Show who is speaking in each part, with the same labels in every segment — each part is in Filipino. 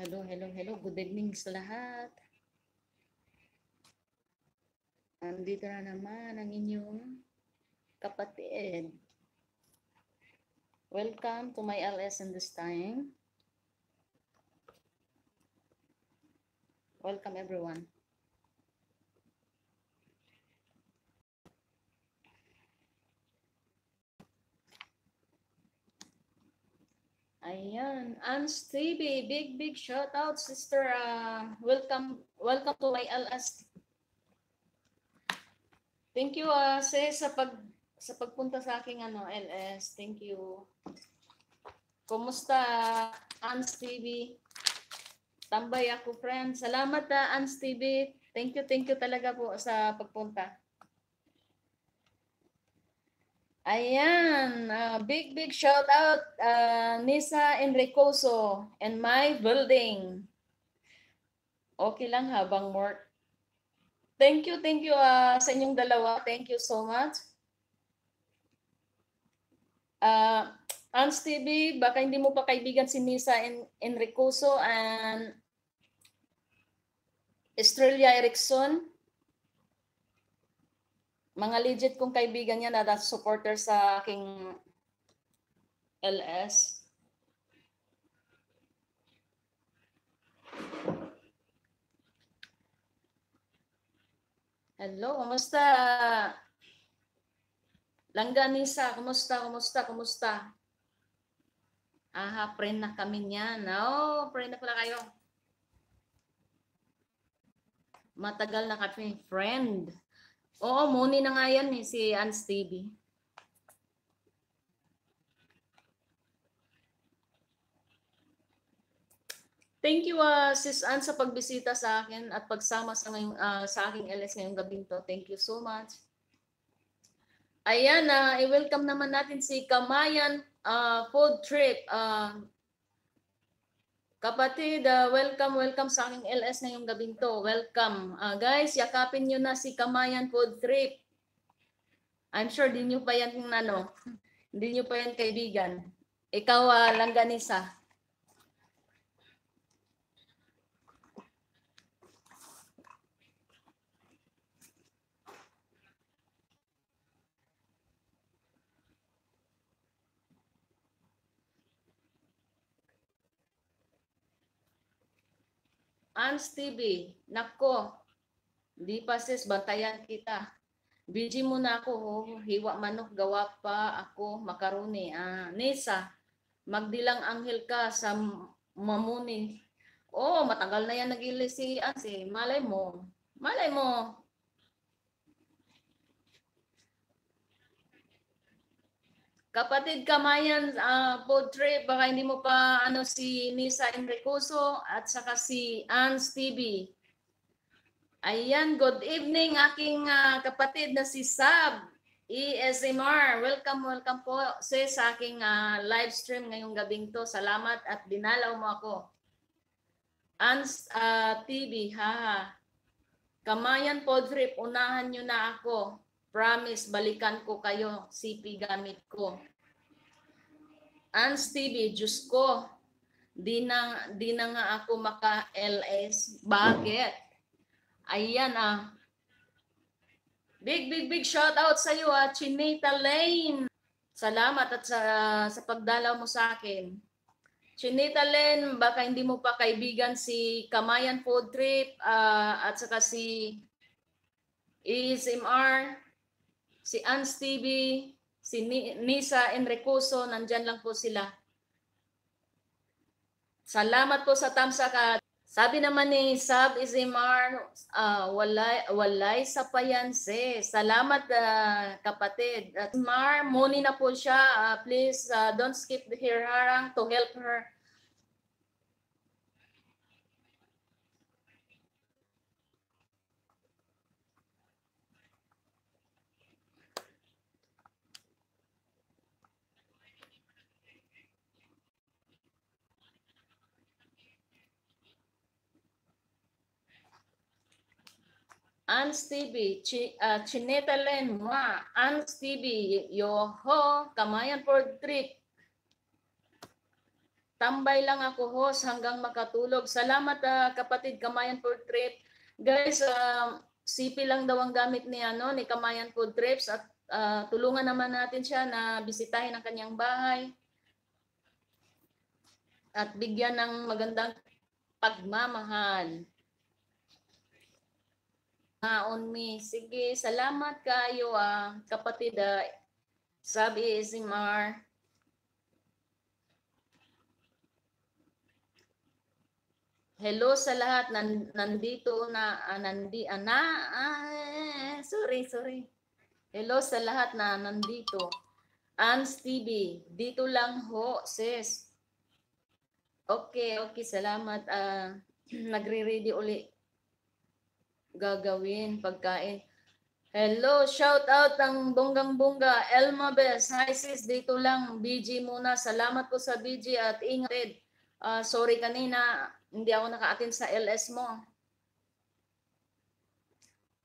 Speaker 1: Hello, hello, hello. Good evening sa lahat. Andito na naman ang inyong kapatid. Welcome to my LS in this time. Welcome everyone. Ayan, Ans TV, big big shout out sister. Uh, welcome welcome to my LS. Thank you uh, sis sa pag sa pagpunta sa aking ano LS. Thank you. Kumusta Ans TV? Tambay ako friend. Salamat uh, Ans TV. Thank you, thank you talaga po sa pagpunta. Ayan, uh, big big shout out uh, Nisa Enricoso and my building. Okay lang habang work. Thank you, thank you uh, sa inyong dalawa. Thank you so much. Uh, Ans TV, baka hindi mo pa kaibigan si Nisa en Enricoso and Estrella Erickson mga legit kong kaibigan niya na supporter sa aking LS. Hello, kumusta? Langganisa, kumusta, kumusta, kumusta? Aha, friend na kami niyan. Oh, friend na pala kayo. Matagal na kami friend. Oo, muni na nga yan eh, si Ann Stevie. Thank you uh, Sis Ann sa pagbisita sa akin at pagsama sa, ngayong, uh, sa aking LS ngayong gabing to. Thank you so much. Ayan, uh, i-welcome naman natin si Kamayan uh, Food Trip. Uh, Kapatid, uh, welcome, welcome sa aking LS ngayong gabing to. Welcome. Uh, guys, yakapin nyo na si Kamayan Food Trip. I'm sure di nyo pa yan, ano, hindi nyo pa yan kaibigan. Ikaw, uh, langganisa. Ans TV, nako, di pa sis, bantayan kita. Busy mo na ako, oh. hiwa manok, gawa pa ako, makaroni. Ah, Nisa, magdilang anghel ka sa mamuni. Oh, matagal na yan nag si eh. Malay mo, malay mo, Kapatid Kamayan uh, food trip, baka hindi mo pa ano si Nisa Enricoso at saka si Ann Stevie. Ayan, good evening aking uh, kapatid na si Sab ESMR. Welcome, welcome po sa, sa aking uh, live stream ngayong gabing to. Salamat at dinalaw mo ako. Ans uh, TV, ha. Kamayan Pod Trip, unahan nyo na ako. Promise, balikan ko kayo, CP gamit ko. Ans TV, Diyos ko, di na, di na nga ako maka-LS. Bakit? Ayan ah. Big, big, big shout out sa iyo ah, Chinita Lane. Salamat at sa, sa pagdalaw mo sa akin. Chinita Lane, baka hindi mo pa kaibigan si Kamayan Food Trip uh, at saka si ESMR si Ans TV, si Nisa Enricoso, nandyan lang po sila. Salamat po sa tamsa Sabi naman ni Sab Izimar, uh, walay, walay sa payanse. Salamat uh, kapatid. At Mar, muni na po siya. Uh, please uh, don't skip the harang to help her Ans TV, Ch uh, Chineta Len, Ma, Ans TV, Yoho, Kamayan for Trip. Tambay lang ako host hanggang makatulog. Salamat ah, kapatid Kamayan Food Trip. Guys, uh, CP lang daw ang gamit ni ano ni Kamayan Food Trips at ah, tulungan naman natin siya na bisitahin ang kanyang bahay at bigyan ng magandang pagmamahal. Ah, on me. Sige, salamat kayo ah, kapatid ah, Sabi Isimar. Hello sa lahat nan, nandito na ah, nandi ah, na ah, sorry sorry. Hello sa lahat na nandito. Ans TV, dito lang ho sis. Okay, okay, salamat. Ah, nagre-ready uli gagawin pagkain. Hello, shout out ang bonggang bongga Elma Bes. Hi sis, dito lang BG muna. Salamat po sa BG at ingat. Ah, sorry kanina, hindi ako naka-attend sa LS mo.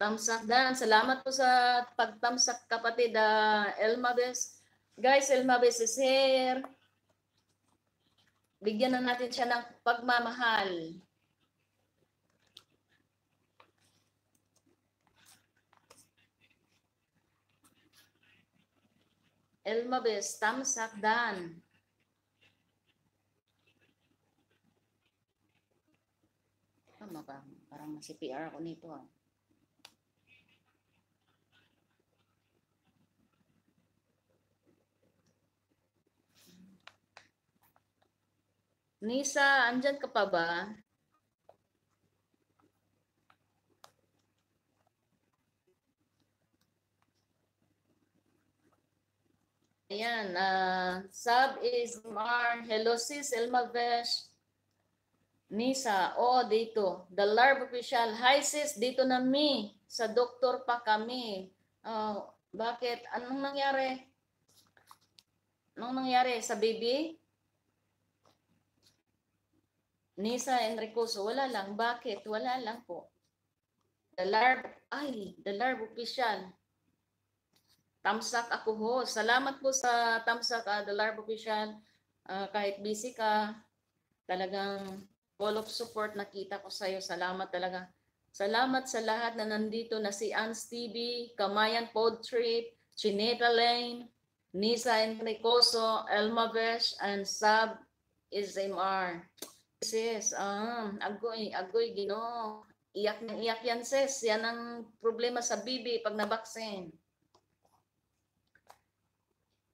Speaker 1: Tamsak dan. Salamat po sa pagtamsak kapatid ah, Elma Bes. Guys, Elma Bes is here. Bigyan na natin siya ng pagmamahal. Elma Bes, tamsak dan. Tama ba? Parang ma-CPR ako nito ah. Nisa, andyan ka pa ba? Ayan, uh, sub is Mar. Hello sis, Elma Vesh. Nisa, oo, dito. The Larb Official. Hi sis, dito na mi. Sa doktor pa kami. Oh, bakit? Anong nangyari? Anong nangyari sa baby? Nisa Enricoso, wala lang. Bakit? Wala lang po. The Larb, ay, The Larb Official. Tamsak ako ho. Salamat po sa Tamsak, uh, The Larb Official. Ah, kahit busy ka, talagang full of support nakita ko sa'yo. Salamat talaga. Salamat sa lahat na nandito na si Ans TV, Kamayan Pod Trip, Chineta Lane, Nisa Enricoso, Elma Vesh, and Sab SMR. Sis, ah, agoy, agoy, gino. Iyak ng iyak yan, sis. Yan ang problema sa bibi pag nabaksin.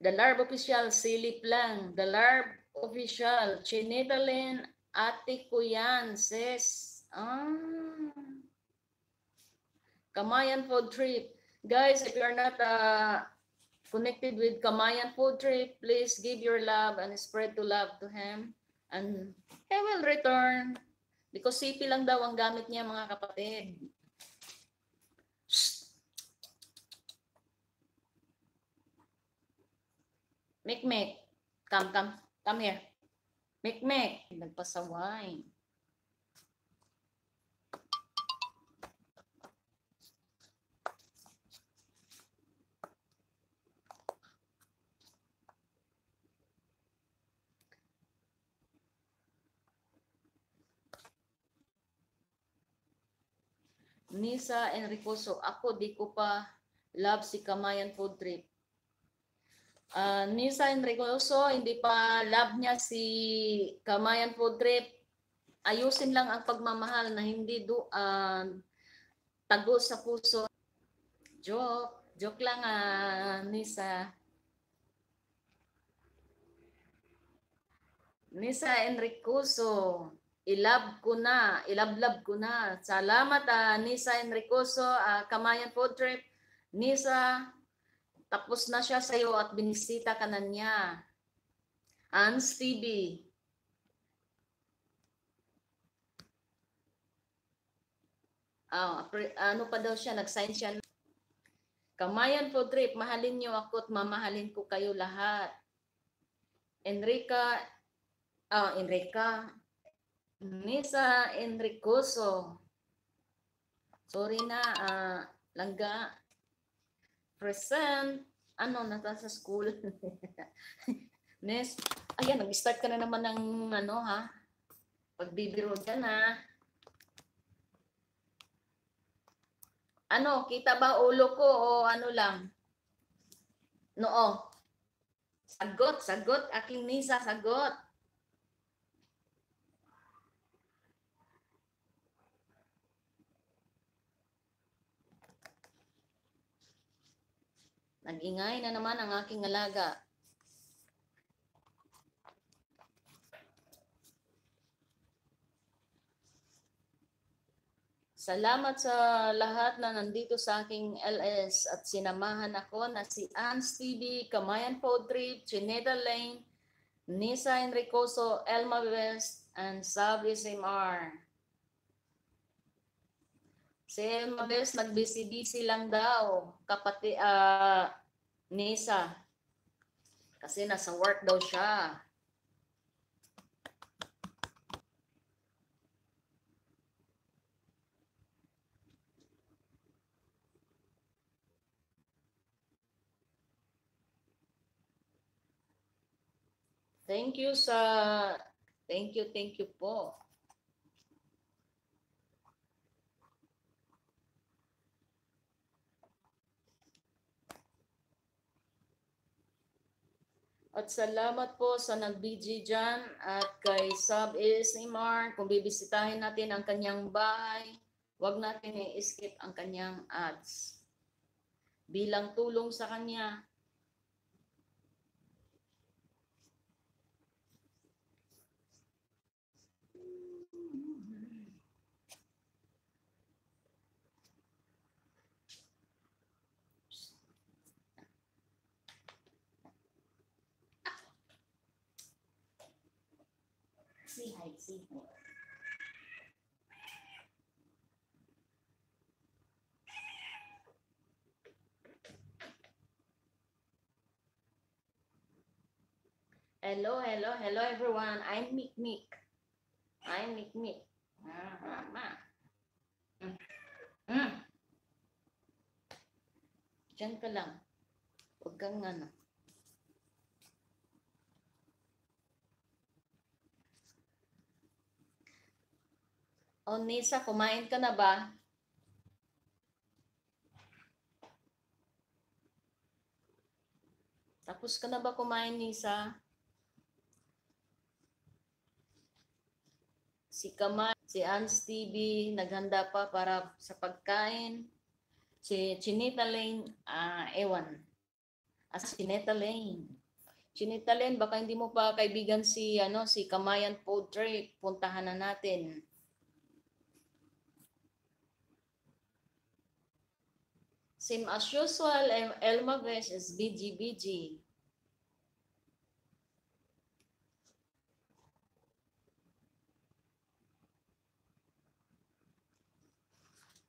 Speaker 1: The Larb Official, silip lang. The Larb Official, Chinedalin, ate ko yan, sis. Ah. Kamayan Food Trip. Guys, if you're not uh, connected with Kamayan Food Trip, please give your love and spread to love to him. And he will return. Because CP lang daw ang gamit niya mga kapatid. Mikmik, come, come, come here. Mikmik, nagpasaway. Nisa Enricoso, ako di ko pa love si Kamayan Food Trip. Uh, Nisa Enricoso, hindi pa love niya si Kamayan Food Trip. Ayusin lang ang pagmamahal na hindi do uh, tago sa puso. Joke, joke lang ah, Nisa. Nisa Enricoso, ilab ko na, ilablab ko na. Salamat ah, Nisa Enricoso, ah, Kamayan Food Trip. Nisa, tapos na siya sa iyo at binisita ka na niya. Ans TV. Oh, ano pa daw siya, nag-sign siya. Kamayan Food Trip, mahalin niyo ako at mamahalin ko kayo lahat. Enrica, ah, oh, Enrica, Nisa Enricoso. Sorry na, uh, langga, present, ano, nasa sa school. Nes, ayan, nag-start ka na naman ng ano ha? Pagbibiro dyan ha? Ano, kita ba ulo ko o ano lang? Noo. Sagot, sagot, aking Nisa, sagot. Nag-ingay na naman ang aking alaga. Salamat sa lahat na nandito sa aking LS at sinamahan ako na si Ans TV, Kamayan Food Trip, Chineda Lane, Nisa Enricoso, Elma West, and Sabi Simar. Si Elma West nagbisi-bisi lang daw, kapati ah Nisa. Kasi nasa work daw siya. Thank you sa Thank you, thank you po. At salamat po sa nag-BG dyan at kay Sub ASMR. Kung bibisitahin natin ang kanyang bahay, wag natin i-skip ang kanyang ads. Bilang tulong sa kanya, See hi, see hi. Hello, hello, hello everyone. I'm Mick Mick. I'm Mick Mick. Mm. Mm. Diyan ka lang. Huwag kang ano. O Nisa, kumain ka na ba? Tapos ka na ba kumain, Nisa? Si Kamal, si Ans TV, naghanda pa para sa pagkain. Si Chinita Lane, ah, ewan. As Chinita Lane. Chinita Lane, baka hindi mo pa kaibigan si, ano, si Kamayan Food Trip. Puntahan na natin. Same as usual, El- Elma Vesh is BGBG.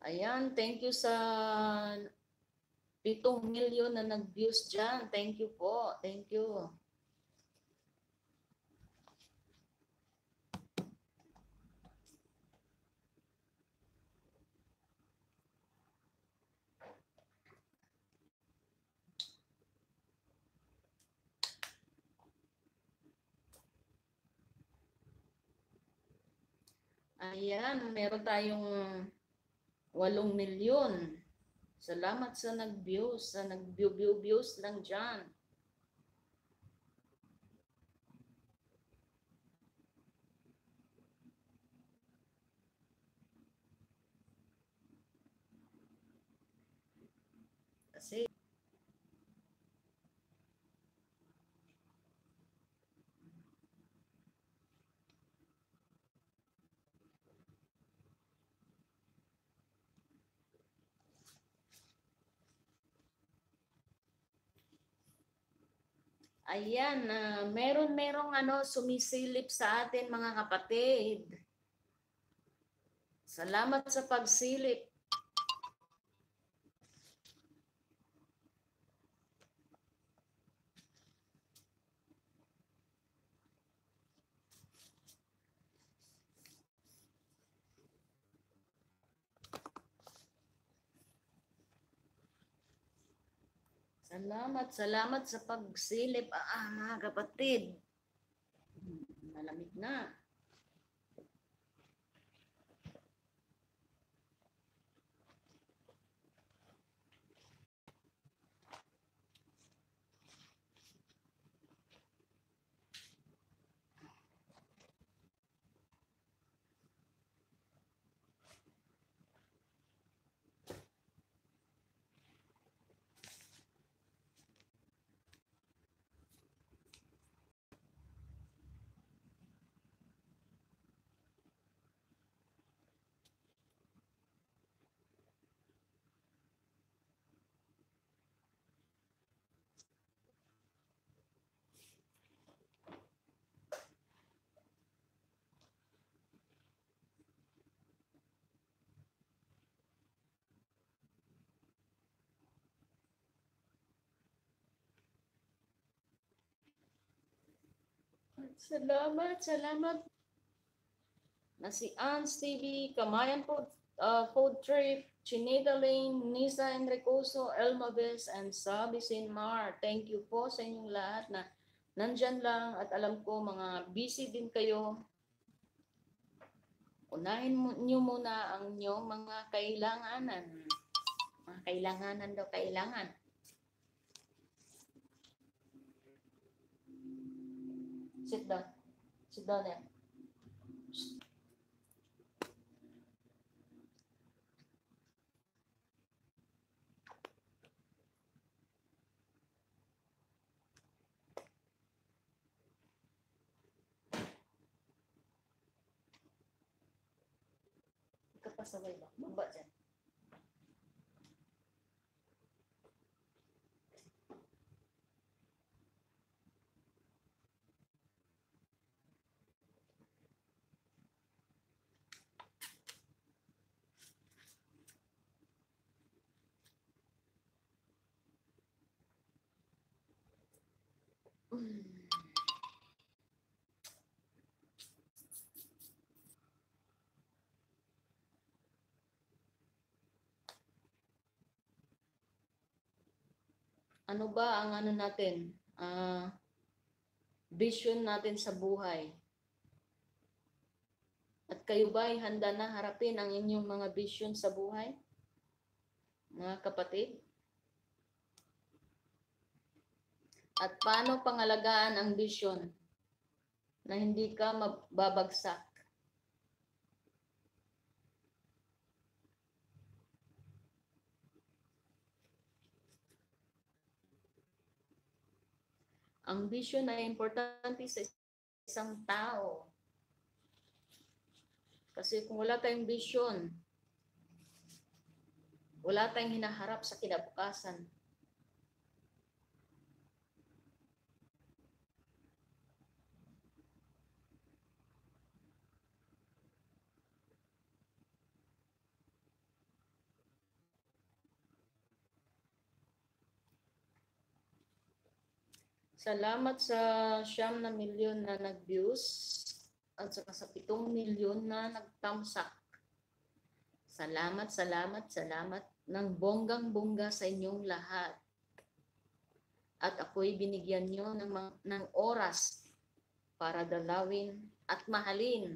Speaker 1: Ayan, thank you sa 7 milyon na nag-views dyan. Thank you po. Thank you. Ayan, meron tayong 8 milyon. Salamat sa nag-views, sa nag-view-view-views lang dyan. Kasi Ayan, ah, meron merong ano sumisilip sa atin mga kapatid. Salamat sa pagsilip. Salamat, salamat sa pagsilip, ah, mga kapatid. Hmm, Malamig na. Salamat, salamat. Na si Ans TV, Kamayan Food, uh, Food Trip, Chineda Lane, Nisa Enricoso, Elma Bes, and Sabi Sinmar. Thank you po sa inyong lahat na nandyan lang at alam ko mga busy din kayo. Unahin mo, nyo muna ang inyong mga kailanganan. Mga kailanganan daw, kailangan. Sit down. Sit down there. Kapasaway ba? Baba dyan. Ano ba ang ano natin? Ah, vision natin sa buhay. At kayo ba ay handa na harapin ang inyong mga vision sa buhay? Mga kapatid? At paano pangalagaan ang vision na hindi ka mababagsak? Ang vision ay importante sa isang tao. Kasi kung wala tayong vision, wala tayong hinaharap sa kinabukasan. Salamat sa siyam na milyon na nag-views at saka sa pitong milyon na nagtamsak. Salamat, salamat, salamat ng bonggang-bongga sa inyong lahat. At ako'y binigyan nyo ng, ng oras para dalawin at mahalin.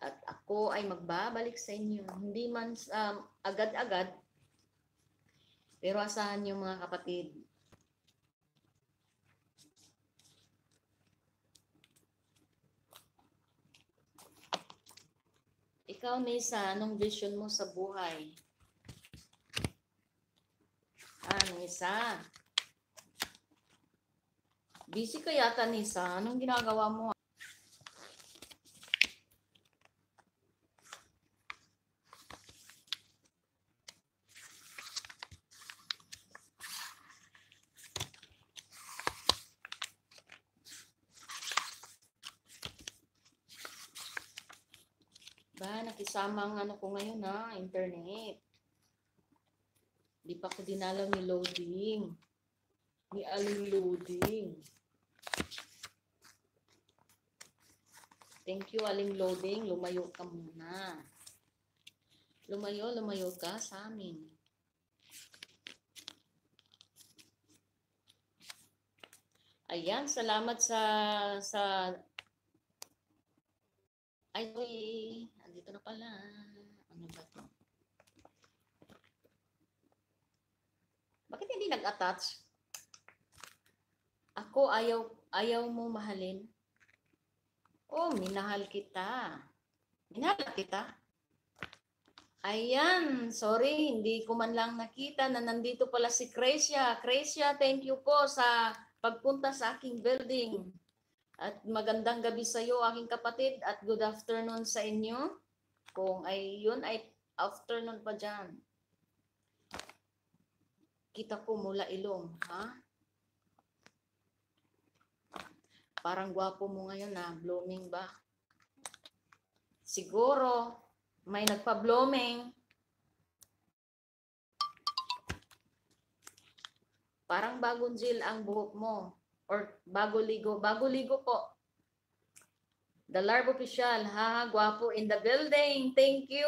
Speaker 1: At ako ay magbabalik sa inyo. Hindi man um, agad-agad, pero asahan nyo mga kapatid, Ikaw, Nisa, anong vision mo sa buhay? Ah, Nisa. Busy ka yata, Nisa. Anong ginagawa mo? Ba, nakisama ang ano ko ngayon ha, internet. Di pa ko dinala ni loading. Ni aling loading. Thank you, aling loading. Lumayo ka muna. Lumayo, lumayo ka sa amin. Ayan, salamat sa sa ay, andito na pala. Ano ba to? Bakit hindi nag-attach? Ako ayaw ayaw mo mahalin. Oh, minahal kita. Minahal kita. Ayan, sorry, hindi ko man lang nakita na nandito pala si Crecia. Crecia, thank you po sa pagpunta sa aking building. At magandang gabi sa iyo, aking kapatid, at good afternoon sa inyo. Kung ay yun ay afternoon pa dyan. Kita ko mula ilong, ha? Parang gwapo mo ngayon na, blooming ba? Siguro, may nagpa-blooming. Parang bagong gel ang buhok mo or bago ligo. Bago ligo po. The Larb Official, ha, guwapo in the building. Thank you.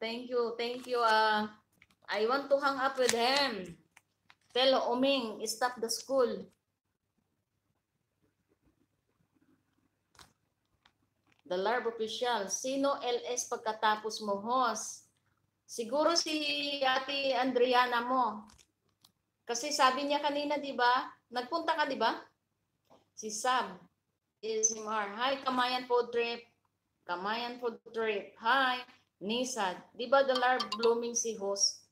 Speaker 1: Thank you. Thank you. Uh, I want to hang up with him. Tell Oming, stop the school. The Larb Official, sino LS pagkatapos mo, host? Siguro si Ate Andriana mo. Kasi sabi niya kanina, di ba? Nagpunta ka, di ba? Si Sab. SMR. Hi, Kamayan Food Trip. Kamayan Food Trip. Hi, Nisad. Di ba the larb blooming si host?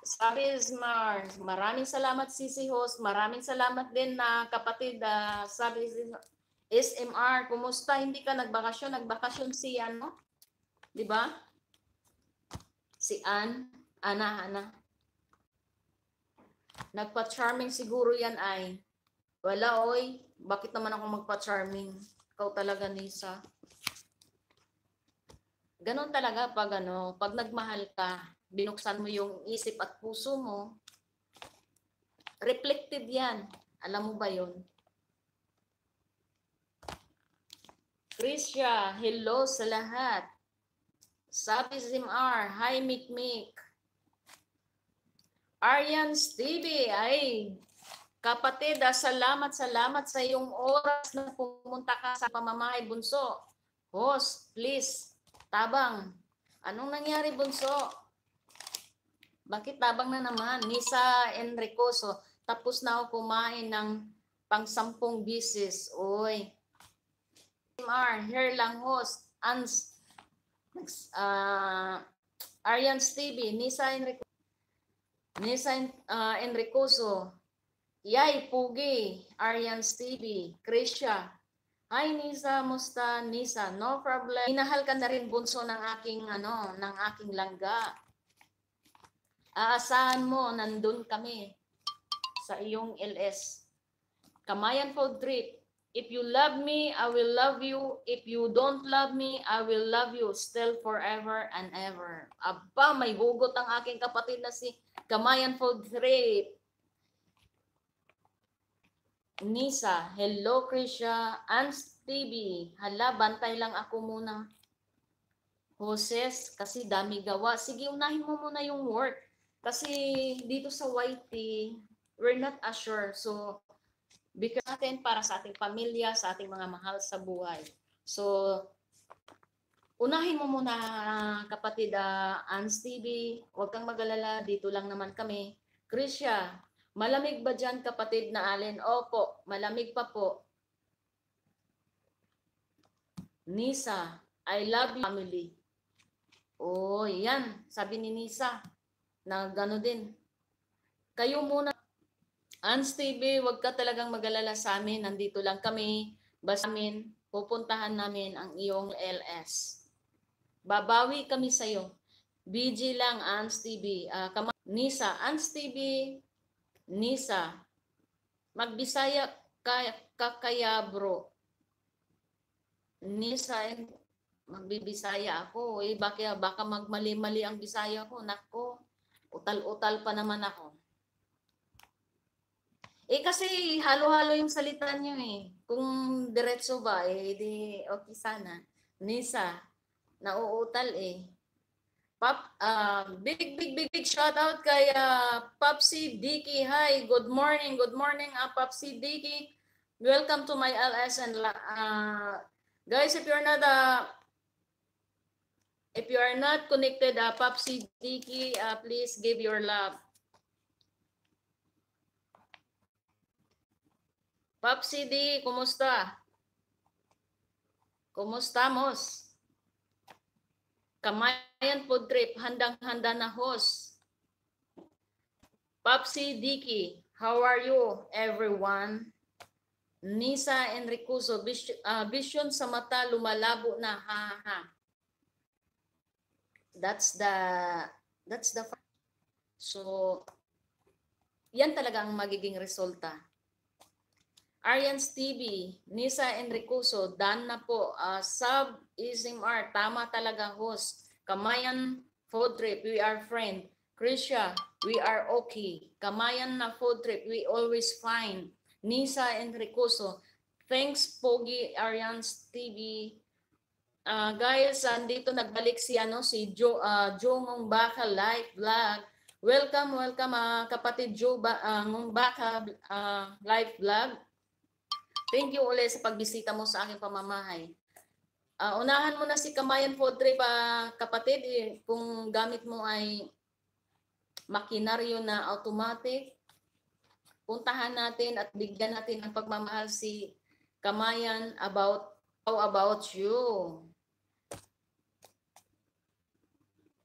Speaker 1: Sabi Ismar, maraming salamat si si host. Maraming salamat din na kapatid. Uh, sabi SMR, kumusta? Hindi ka nagbakasyon? Nagbakasyon si ano? Di ba? Si Ann. Ana, Ana. Nagpa-charming siguro yan ay. Wala oy, bakit naman ako magpa-charming? Ikaw talaga, Nisa. Ganon talaga pag ano, pag nagmahal ka, binuksan mo yung isip at puso mo, reflected yan. Alam mo ba yon? Krisha, hello sa lahat. Sabi Zimar, hi Mikmik. Aryan Stevie, ay kapatid, ah, salamat, salamat sa iyong oras na pumunta ka sa pamamahay bunso. Host, please, tabang. Anong nangyari bunso? Bakit tabang na naman? Nisa Enricoso, tapos na ako kumain ng pang sampung bisis. Oy. R, here lang host. Ans, uh, Aryan Stevie, Nisa Enricoso. Nisa uh, Enricoso, Yay Pugi, Aryan Stevie, Krisha. Hi Nisa, musta Nisa? No problem. Inahal ka na rin bunso ng aking ano, ng aking langga. Aasahan mo, nandun kami sa iyong LS. Kamayan Food Trip. If you love me, I will love you. If you don't love me, I will love you still forever and ever. Aba, may hugot ang aking kapatid na si Kamayan Food Trip. Nisa, hello Krisha, Ans TV, hala, bantay lang ako muna. Hoses, kasi dami gawa. Sige, unahin mo muna yung work. Kasi dito sa YT, we're not assured. So, because natin para sa ating pamilya, sa ating mga mahal sa buhay. So, unahin mo muna kapatid uh, Ans TV, huwag kang magalala, dito lang naman kami. Krisha, malamig ba dyan kapatid na Allen? Opo, malamig pa po. Nisa, I love you family. Oh, yan, sabi ni Nisa, na gano din. Kayo muna, Ans TV, huwag ka talagang magalala sa amin, nandito lang kami, basta amin, pupuntahan namin ang iyong LS. Babawi kami sa iyo. BG lang, Ans TV. Uh, kama- Nisa, Ans TV, Nisa. Magbisaya ka, ka kaya bro. Nisa, eh, magbibisaya ako. Eh, baka, baka magmali-mali ang bisaya ko. Nako, utal-utal pa naman ako. Eh kasi halo-halo yung salita niyo eh. Kung diretso ba, eh di okay sana. Nisa, nauutal eh. Pop, uh, big, big, big, big shout out kay uh, Popsi Dicky. Hi, good morning, good morning, uh, Popsi Dicky. welcome to my LS and uh, guys, if you're not uh, if you are not connected, uh, Popsi Diki, uh, please give your love. Popsi D, kumusta? Kumustamos? Kamayan food trip, handang-handa na host. Popsi Diki, how are you everyone? Nisa Enricuso, vision, uh, vision sa mata lumalabo na ha ha. That's the that's the So yan talaga ang magiging resulta. Arians TV, Nisa Enricuso, Dan na po, uh, Sub Ismr, tama talaga host. Kamayan Food Trip, we are friend. Krisha, we are okay. Kamayan na food trip, we always fine. Nisa Enricuso, thanks Pogi Arians TV. Uh, guys, andito nagbalik si ano si Jo uh, Jongong Baka live vlog. Welcome, welcome uh, kapatid Jo ba, uh, Baka uh, live vlog. Thank you ulit sa pagbisita mo sa aking pamamahay. Uh, unahan mo na si Kamayan Trip, uh, kapatid, eh, kung gamit mo ay makinaryo na automatic, puntahan natin at bigyan natin ng pagmamahal si Kamayan about how about you.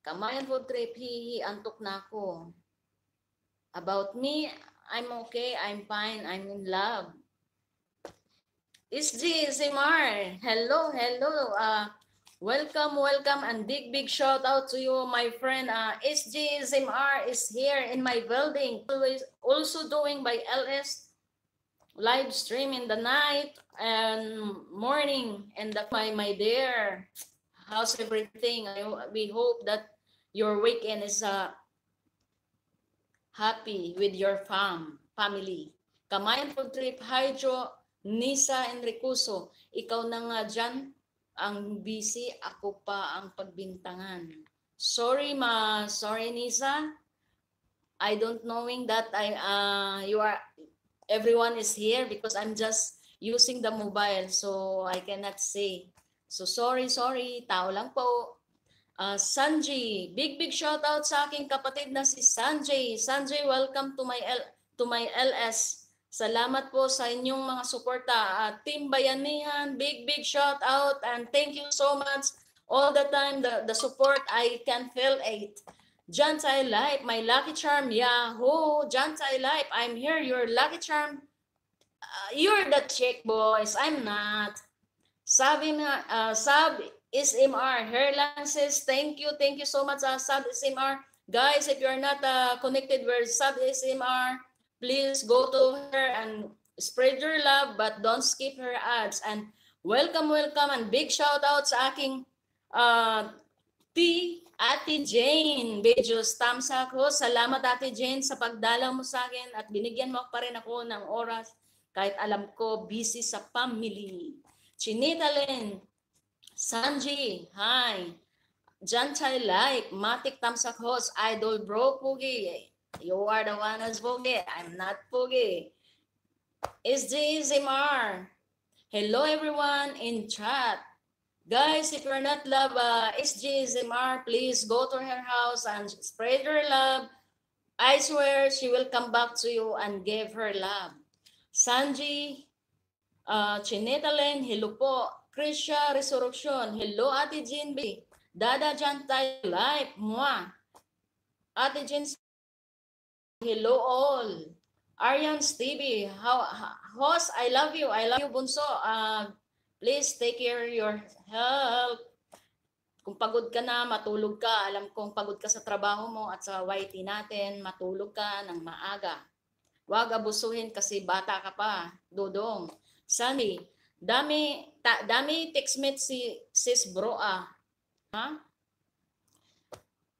Speaker 1: Kamayan Trip, hihi, antok na ako. About me, I'm okay, I'm fine, I'm in love. SG Zimar, hello, hello. Uh, welcome, welcome, and big, big shout out to you, my friend. Uh, SG Zimar is here in my building, also doing by LS live stream in the night and morning. And that my my dear, how's everything? I, we hope that your weekend is uh, happy with your fam family. Kamayan food trip, hydro Nisa Enricuso, ikaw na nga dyan ang busy, ako pa ang pagbintangan. Sorry ma, sorry Nisa. I don't knowing that I uh you are everyone is here because I'm just using the mobile so I cannot say. So sorry, sorry, tao lang po. Uh, Sanjay, big big shout out sa aking kapatid na si Sanjay. Sanjay, welcome to my L to my LS. Salamat po sa inyong mga suporta. Uh, Team Bayanihan, big, big shout out and thank you so much all the time. The, the support, I can feel it. John Tai Life, my lucky charm, Yahoo! John Tai Life, I'm here, your lucky charm. Uh, you're the chick, boys. I'm not. Sabi na, uh, Sab is MR. Herlan says, thank you, thank you so much, uh, Sab is MR. Guys, if you're not uh, connected with Sab is MR, please go to her and spread your love but don't skip her ads. And welcome, welcome and big shout out sa aking uh, T. Ate Jane, Bejos Tamsak ho. Salamat Ate Jane sa pagdalaw mo sa akin at binigyan mo pa rin ako ng oras kahit alam ko busy sa family. Chinita Len, Sanji, hi. Jantai Like, Matik Tamsak host, Idol Bro Pugi, You are the one who's Pogi. I'm not Pogi. It's Zimar. Hello everyone in chat. Guys, if you're not love uh, SG Zimar, please go to her house and spread her love. I swear she will come back to you and give her love. Sanji, uh, Chinetalen, hello po. Krisha Resurrection, hello Ate Jinbi. Dada Jantay Life, moi. Ate Jin Hello all. Aryan Stevie, how, host, I love you. I love you, Bunso. Uh, please take care of your health. Kung pagod ka na, matulog ka. Alam kong pagod ka sa trabaho mo at sa YT natin, matulog ka ng maaga. Huwag abusuhin kasi bata ka pa, dodong. Sunny, dami, ta, dami textmate si sis bro ah. Ha?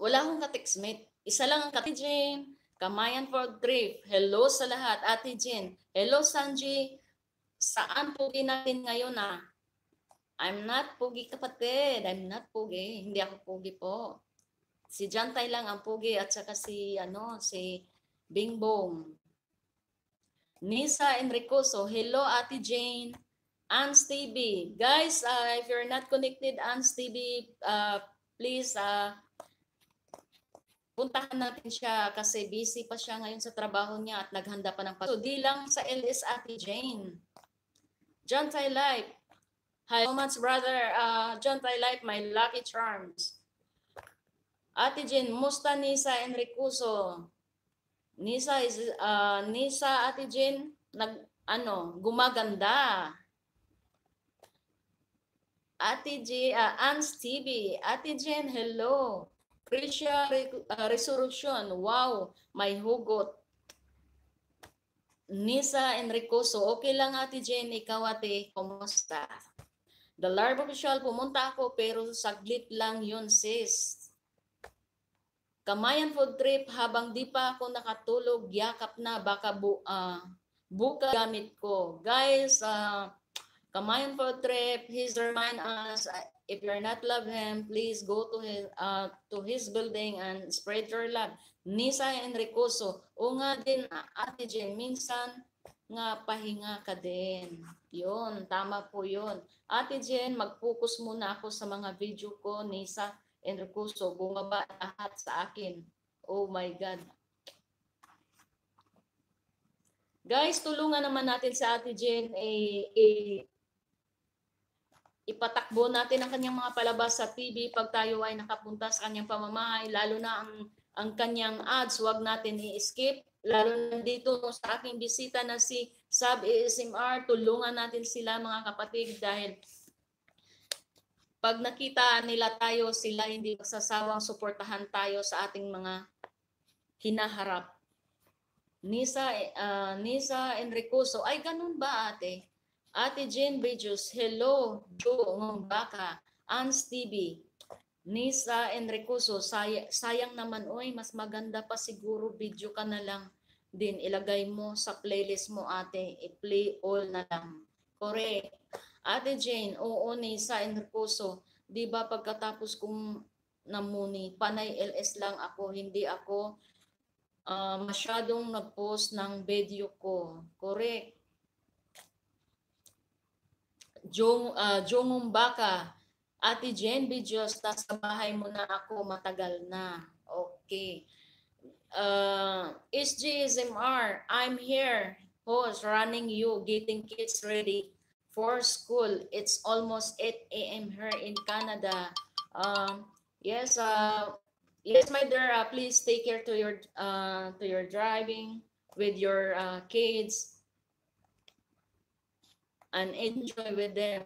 Speaker 1: Wala akong ka-textmate. Isa lang ang katijin. Kamayan for Grief. Hello sa lahat. Ate Jen. Hello Sanji. Saan pugi natin ngayon ah? I'm not pugi kapatid. I'm not pugi. Hindi ako pugi po. Si Jantay lang ang pugi at saka si ano si Bing Bong. Nisa Enricoso. Hello, Ate Jane. Ans TV. Guys, uh, if you're not connected, Ans TV, uh, please uh, puntahan natin siya kasi busy pa siya ngayon sa trabaho niya at naghanda pa ng paso. Di lang sa LS Ate Jane. John Thai Life. Hi so much, brother. Uh, John Thai Life, my lucky charms. Ate Jane, musta Nisa Enricoso? Nisa is uh, Nisa Ate Jane nag ano, gumaganda. Ate J, uh, Ans TV. Ate Jen, hello. Krisha uh, Resurrection. Wow, may hugot. Nisa Enricoso. Okay lang Ate Jen, ikaw ate, kumusta? The Larva Official, pumunta ako pero saglit lang yun sis. Kamayan food trip habang di pa ako nakatulog, yakap na baka bu uh, buka gamit ko. Guys, uh, Kamayan for trip, he's remind us, if you're not love him, please go to his, uh, to his building and spread your love. Nisa Enricoso, o nga din, Ate Jen, minsan nga pahinga ka din. Yun, tama po yun. Ate Jen, mag-focus muna ako sa mga video ko, Nisa Enricoso, bumaba lahat sa akin. Oh my God. Guys, tulungan naman natin sa Ate Jen eh, eh, ipatakbo natin ang kanyang mga palabas sa TV pag tayo ay nakapunta sa kanyang pamamahay, lalo na ang, ang kanyang ads, wag natin i-skip. Lalo na dito sa aking bisita na si Sab ASMR, tulungan natin sila mga kapatid dahil pag nakita nila tayo, sila hindi magsasawang suportahan tayo sa ating mga hinaharap. Nisa, uh, Nisa Enricoso, ay ganun ba ate? Ate Jane Bejos, hello, Joe Ngombaka, Ans TV, Nisa Enricoso, say, sayang naman, oy, mas maganda pa siguro video ka na lang din ilagay mo sa playlist mo ate, i-play all na lang. Correct. Ate Jane, oo Nisa Enricoso, di ba pagkatapos kong namuni, panay LS lang ako, hindi ako uh, masyadong nag-post ng video ko. Correct. Jong, uh, Jongong Baka, Ate Jen Bijos, nasa bahay mo na ako, matagal na. Okay. Uh, SGSMR, I'm here. Host, running you, getting kids ready for school. It's almost 8 a.m. here in Canada. Um, yes, uh, yes, my dear, uh, please take care to your uh, to your driving with your uh, kids and enjoy with them.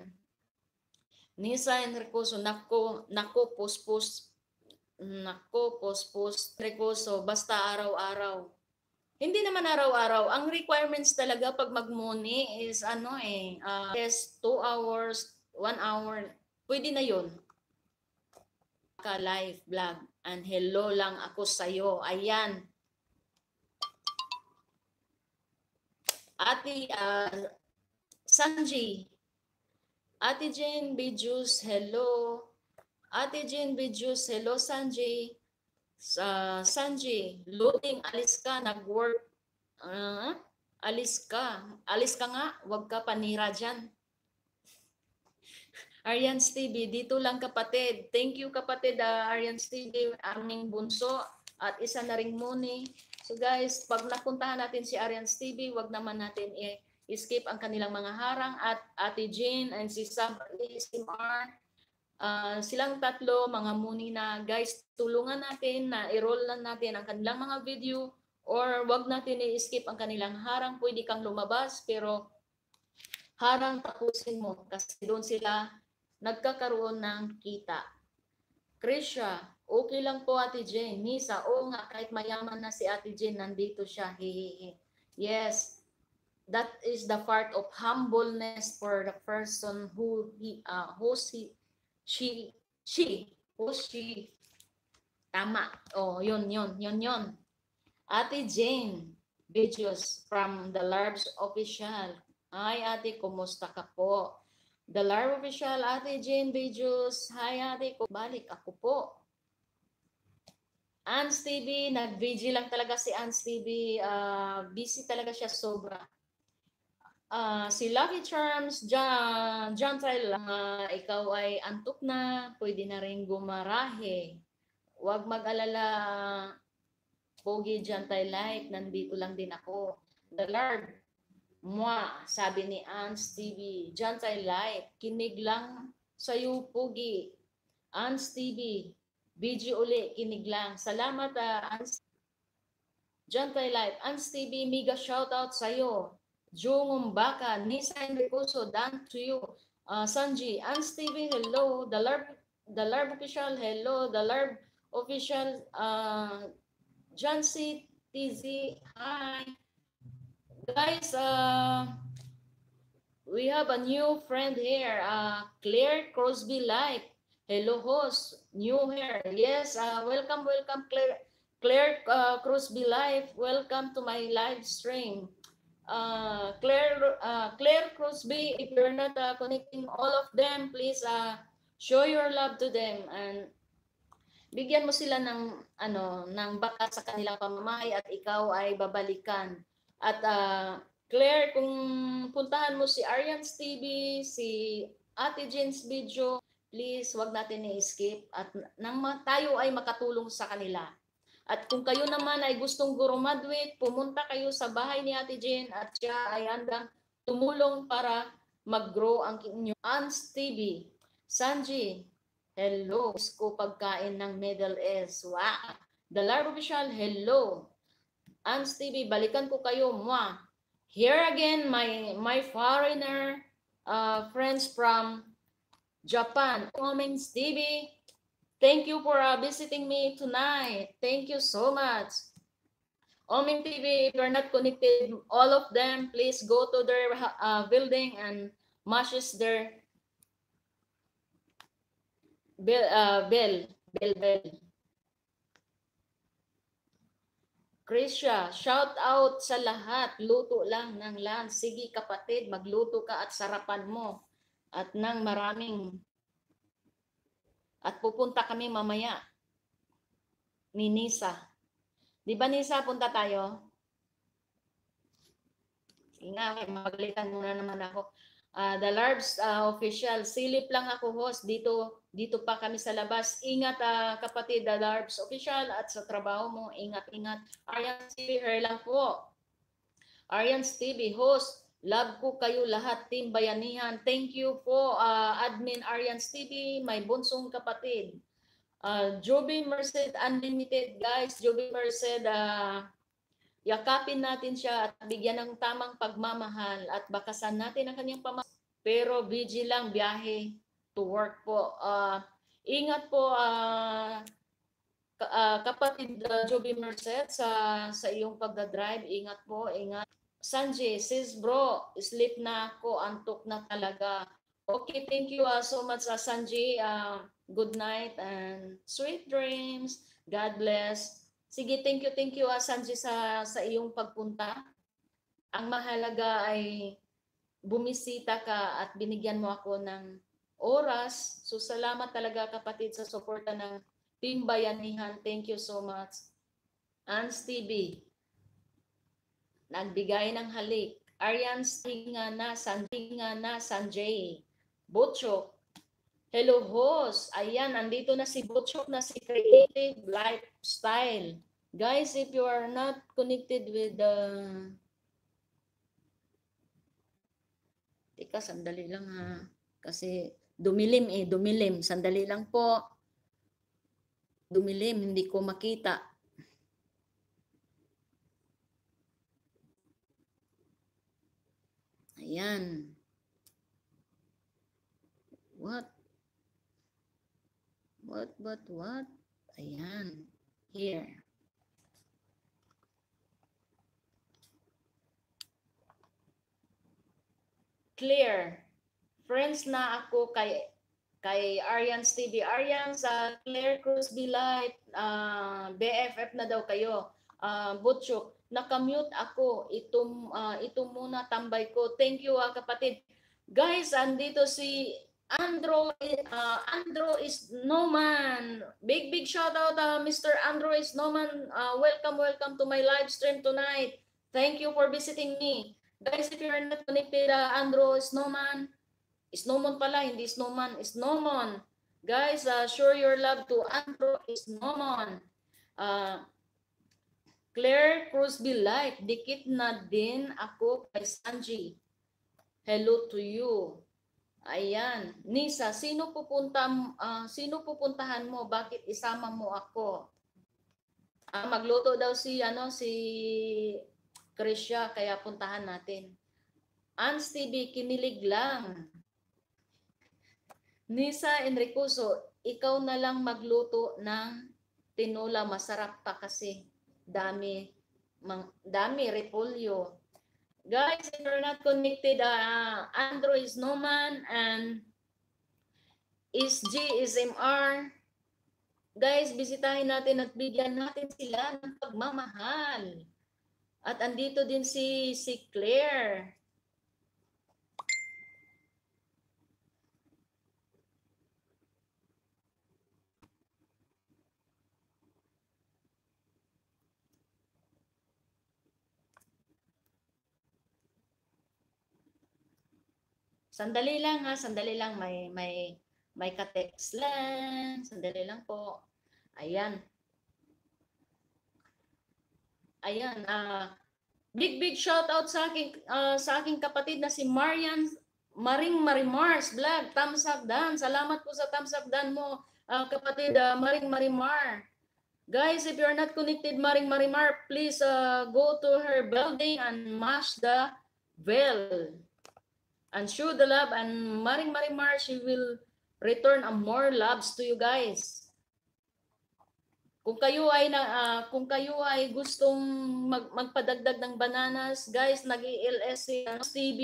Speaker 1: Nisa and Ricoso, nako, nako, post-post, nako, post-post, Ricoso, basta araw-araw. Hindi naman araw-araw. Ang requirements talaga pag mag-money is ano eh, uh, test 2 hours, 1 hour, pwede na yun. Ka live vlog and hello lang ako sa iyo. Ayan. Ate, uh, Sanji. Ate Jane Bijus, hello. Ate Jane Bijus, hello Sanji. Sa uh, Sanji, loading, alis ka, nag-work. Uh, alis ka. Alis ka nga, wag ka panira dyan. Aryan TV, dito lang kapatid. Thank you kapatid uh, Aryan TV, aming bunso at isa na ring muni. So guys, pag napuntahan natin si Aryan TV, wag naman natin i- skip ang kanilang mga harang at Ate Jane and si Sam ASMR. Uh, silang tatlo, mga muni na guys, tulungan natin na i-roll lang natin ang kanilang mga video or wag natin i-skip ang kanilang harang. Pwede kang lumabas pero harang tapusin mo kasi doon sila nagkakaroon ng kita. Krisha, okay lang po Ate Jane. Nisa, oo nga, kahit mayaman na si Ate Jane, nandito siya. Hihihi. Yes, that is the part of humbleness for the person who he uh, who he she she who she tama oh yun yun yun yun Ate Jane videos from the Larbs official Hi ate, kumusta ka po? The Larb official, ate Jane videos. Hi ate, balik ako po. Ans TV, nag-VG lang talaga si Ans TV. Uh, busy talaga siya sobra Ah, si Lucky Charms, John, John Tyle, ah, ikaw ay antok na, pwede na rin gumarahe. Huwag mag-alala, Pogi John Tyle Life, nandito lang din ako. The Lord, Mwa, sabi ni Ans TV, John Tyle Life, kinig lang sa'yo, Pogi. Ans TV, BG uli, kinig lang. Salamat, uh, Ans John Tyle Life, Ans TV, mega shoutout sa'yo. Jungum Baka, Nisa Enricoso, Dan to you. Uh, Sanji, Ans TV, hello. The Larb, the Larb official, hello. The Larb official, uh, John C. TZ, hi. Guys, uh, we have a new friend here, uh, Claire Crosby Life. Hello, host. New here. Yes, uh, welcome, welcome, Claire. Claire uh, Crosby Life. Welcome to my live stream uh, Claire, uh, Claire Crosby, if you're not uh, connecting all of them, please uh, show your love to them and bigyan mo sila ng ano ng baka sa kanilang pamamahay at ikaw ay babalikan. At uh, Claire, kung puntahan mo si Arian's TV, si Ate Jen's video, please wag natin i-skip at nang tayo ay makatulong sa kanila. At kung kayo naman ay gustong graduate, pumunta kayo sa bahay ni Ate Jen at siya ay handang tumulong para mag-grow ang inyong Ans TV. Sanji, hello. Ko pagkain ng Middle East. Wow. The Larb Official, hello. Ans TV, balikan ko kayo. Mwah. Here again, my, my foreigner uh, friends from Japan. Comments TV, Thank you for uh, visiting me tonight. Thank you so much. Oming TV, if you're not connected, all of them, please go to their uh, building and mashes their bell, uh, bell, bell, bell. Krisha, shout out sa lahat. Luto lang ng lunch. Sige kapatid, magluto ka at sarapan mo. At nang maraming at pupunta kami mamaya ni Nisa. Di ba Nisa, punta tayo? Sige nga, magalitan muna naman ako. Uh, the Larbs uh, official, silip lang ako host. Dito, dito pa kami sa labas. Ingat uh, kapatid, The Larbs official at sa trabaho mo, ingat, ingat. Aryan TV, lang po. Aryan TV, host. Love ko kayo lahat, Team Bayanihan. Thank you po, uh, Admin Arians TV, my bunsong kapatid. Uh, Joby Merced Unlimited, guys. Joby Merced, uh, yakapin natin siya at bigyan ng tamang pagmamahal at bakasan natin ang kanyang pamahal. Pero busy lang, biyahe to work po. Uh, ingat po, uh, uh, kapatid uh, Joby Merced, sa, sa iyong pagdadrive. Ingat po, ingat. Sanjay says, bro, sleep na ako, antok na talaga. Okay, thank you uh, so much, uh, Sanjay. Uh, good night and sweet dreams. God bless. Sige, thank you, thank you, uh, Sanjay, sa, sa iyong pagpunta. Ang mahalaga ay bumisita ka at binigyan mo ako ng oras. So, salamat talaga kapatid sa suporta ng Team Bayanihan. Thank you so much. Ans TV nagbigay ng halik. Aryan Stinga na, Santinga na, Sanjay. Butchok. Hello host. Ayan, nandito na si Butchok na si Creative Lifestyle. Guys, if you are not connected with the... Teka, sandali lang ha. Kasi dumilim eh, dumilim. Sandali lang po. Dumilim, hindi ko makita. Ayan. What? What, what, what? Ayan. Here. Clear. Friends na ako kay kay Aryan TV. Aryan sa Claire Cruz Delight, uh, BFF na daw kayo. Uh, Butchuk, nakamute ako. Ito, uh, ito muna tambay ko. Thank you uh, kapatid. Guys, andito si Andro, uh, Andro is Noman. Big, big shout out uh, Mr. Andro is Noman. Uh, welcome, welcome to my live stream tonight. Thank you for visiting me. Guys, if you're not connected, uh, Andrew Snowman, Snowman pala, hindi Snowman, Snowman. Guys, uh, show your love to Andrew Snowman. Uh, Claire Cruzby Light, dikit na din ako kay Sanji. Hello to you. Ayan. Nisa, sino pupunta uh, sino pupuntahan mo? Bakit isama mo ako? Uh, magluto daw si ano si Krisha kaya puntahan natin. Ans TV kinilig lang. Nisa Enricoso, ikaw na lang magluto ng tinola masarap pa kasi dami mang, dami repolyo. Guys if you're not connected uh, Android is Snowman and is G is MR guys bisitahin natin at bigyan natin sila ng pagmamahal. At andito din si si Claire Sandali lang ha, sandali lang may may may ka-text lang. Sandali lang po. Ayan. Ayan, uh, big big shout out sa aking uh, sa aking kapatid na si Marian Maring Marimars vlog. Thumbs up dan. Salamat po sa thumbs up dan mo, uh, kapatid uh, Maring Marimar. Guys, if you're not connected Maring Marimar, please uh, go to her building and mash the bell and show the love and Maring Marimar, she will return a more loves to you guys. Kung kayo ay na uh, kung kayo ay gustong mag, magpadagdag ng bananas, guys, nag-ILS si TV,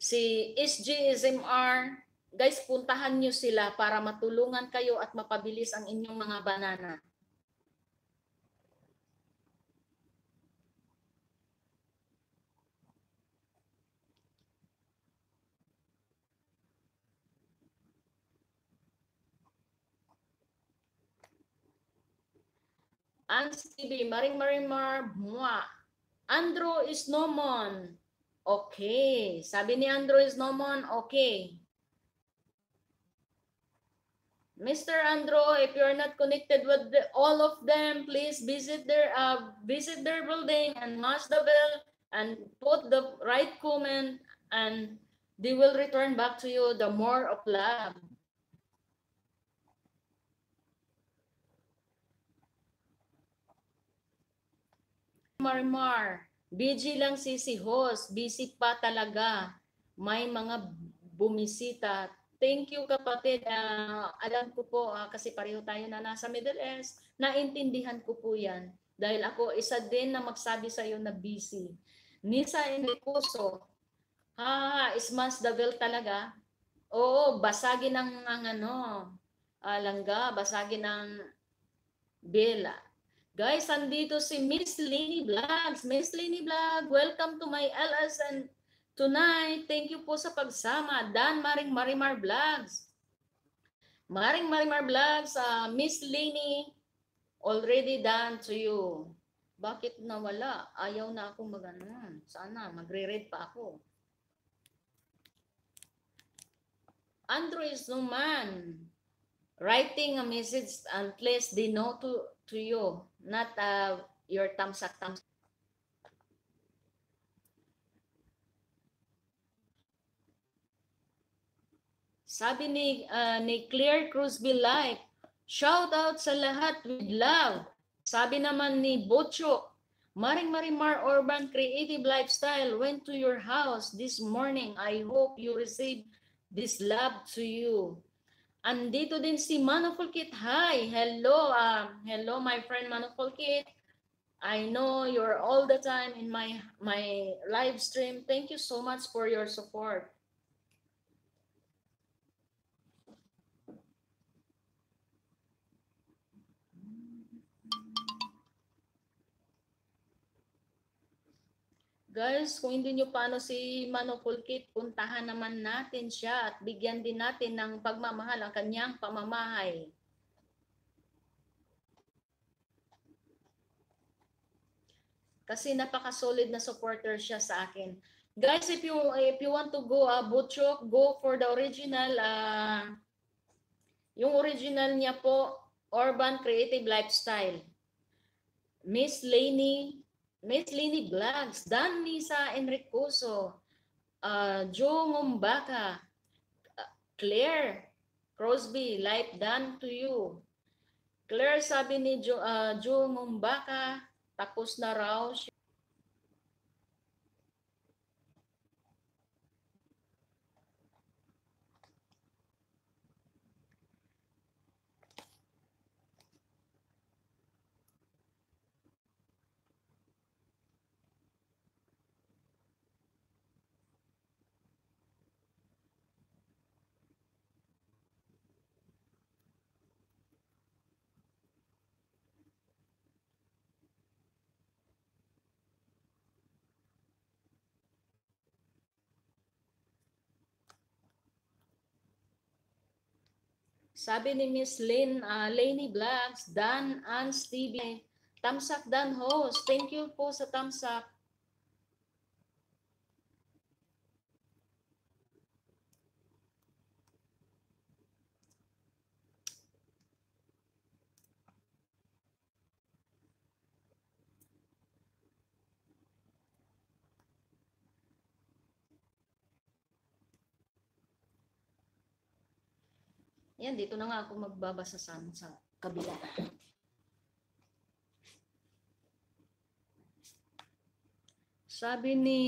Speaker 1: si SGSMR, guys, puntahan niyo sila para matulungan kayo at mapabilis ang inyong mga banana. Ans TV, Maring Marimar, Mua. Andrew is no mon. Okay. Sabi ni Andrew is no mon, okay. Mr. Andrew, if you're not connected with the, all of them, please visit their uh, visit their building and mash the bell and put the right comment and they will return back to you the more of love. Marmar, busy lang si si host, busy pa talaga. May mga bumisita. Thank you kapatid. Uh, alam ko po uh, kasi pareho tayo na nasa Middle East. Naintindihan ko po yan. Dahil ako isa din na magsabi sa iyo na busy. Nisa Enricoso, ha, ismas devil talaga. Oo, basagin ng, ang ano, uh, langga, basagin ng bela Guys, andito si Miss Lini Vlogs. Miss Lini Vlog, welcome to my LSN tonight. Thank you po sa pagsama. Dan Maring Marimar Vlogs. Maring Marimar Vlogs, uh, Miss Lini, already done to you. Bakit nawala? Ayaw na akong mag-ano. Sana, magre-read pa ako. Andrew Zuman, writing a message and please denote to, to you not uh, your tamsak tamsak. Sabi ni, uh, ni Claire Cruzby Life, shout out sa lahat with love. Sabi naman ni Bocho, Maring Marimar Urban Creative Lifestyle went to your house this morning. I hope you receive this love to you. Andito din si Manufulkit. Hi, hello. Uh, hello my friend Manufulkit. I know you're all the time in my my live stream. Thank you so much for your support. Guys, kung hindi nyo paano si Manopulkit, puntahan naman natin siya at bigyan din natin ng pagmamahal ang kanyang pamamahay. Kasi napaka-solid na supporter siya sa akin. Guys, if you if you want to go uh, Butchok, go for the original uh, yung original niya po Urban Creative Lifestyle. Miss Lainey, Miss Lainey Vlogs, Dan Nisa Enricoso, uh, Joe Ngumbaka, uh, Claire Crosby, life done to you. Claire sabi ni Joe, uh, Joe Ngumbaka, tapos na raw siya. Sabi ni Miss Lynn, uh, Lainey Vlogs, Dan, Ann, Stevie, Tamsak Dan host. Thank you po sa Tamsak. Yan, dito na nga ako magbabasa sa, sa kabila. Sabi ni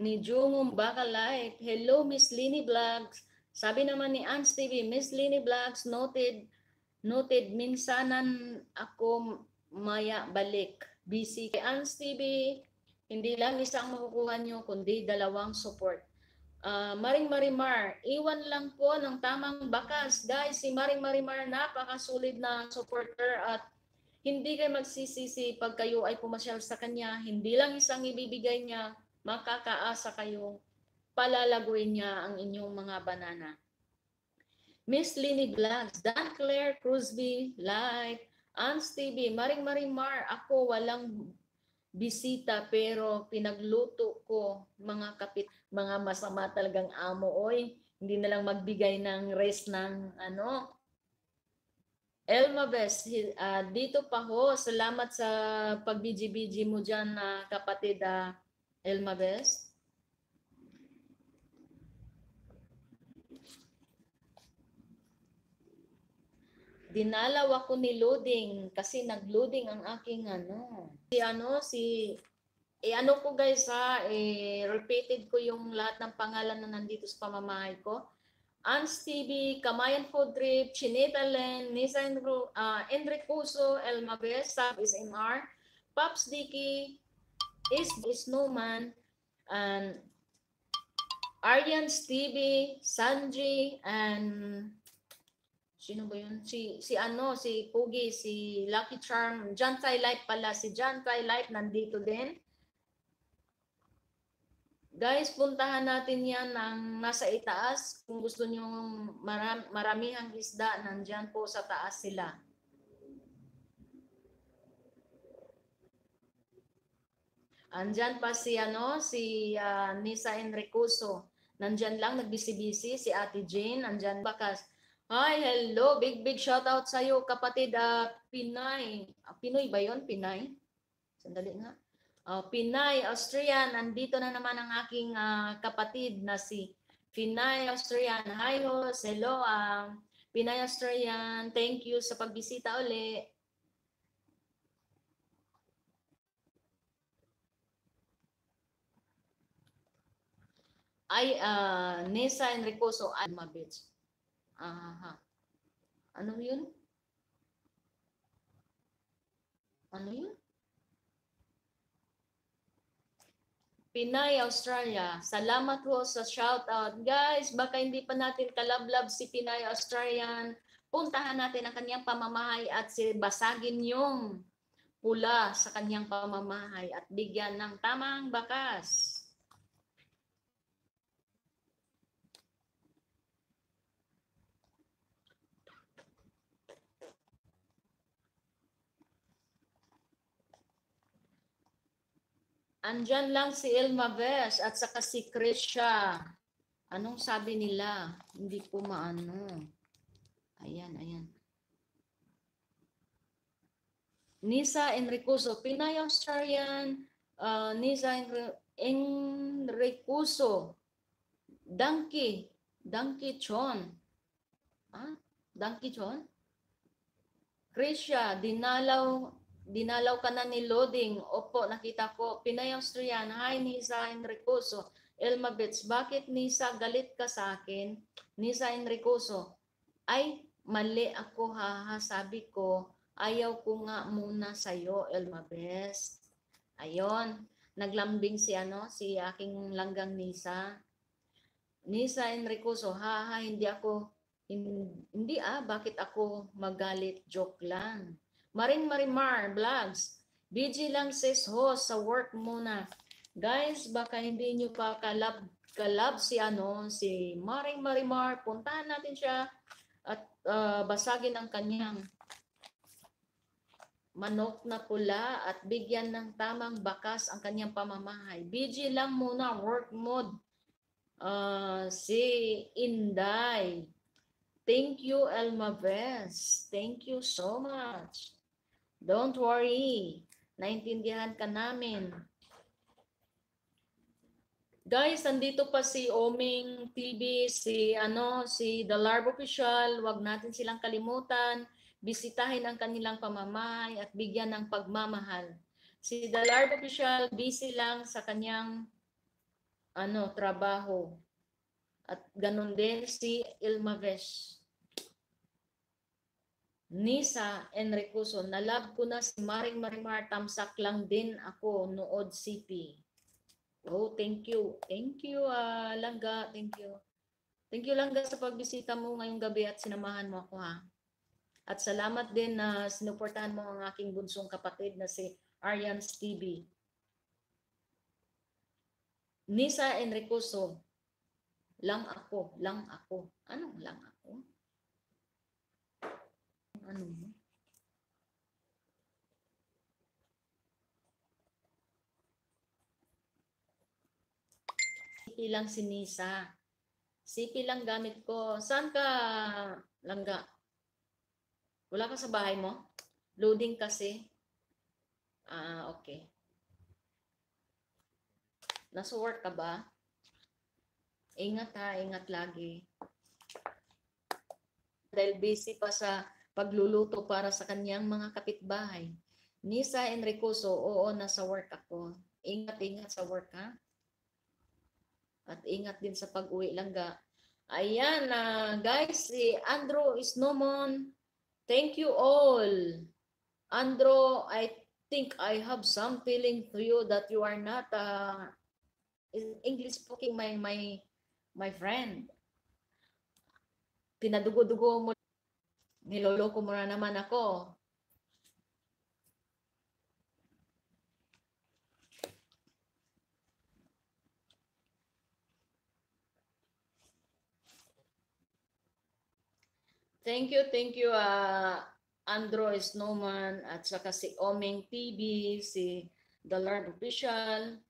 Speaker 1: ni Jungum Baka Life, Hello Miss Lini Vlogs. Sabi naman ni Ans TV, Miss Lini Vlogs noted noted minsanan ako maya balik. Busy kay Ans TV, hindi lang isang makukuha nyo kundi dalawang support. Uh, Maring Marimar, iwan lang po ng tamang bakas. Guys, si Maring Marimar napakasulit na supporter at hindi kayo magsisisi pag kayo ay pumasyal sa kanya. Hindi lang isang ibibigay niya, makakaasa kayo palalaguin niya ang inyong mga banana. Miss Lini Vlogs, Dan Claire Cruzby, Live, Ans TV, Maring Marimar, ako walang bisita pero pinagluto ko mga kapit mga masama talagang amo oy hindi na lang magbigay ng rest ng ano Elma Bes, uh, dito pa ho. Salamat sa pagbiji-biji mo dyan uh, kapatid uh, Elma dinalaw ako ni loading kasi nagloading ang aking ano. Si ano si eh ano ko guys ha, eh repeated ko yung lahat ng pangalan na nandito sa pamamahay ko. Ans TV, Kamayan Food Trip, Chinita Len, Nisa uh, Enricoso, Elma Besa, is MR, Pops Dicky, Is Snowman, and Aryan TV, Sanji, and Sino ba yun? Si, si ano, si Pugi, si Lucky Charm, John Tai Life pala. Si John Tai Life nandito din. Guys, puntahan natin yan ng nasa itaas. Kung gusto nyo maram, maramihang isda, nandyan po sa taas sila. Andyan pa si ano, si uh, Nisa Enricoso. Nandyan lang, nagbisi-bisi. Si Ate Jane, nandyan bakas Hi, hello. Big, big shout out sa iyo, kapatid uh, Pinay. Uh, Pinoy ba yon Pinay? Sandali nga. Uh, Pinay, Austrian. Nandito na naman ang aking uh, kapatid na si Pinay, Austrian. Hi, host. Hello, uh, Pinay, Austrian. Thank you sa pagbisita uli. Ay, uh, Nessa Enricoso, Alma Beach. Aha. Ano yun? Ano yun? Pinay, Australia. Salamat po sa shoutout. Guys, baka hindi pa natin kalablab si Pinay, Australian. Puntahan natin ang kanyang pamamahay at si basagin yung pula sa kanyang pamamahay at bigyan ng tamang bakas. Andyan lang si Elma Ves at saka si Krisha. Anong sabi nila? Hindi ko maano. Ayan, ayan. Nisa Enricoso, Pinay Australian, uh, Nisa Enricoso, Donkey, Donkey Chon. Ah, Donkey Chon? Krisha, dinalaw, dinalaw ka na ni Loading. Opo, nakita ko. Pinay Australian, hi Nisa Enricoso. Elma Bets, bakit Nisa galit ka sa akin? Nisa Enricoso, ay mali ako ha, sabi ko Ayaw ko nga muna sa iyo, Elma Best. Ayon, naglambing si ano, si aking langgang Nisa. Nisa Enricoso, ha ha, hindi ako, hindi ah, bakit ako magalit? Joke lang. Maring Marimar Vlogs, BG lang sis host sa work muna. Guys, baka hindi nyo pa kalab, kalab si ano, si Maring Marimar. Puntahan natin siya at uh, basagin ang kanyang manok na pula at bigyan ng tamang bakas ang kanyang pamamahay. BG lang muna, work mode. Uh, si Inday. Thank you, Elma Ves. Thank you so much. Don't worry. Naintindihan ka namin. Guys, andito pa si Oming TV, si ano, si The Larb Official. Huwag natin silang kalimutan bisitahin ang kanilang pamamahay at bigyan ng pagmamahal. Si Dalardo Official busy lang sa kanyang ano trabaho. At ganun din si Ilmavesh. Nisa Enricuso, nalab ko na si Maring Marimar, tamsak lang din ako nood CP. Oh, thank you. Thank you, uh, Langga. Thank you. Thank you, Langga, sa pagbisita mo ngayong gabi at sinamahan mo ako, ha? At salamat din na sinuportahan mo ang aking bunsong kapatid na si Aryan TV. Nisa Enricoso, lang ako, lang ako. Anong lang ako? Ano mo? Sipi lang si Nisa. Sipi lang gamit ko. Saan ka, langga? Wala ka sa bahay mo? Loading kasi? Ah, okay. Nasa work ka ba? Ingat ha, ingat lagi. Dahil busy pa sa pagluluto para sa kanyang mga kapitbahay. Nisa Enricoso, oo, nasa work ako. Ingat, ingat sa work ha. At ingat din sa pag-uwi lang ga. Ayan, uh, guys, si Andrew Snowmon, Thank you all. Andro, I think I have some feeling to you that you are not uh, English speaking my my my friend. Pinadugo-dugo mo. Niloloko mo na naman ako. Thank you, thank you, uh, Andro Snowman, at saka si Omeng TV, si The Lord Official,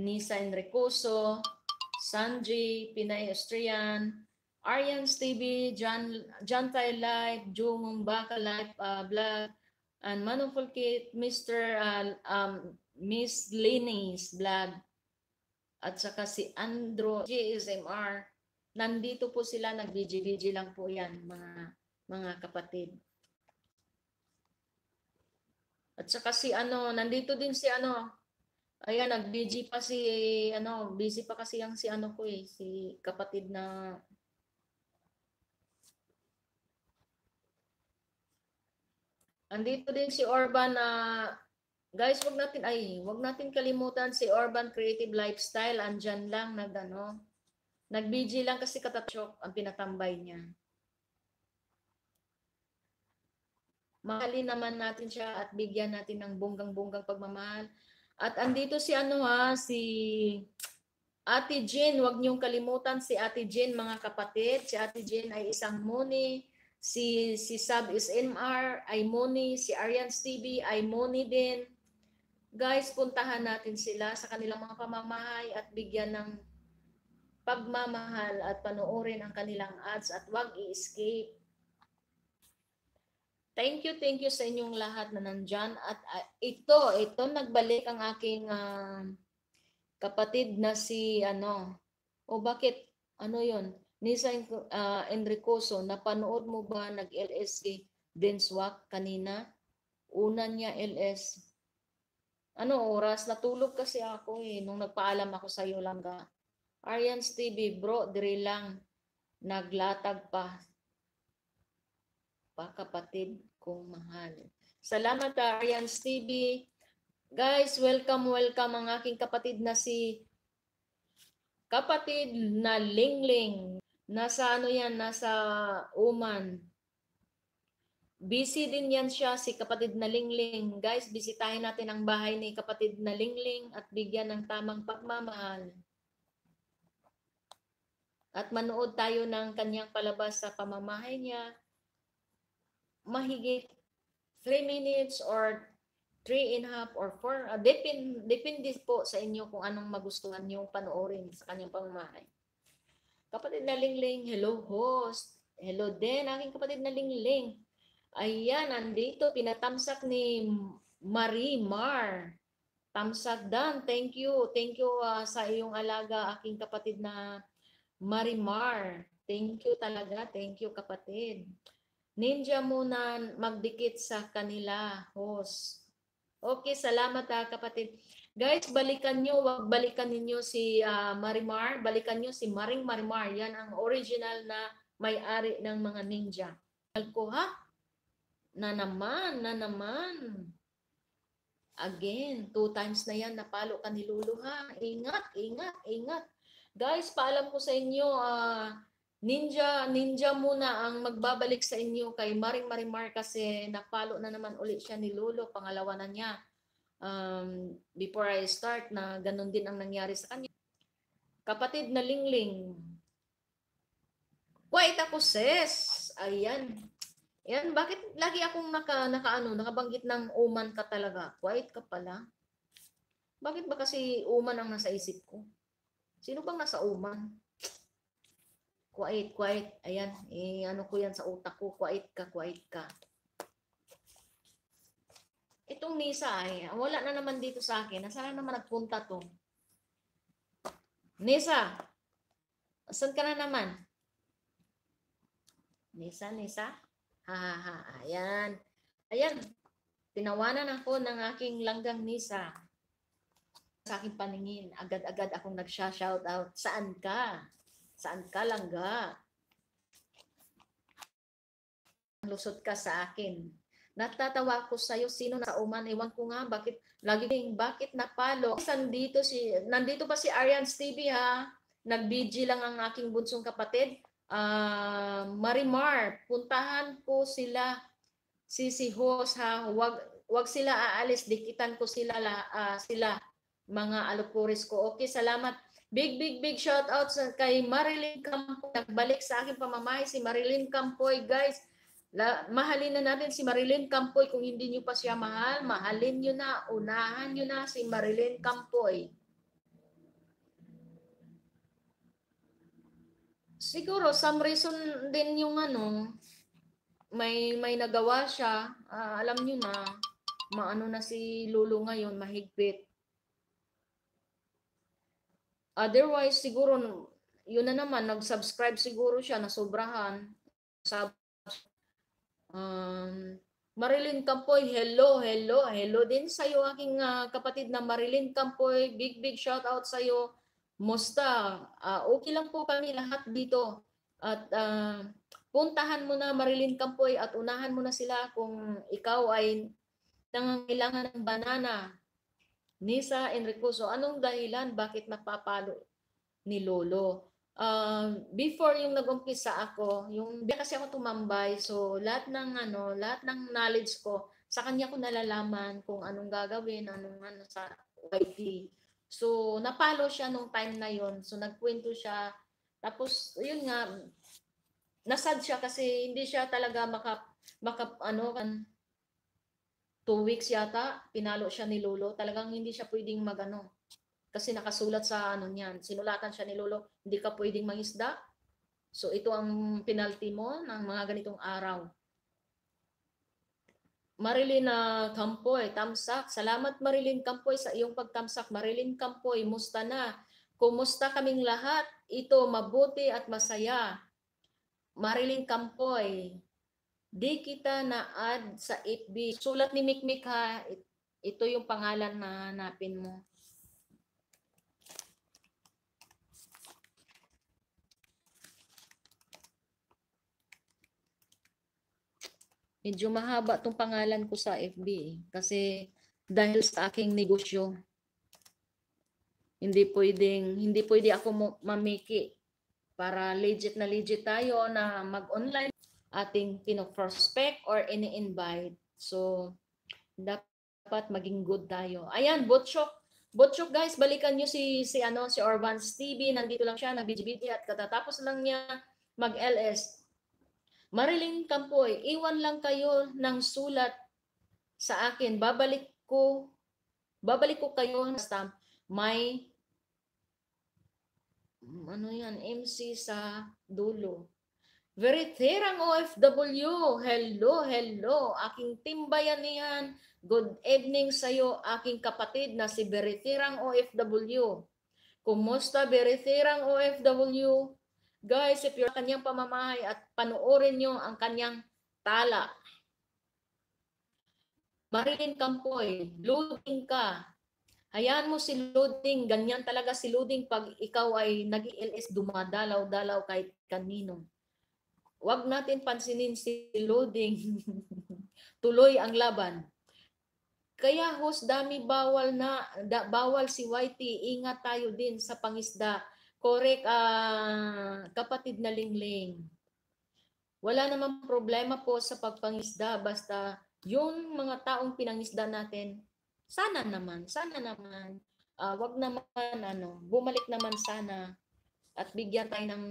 Speaker 1: Nisa Enricoso, Sanji, Pinay Austrian, Aryan TV, John, John Tai Live, Jung Baka Live uh, Vlog, and Manuful Kit, Mr. Uh, um, Miss Lenny's Vlog, at saka si Andro GSMR. Nandito po sila, nag-VG-VG lang po yan, mga mga kapatid. At saka si ano, nandito din si ano, ayan, nag-busy pa si, ano, busy pa kasi yung si ano ko eh, si kapatid na, Andito din si Orban na, guys, wag natin, ay, wag natin kalimutan si Orban Creative Lifestyle, andyan lang, nag ano, nag-BG lang kasi katatsok ang pinatambay niya. mahalin naman natin siya at bigyan natin ng bonggang-bonggang pagmamahal. At andito si ano ha, si Ate Jean, huwag niyong kalimutan si Ate Jean mga kapatid. Si Ate Jean ay isang Moni, si si Sab is MR ay Moni, si Arian TV ay Moni din. Guys, puntahan natin sila sa kanilang mga pamamahay at bigyan ng pagmamahal at panoorin ang kanilang ads at wag i-escape. Thank you, thank you sa inyong lahat na nandyan. At uh, ito, ito nagbalik ang aking uh, kapatid na si ano. O bakit ano 'yon? Nisa uh, Enricoso, napanood mo ba nag-LS si Denswak kanina? Una niya LS ano oras? Natulog kasi ako eh. Nung nagpaalam ako sa iyo lang ga. Arians TV, bro, dire lang. Naglatag pa. Pa kapatid kong mahal. Salamat Arians TV. Guys, welcome, welcome ang aking kapatid na si kapatid na Lingling. Nasa ano yan, nasa Uman. Busy din yan siya, si kapatid na Lingling. Guys, bisitahin natin ang bahay ni kapatid na Lingling at bigyan ng tamang pagmamahal. At manood tayo ng kanyang palabas sa pamamahay niya. Mahigit 3 minutes or 3 and a half or 4. Uh, depend, depende po sa inyo kung anong magustuhan niyo panoorin sa kanyang pamamahay. Kapatid na Lingling, hello host. Hello din, aking kapatid na Lingling. Ayan, nandito, pinatamsak ni Marie Mar. Tamsak dan. Thank you. Thank you uh, sa iyong alaga, aking kapatid na Marimar. Thank you talaga. Thank you, kapatid. Ninja muna magdikit sa kanila, host. Okay, salamat ha, kapatid. Guys, balikan nyo, wag balikan ninyo si uh, Marimar, balikan nyo si Maring Marimar. Yan ang original na may-ari ng mga ninja. Ko ha? Na naman, na naman. Again, two times na yan, napalo ka ni Lulu ha. Ingat, ingat, ingat. Guys, paalam ko sa inyo, uh, ninja, ninja muna ang magbabalik sa inyo kay Maring Marimar kasi napalo na naman ulit siya ni Lulu, pangalawa na niya. Um, before I start na ganun din ang nangyari sa kanya. Kapatid na Lingling. Wait ako, sis. Ayan. Yan, bakit lagi akong naka, naka ano, nakabanggit ng uman ka talaga? Quiet ka pala. Bakit ba kasi uman ang nasa isip ko? Sino bang nasa uman? Quiet, quiet. Ayan, eh, ano ko yan sa utak ko. Quiet ka, quiet ka. Itong Nisa ay, wala na naman dito sa akin. Nasaan naman nagpunta to? Nisa, saan ka na naman? Nisa, Nisa? Ha, ha, ha. Ayan. Ayan. Tinawanan ako ng aking langgang nisa. Sa aking paningin, agad-agad akong nagsha-shout out. Saan ka? Saan ka langga? Lusot ka sa akin. Natatawa ko sa iyo sino na uman. Iwan ko nga bakit lagi ding bakit napalo. Nandito si nandito pa si Arian Stevie ha. Nag-BG lang ang aking bunsong kapatid uh, Marimar, puntahan ko sila si si host ha, wag wag sila aalis, dikitan ko sila uh, sila mga alupuris ko. Okay, salamat. Big big big shout out sa kay Marilyn Campoy. Nagbalik sa akin pamamahay si Marilyn Campoy, guys. La, mahalin na natin si Marilyn Campoy kung hindi niyo pa siya mahal, mahalin niyo na, unahan niyo na si Marilyn Campoy. Siguro some reason din yung ano, may may nagawa siya. Uh, alam niyo na, maano na si Lulu ngayon, mahigpit. Otherwise, siguro, yun na naman, nag-subscribe siguro siya, na sobrahan. Sub, um, Marilyn Campoy, hello, hello, hello din sa iyo aking uh, kapatid na Marilyn Campoy. Big, big shout out sa iyo Musta? Uh, okay lang po kami lahat dito. At uh, puntahan mo na Marilyn Campoy at unahan mo na sila kung ikaw ay nangangailangan ng banana. Nisa Enricoso, anong dahilan bakit napapalo ni Lolo? Uh, before yung nag-umpisa ako, yung kasi ako tumambay, so lahat ng ano, lahat ng knowledge ko, sa kanya ko nalalaman kung anong gagawin, anong ano sa YT. So, napalo siya nung time na yon So, nagkwento siya. Tapos, yun nga, nasad siya kasi hindi siya talaga maka, maka ano, two weeks yata, pinalo siya ni Lolo. Talagang hindi siya pwedeng magano. Kasi nakasulat sa ano niyan, sinulatan siya ni Lolo, hindi ka pwedeng mangisda. So ito ang penalty mo ng mga ganitong araw. Marilyn na Campoy, tamsak. Salamat Marilyn Campoy sa iyong pagtamsak. Marilyn Campoy, musta na? Kumusta kaming lahat? Ito mabuti at masaya. Marilyn Campoy, di kita na-add sa FB. Sulat ni Mikmik ha, ito yung pangalan na hanapin mo. Medyo mahaba tong pangalan ko sa FB eh, kasi dahil sa aking negosyo. Hindi pwedeng hindi pwede ako mamiki para legit na legit tayo na mag-online ating pino-prospect or ini-invite. So dapat maging good tayo. Ayan, Botchok. Botchok guys, balikan niyo si si ano si Orvans TV, nandito lang siya, nag-BGBT at katatapos lang niya mag-LS. Marilyn Campoy, iwan lang kayo ng sulat sa akin. Babalik ko, babalik ko kayo ng stamp. May, ano yan, MC sa dulo. Veriterang OFW, hello, hello, aking timbayan niyan. Good evening sa iyo, aking kapatid na si Veriterang OFW. Kumusta Veriterang OFW? Guys, if you're kanyang pamamahay at panoorin nyo ang kanyang tala. Marilyn Campoy, loading ka. Hayaan mo si loading, ganyan talaga si loading pag ikaw ay nag ls dumadalaw-dalaw kahit kanino. Huwag natin pansinin si loading. Tuloy ang laban. Kaya host dami bawal na da, bawal si YT. Ingat tayo din sa pangisda Correct, uh, kapatid na lingling. Wala namang problema po sa pagpangisda basta yung mga taong pinangisda natin, sana naman, sana naman, uh, wag naman ano, bumalik naman sana at bigyan tayo ng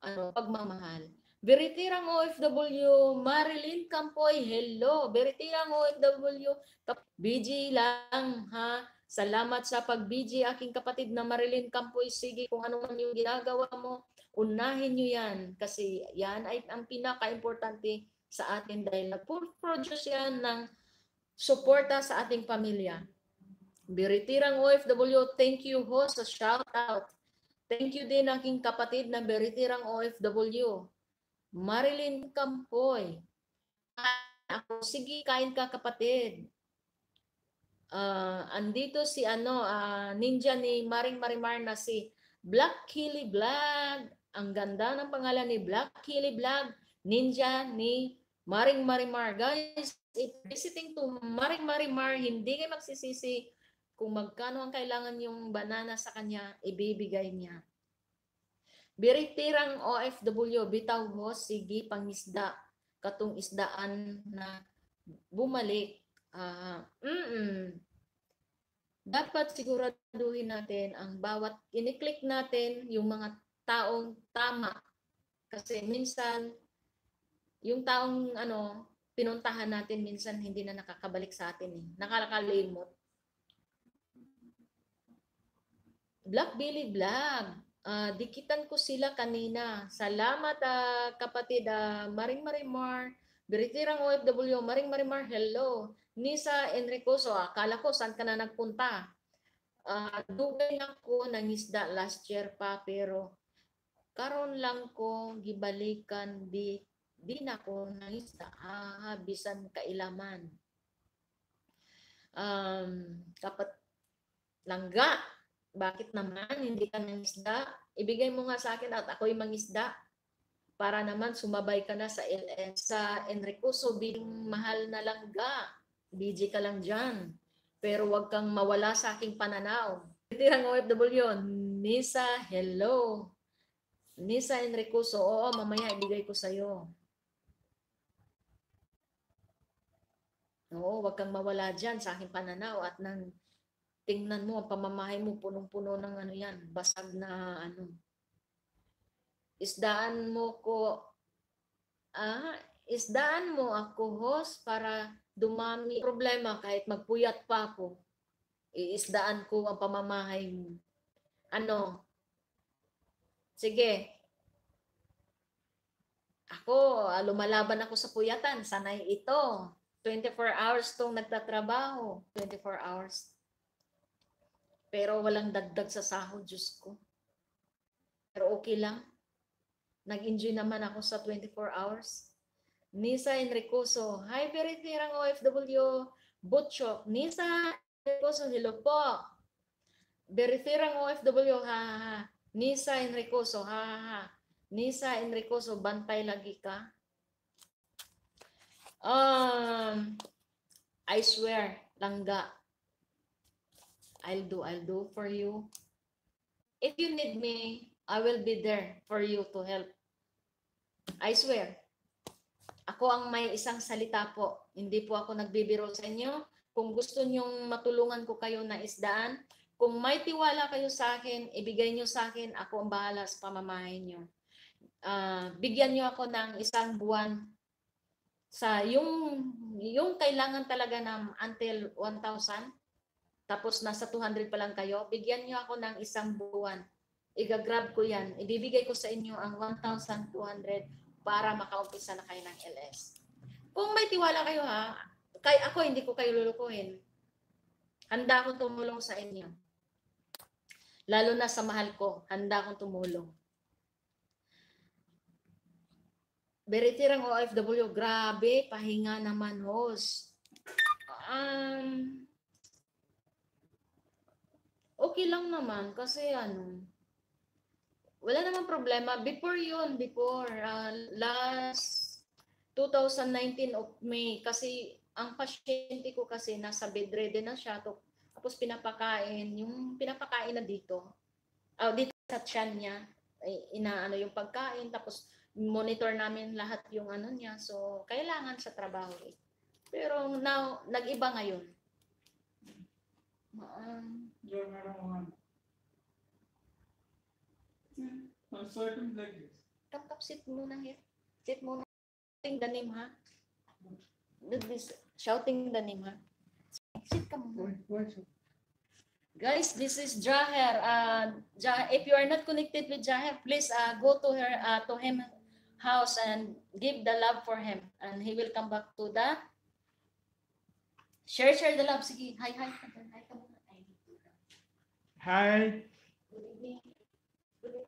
Speaker 1: ano, pagmamahal. Beritirang OFW, Marilyn Campoy, hello. Beritirang OFW, BG lang ha. Salamat sa pagbiji aking kapatid na Marilyn Campoy. Sige, kung ano man yung ginagawa mo, unahin nyo yan. Kasi yan ay ang pinaka-importante sa atin dahil nag-produce yan ng suporta sa ating pamilya. Biritirang OFW, thank you ho sa shout out. Thank you din aking kapatid na Biritirang OFW. Marilyn Campoy. Ako, sige, kain ka kapatid uh, andito si ano, uh, ninja ni Maring Marimar na si Black Killy Vlog. Ang ganda ng pangalan ni Black Killy Vlog, ninja ni Maring Marimar. Guys, if visiting to Maring Marimar, hindi kayo magsisisi kung magkano ang kailangan yung banana sa kanya, ibibigay niya. Biritirang OFW, bitaw ho, sige, pangisda, katong isdaan na bumalik uh, mm dapat siguraduhin natin ang bawat kiniklik natin yung mga taong tama. Kasi minsan, yung taong ano, pinuntahan natin minsan hindi na nakakabalik sa atin eh. Nakakalimot. Black Billy Vlog. Uh, dikitan ko sila kanina. Salamat uh, kapatid uh, Maring Marimar. Biritirang OFW. Maring Marimar, hello. Nisa Enricoso, akala ko saan ka na nagpunta? Uh, dugay ako ng isda last year pa pero karon lang ko gibalikan di di na ko ng isda ah, bisan kailaman. Um, kapat langga, bakit naman hindi ka ng isda? Ibigay mo nga sa akin at ako'y mangisda para naman sumabay ka na sa sa Enricoso bilang mahal na langga. BG ka lang dyan. Pero wag kang mawala sa aking pananaw. Tirang OFW, Nisa, hello. Nisa Enricoso, oo, mamaya ibigay ko sa'yo. Oo, wag kang mawala dyan sa aking pananaw at nang tingnan mo, ang pamamahay mo, punong-puno ng ano yan, basag na ano. Isdaan mo ko, ah, isdaan mo ako host para dumami problema kahit magpuyat pa ako. Iisdaan ko ang pamamahay mo. Ano? Sige. Ako, ah, lumalaban ako sa puyatan. Sanay ito. 24 hours tong nagtatrabaho. 24 hours. Pero walang dagdag sa sahod, Diyos ko. Pero okay lang. Nag-enjoy naman ako sa 24 hours. Nisa Enricoso. Hi, very tirang OFW. Butchok. Nisa Enricoso, hello po. Very tirang OFW, ha, ha, ha. Nisa Enricoso, ha, ha, ha. Nisa Enricoso, bantay lagi ka. Um, I swear, langga. I'll do, I'll do for you. If you need me, I will be there for you to help. I swear. Ako ang may isang salita po. Hindi po ako nagbibiro sa inyo. Kung gusto nyong matulungan ko kayo na isdaan, kung may tiwala kayo sa akin, ibigay nyo sa akin, ako ang bahala sa pamamahay nyo. Ah, bigyan nyo ako ng isang buwan sa yung yung kailangan talaga ng until 1,000 tapos nasa 200 pa lang kayo, bigyan nyo ako ng isang buwan. Igagrab ko yan. Ibibigay ko sa inyo ang 1,200 para makaumpisa na kayo ng LS. Kung may tiwala kayo ha, kay ako hindi ko kayo lulukuhin. Handa akong tumulong sa inyo. Lalo na sa mahal ko, handa akong tumulong. Beritirang OFW, grabe, pahinga naman, host. Um, okay lang naman kasi ano, wala namang problema. Before yun, before, ah, last 2019 of May, kasi ang pasyente ko kasi nasa bedridden na siya, to, tapos pinapakain, yung pinapakain na dito, ah, dito sa tiyan niya, inaano yung pagkain, tapos monitor namin lahat yung ano niya, so kailangan sa trabaho eh. Pero now, nag-iba ngayon. Um,
Speaker 2: Diyan On certain like this.
Speaker 1: Tap tap sit muna here. Sit muna. Shouting the name ha. Do this. Shouting the name ha. Sit ka muna.
Speaker 2: Why, why so?
Speaker 1: Guys, this is Jaher. Uh, Jah- if you are not connected with Jaher, please uh, go to her uh, to him house and give the love for him, and he will come back to the share share the love. Sige, hi hi. Hi. Hi.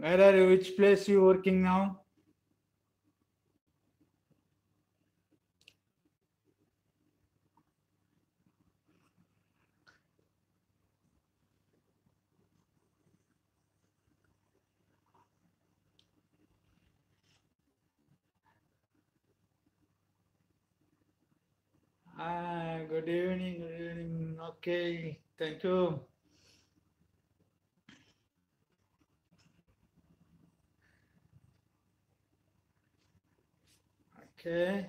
Speaker 2: Where are you? Which place you working now? Ah, good evening, good evening. Okay, thank you. Okay.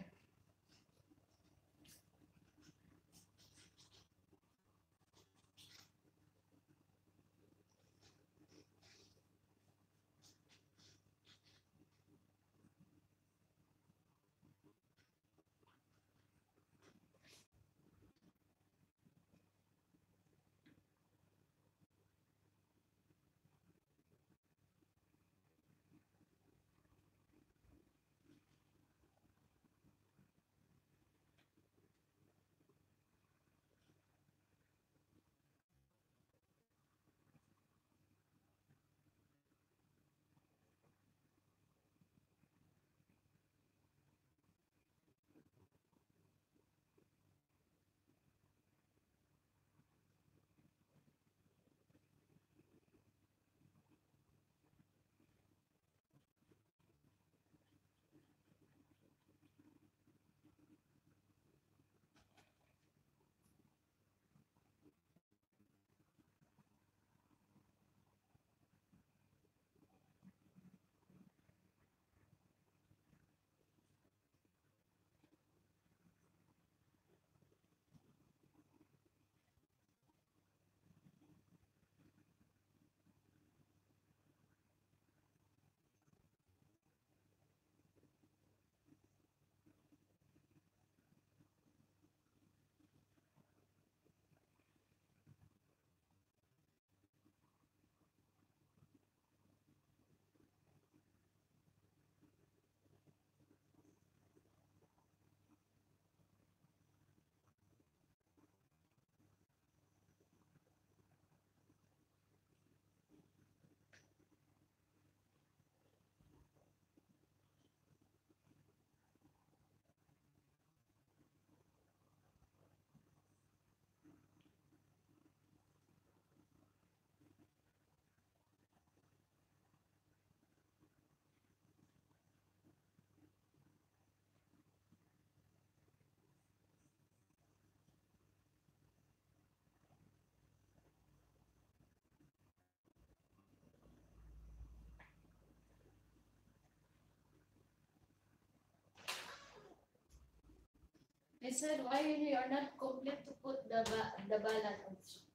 Speaker 1: Said, why you are not complete to put the ba- the ballot also?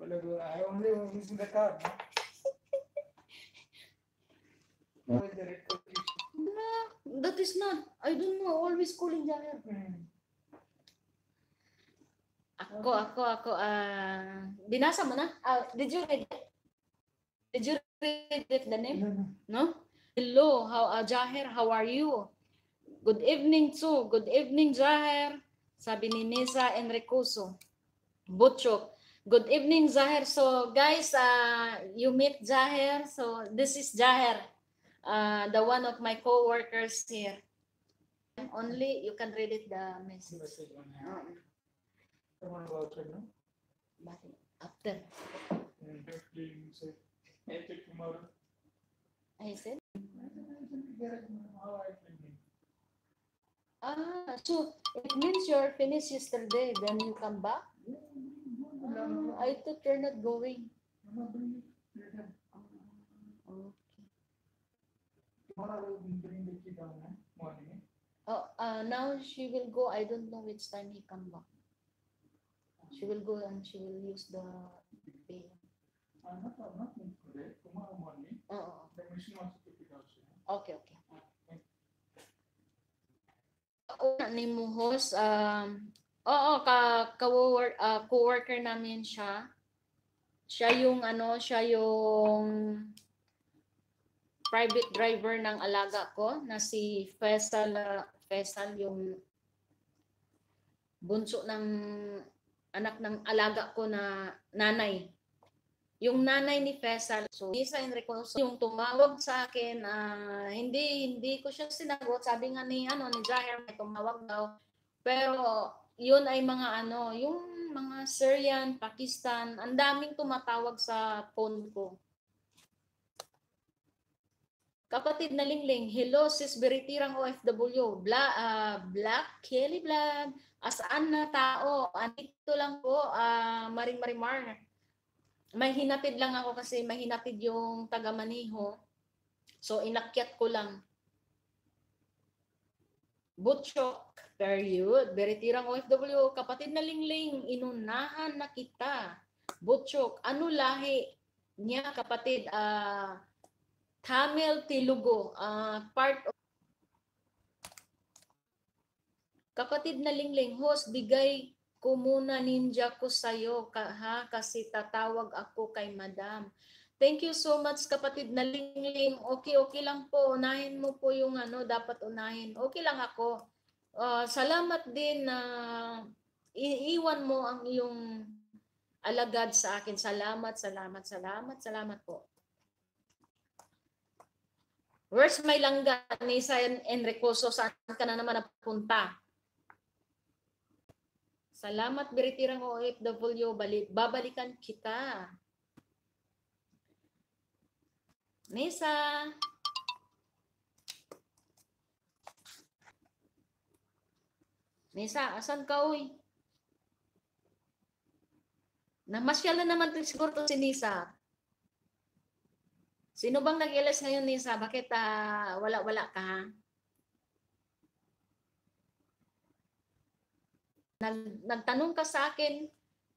Speaker 2: But uh, I only was using the card. no? Cookie?
Speaker 1: No, that is not. I don't know. Always calling Jahir.
Speaker 2: Hmm.
Speaker 1: Ako, ako, ako. ah binasa mo na? Ah, did you read it? Did you read it, the name?
Speaker 2: No, no.
Speaker 1: No? Hello, how, uh, Jahir, how are you? Good evening too. Good evening, Jahir. Sabi ni Nisa Enricoso. Butchok. Good evening, Zahir. So, guys, uh, you meet Zahir. So, this is Zahir, uh, the one of my co-workers here. Only you can read it the message.
Speaker 2: Message on go outside, no?
Speaker 1: bakit? After.
Speaker 2: Tomorrow.
Speaker 1: I said, ah, so it means you're finished yesterday, then you come back? I thought you're not going.
Speaker 2: No, no, bring it later.
Speaker 1: Okay.
Speaker 2: Tomorrow I will bring the kid down, morning.
Speaker 1: Oh, uh, now she will go. I don't know which time he come back. She will go and she will use the pay.
Speaker 2: Uh, not, not today, tomorrow morning.
Speaker 1: Oo.
Speaker 2: The mission wants to pick up.
Speaker 1: Okay, okay. Una ni mo host, um, oo, ka, ka uh, co-worker namin siya. Siya yung ano, siya yung private driver ng alaga ko na si Faisal, uh, Faisal yung bunso ng anak ng alaga ko na nanay. Yung nanay ni Faisal, so Lisa Enrico, so, yung tumawag sa akin, ah, hindi hindi ko siya sinagot. Sabi nga ni ano ni Zahir, may tumawag daw. Pero yun ay mga ano, yung mga Syrian, Pakistan, ang daming tumatawag sa phone ko. Kapatid na Lingling, hello sis Beritirang OFW, Bla, ah, Black Kelly Vlog, asaan na tao? Andito lang po, ah, Maring Marimar. May hinatid lang ako kasi may hinatid yung taga Maniho. So inakyat ko lang. Butchok, period. Beritirang OFW, kapatid na Lingling, inunahan na kita. Butchok, ano lahi niya kapatid? Ah, Tamil Telugu, ah, part of Kapatid na Lingling, host, bigay ko muna ninja ko sa'yo ka, ha, kasi tatawag ako kay madam. Thank you so much kapatid na Lingling. Okay, okay lang po. Unahin mo po yung ano, dapat unahin. Okay lang ako. Ah, salamat din na iiwan mo ang iyong alagad sa akin. Salamat, salamat, salamat, salamat po. Where's my langga ni San Enricoso? Saan ka na naman napunta? Salamat, Biritirang OFW. Balik, babalikan kita. Nisa. Nisa, asan ka, uy? Namasyal na naman siguro to si Nisa. Sino bang nag-ilas ngayon, Nisa? Bakit ah, wala-wala ka, ha? Nag, nagtanong ka sa akin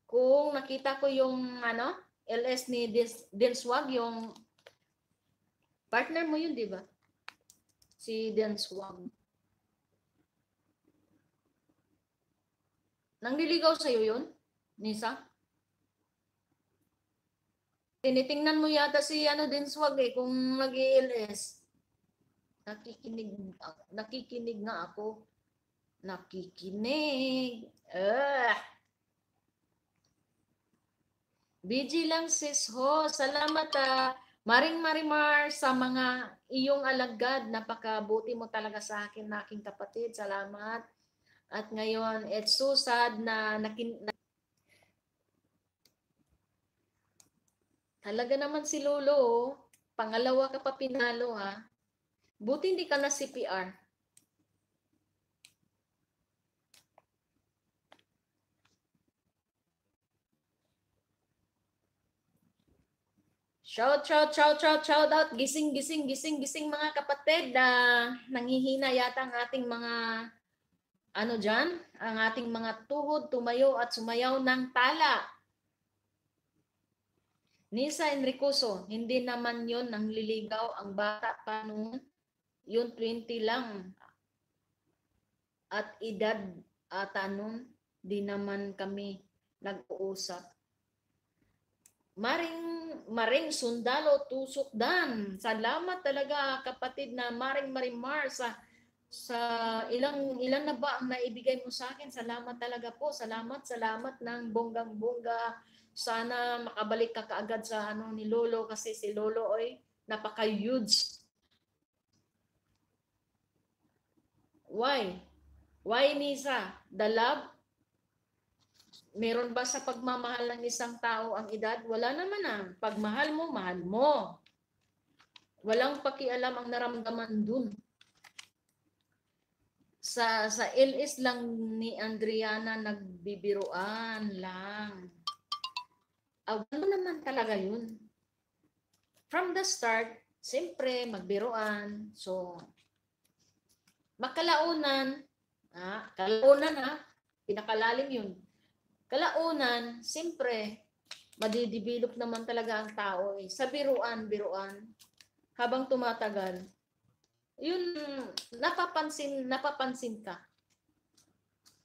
Speaker 1: kung nakita ko yung ano, LS ni Dis, Dinswag, yung partner mo yun, di ba? Si Dinswag. Nangliligaw sa'yo yun, Nisa? Tinitingnan mo yata si ano Dinswag eh, kung nag-LS. Nakikinig, nakikinig nga ako. Nakikinig. Lang sis ho. Salamat ah. Maring Marimar sa mga iyong alagad. Napakabuti mo talaga sa akin na aking kapatid. Salamat. At ngayon, it's so sad na nakin na- Talaga naman si Lolo, oh. pangalawa ka pa pinalo ha. Buti hindi ka na CPR. Shout, shout, shout, shout, shout out. Gising, gising, gising, gising mga kapatid. Ah, nanghihina yata ang ating mga ano dyan? Ang ating mga tuhod tumayo at sumayaw ng tala. Nisa Enricoso, hindi naman yon nang liligaw ang bata pa noon. Yun 20 lang. At edad ata noon, di naman kami nag-uusap. Maring Maring Sundalo Tusok Dan. Salamat talaga kapatid na Maring Marimar sa sa ilang ilan na ba ang naibigay mo sa akin? Salamat talaga po. Salamat, salamat ng bonggang-bongga. Sana makabalik ka kaagad sa ano ni Lolo kasi si Lolo oy napaka-huge. Why? Why Nisa? The love? Meron ba sa pagmamahal ng isang tao ang edad? Wala naman ah. Pagmahal mo, mahal mo. Walang pakialam ang naramdaman dun sa sa LS lang ni Adriana nagbibiruan lang. Aw, ano naman talaga yun? From the start, siyempre magbiruan. So, makalaunan, ah, kalaunan ha, pinakalalim yun. Kalaunan, siyempre, madidevelop naman talaga ang tao eh. Sa biruan, biruan, habang tumatagal, yun napapansin napapansin ka.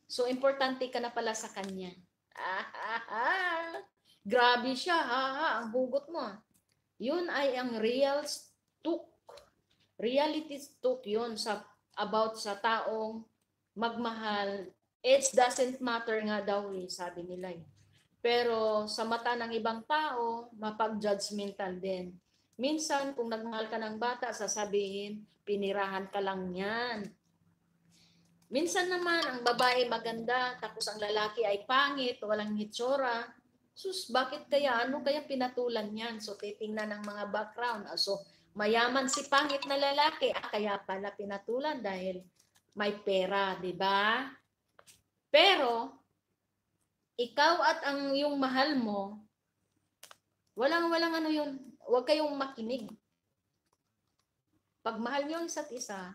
Speaker 1: So importante ka na pala sa kanya. Grabe siya, ha, ha, ang hugot mo. ah. Yun ay ang real stook. Reality stook yun sa about sa taong magmahal. It doesn't matter nga daw eh, sabi nila eh. Pero sa mata ng ibang tao, mapag-judgmental din. Minsan, kung nagmahal ka ng bata, sasabihin, pinirahan ka lang yan. Minsan naman, ang babae maganda, tapos ang lalaki ay pangit, walang hitsura. Sus, bakit kaya? Ano kaya pinatulan yan? So, titingnan ng mga background. Ah, So, mayaman si pangit na lalaki. Ah, kaya pala pinatulan dahil may pera, di ba? Pero, ikaw at ang yung mahal mo, walang walang ano yun, huwag kayong makinig. Pag mahal nyo ang isa't isa,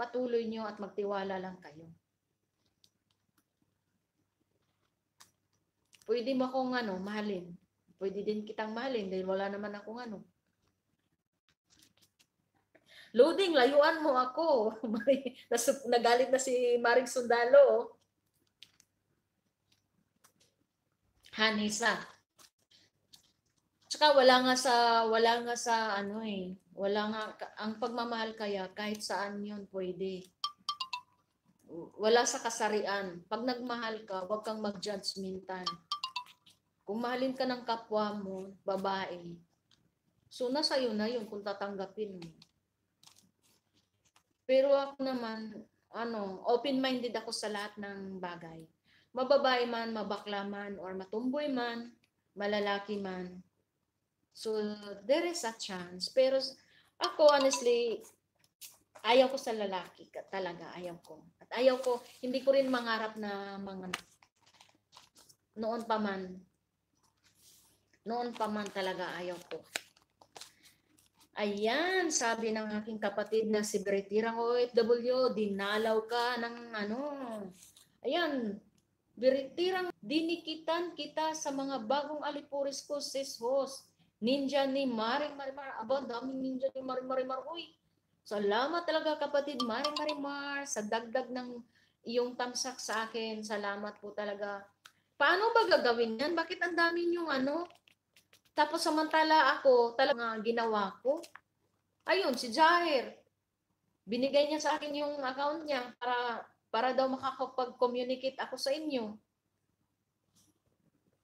Speaker 1: patuloy nyo at magtiwala lang kayo. Pwede mo akong ano, mahalin. Pwede din kitang mahalin dahil wala naman akong ano. Loading, layuan mo ako. Nagalit na si Maring Sundalo. Hanisa. Tsaka wala nga sa wala nga sa ano eh. Wala nga ang pagmamahal kaya kahit saan 'yun pwede. Wala sa kasarian. Pag nagmahal ka, huwag kang mag-judgmental. Kung mahalin ka ng kapwa mo, babae, so nasa iyo na yun kung tatanggapin mo. Pero ako naman, ano, open-minded ako sa lahat ng bagay. Mababae man, mabakla man, or matumboy man, malalaki man. So, there is a chance. Pero ako, honestly, ayaw ko sa lalaki talaga. Ayaw ko. At ayaw ko, hindi ko rin mangarap na mga noon pa man. Noon pa man talaga ayaw ko. Ayan, sabi ng aking kapatid na si Beritirang OFW, dinalaw ka ng ano. Ayan, Beritirang dinikitan kita sa mga bagong alipuris ko, sis host. Ninja ni Maring Marimar. Aba, daming ninja ni Maring Marimar. Uy, salamat talaga kapatid Maring Marimar sa dagdag ng iyong tamsak sa akin. Salamat po talaga. Paano ba gagawin yan? Bakit ang dami yung ano? Tapos samantala ako, talaga ginawa ko. Ayun, si Jair. Binigay niya sa akin yung account niya para para daw makakapag-communicate ako sa inyo.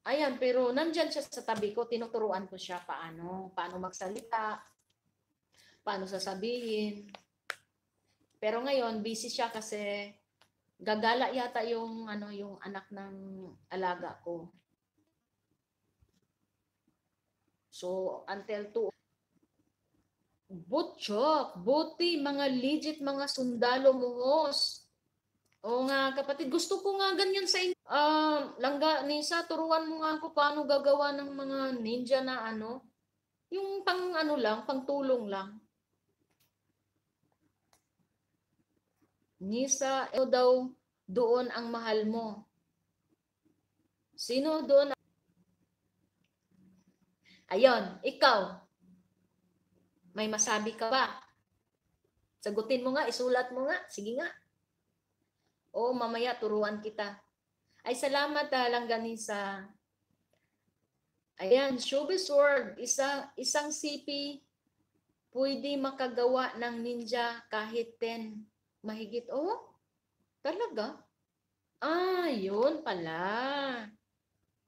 Speaker 1: Ayan, pero nandyan siya sa tabi ko, tinuturuan ko siya paano, paano magsalita, paano sasabihin. Pero ngayon, busy siya kasi gagala yata yung ano yung anak ng alaga ko. So, until 2 Butchok, buti, mga legit mga sundalo muhos. Oo nga, kapatid, gusto ko nga ganyan sa inyo. Ah, langga, Nisa, turuan mo nga ako paano gagawa ng mga ninja na ano. Yung pang ano lang, pang tulong lang. Nisa, ikaw daw doon ang mahal mo. Sino doon? Ayon, ikaw. May masabi ka ba? Sagutin mo nga, isulat mo nga. Sige nga. O mamaya turuan kita. Ay salamat ah, Langganisa. Ayan, Showbiz World, isa, isang CP pwede makagawa ng ninja kahit 10 mahigit. Oh, talaga? Ah, yun pala.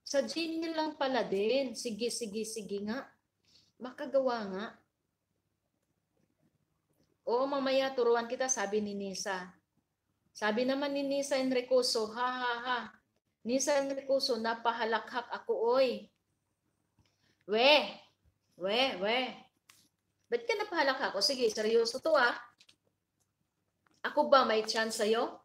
Speaker 1: Sa Gmail lang pala din. Sige, sige, sige nga. Makagawa nga. Oo, mamaya turuan kita, sabi ni Nisa. Sabi naman ni Nisa Enricoso, ha ha ha. Nisa Enricoso, napahalakhak ako, oy. We, we, we. Ba't ka napahalakhak ako? Sige, seryoso to ah. Ako ba may chance sa'yo?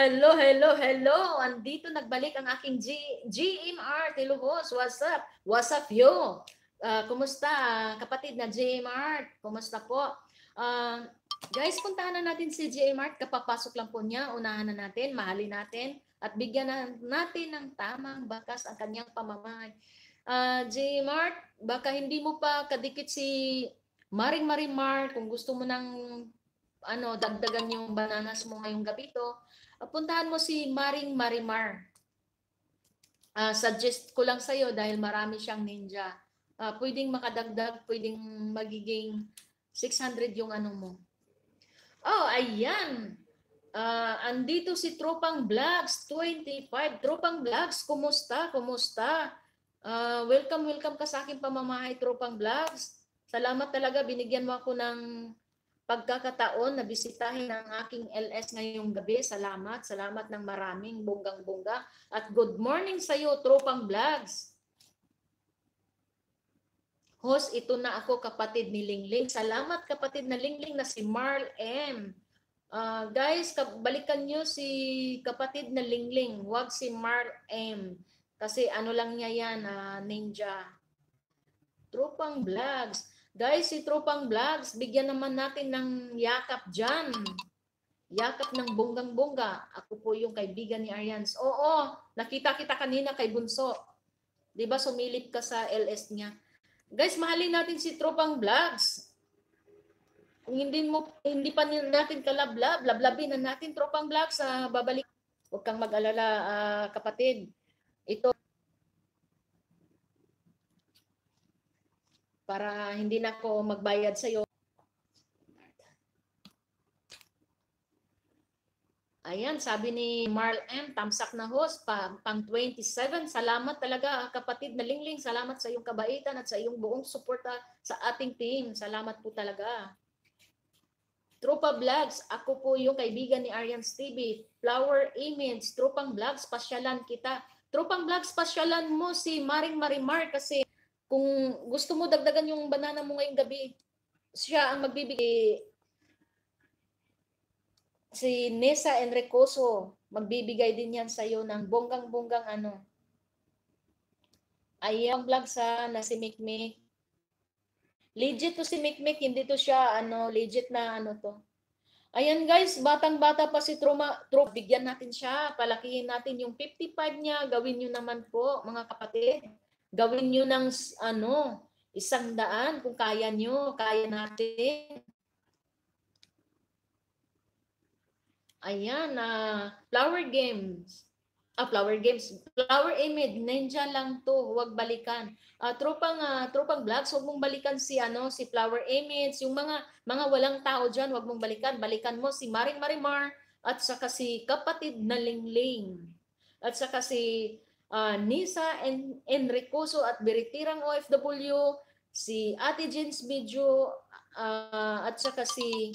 Speaker 1: Hello, hello, hello. Andito nagbalik ang aking G GMR Tiluhos. What's up? What's up, yo? Uh, kumusta, kapatid na GMR? Kumusta po? Uh, guys, puntahan na natin si GMR. Kapapasok lang po niya. Unahan na natin, mahalin natin, at bigyan na natin ng tamang bakas ang kanyang pamamahay. Uh, GMR, baka hindi mo pa kadikit si Maring Marimar kung gusto mo nang ano, dagdagan yung bananas mo ngayong gabi to puntahan mo si Maring Marimar. Uh, suggest ko lang sa'yo dahil marami siyang ninja. Uh, pwedeng makadagdag, pwedeng magiging 600 yung ano mo. Oh, ayan. Uh, andito si Tropang Vlogs 25. Tropang Vlogs, kumusta? Kumusta? Uh, welcome, welcome ka sa aking pamamahay, Tropang Vlogs. Salamat talaga, binigyan mo ako ng pagkakataon na bisitahin ang aking LS ngayong gabi. Salamat, salamat ng maraming bonggang-bongga. At good morning sa iyo, Tropang Vlogs. Host, ito na ako kapatid ni Lingling. Salamat kapatid na Lingling na si Marl M. Uh, guys, balikan nyo si kapatid na Lingling. Huwag si Marl M. Kasi ano lang niya yan, uh, ninja. Tropang Vlogs. Guys, si Tropang Vlogs, bigyan naman natin ng yakap dyan. Yakap ng bonggang-bongga. Ako po yung kaibigan ni Arians. Oo, nakita kita kanina kay Bunso. 'Di ba sumilip ka sa LS niya? Guys, mahalin natin si Tropang Vlogs. Kung hindi mo hindi pa natin kalablab, lablabin na natin Tropang Vlogs sa uh, babalik. Huwag kang mag-alala, uh, kapatid. Ito para hindi na ako magbayad sa iyo. Ayan, sabi ni Marl M, tamsak na host, pa, pang 27. Salamat talaga kapatid na Lingling. Salamat sa iyong kabaitan at sa iyong buong suporta sa ating team. Salamat po talaga. Tropa Vlogs, ako po yung kaibigan ni Aryan TV. Flower Image, Tropang Vlogs, pasyalan kita. Tropang Vlogs, pasyalan mo si Maring Marimar kasi kung gusto mo dagdagan yung banana mo ngayong gabi, siya ang magbibigay. Si Nessa Enricoso, magbibigay din yan sa iyo ng bonggang-bonggang ano. Ayang vlog sa na si Mikmik. Legit to si Mikmik, hindi to siya ano, legit na ano to. Ayan guys, batang-bata pa si Truma, Truma, bigyan natin siya, palakihin natin yung 55 niya, gawin niyo naman po mga kapatid. Gawin nyo ng ano, isang daan kung kaya nyo, kaya natin. Ayan, uh, flower games. Ah, flower games. Flower image, ninja lang to, huwag balikan. Uh, tropang uh, tropang vlogs, huwag mong balikan si ano, si flower image, yung mga mga walang tao diyan, huwag mong balikan. Balikan mo si Maring Marimar at saka si kapatid na Lingling. At saka si uh, Nisa en Enricoso at Biritirang OFW, si Ate Jens Video, uh, at saka si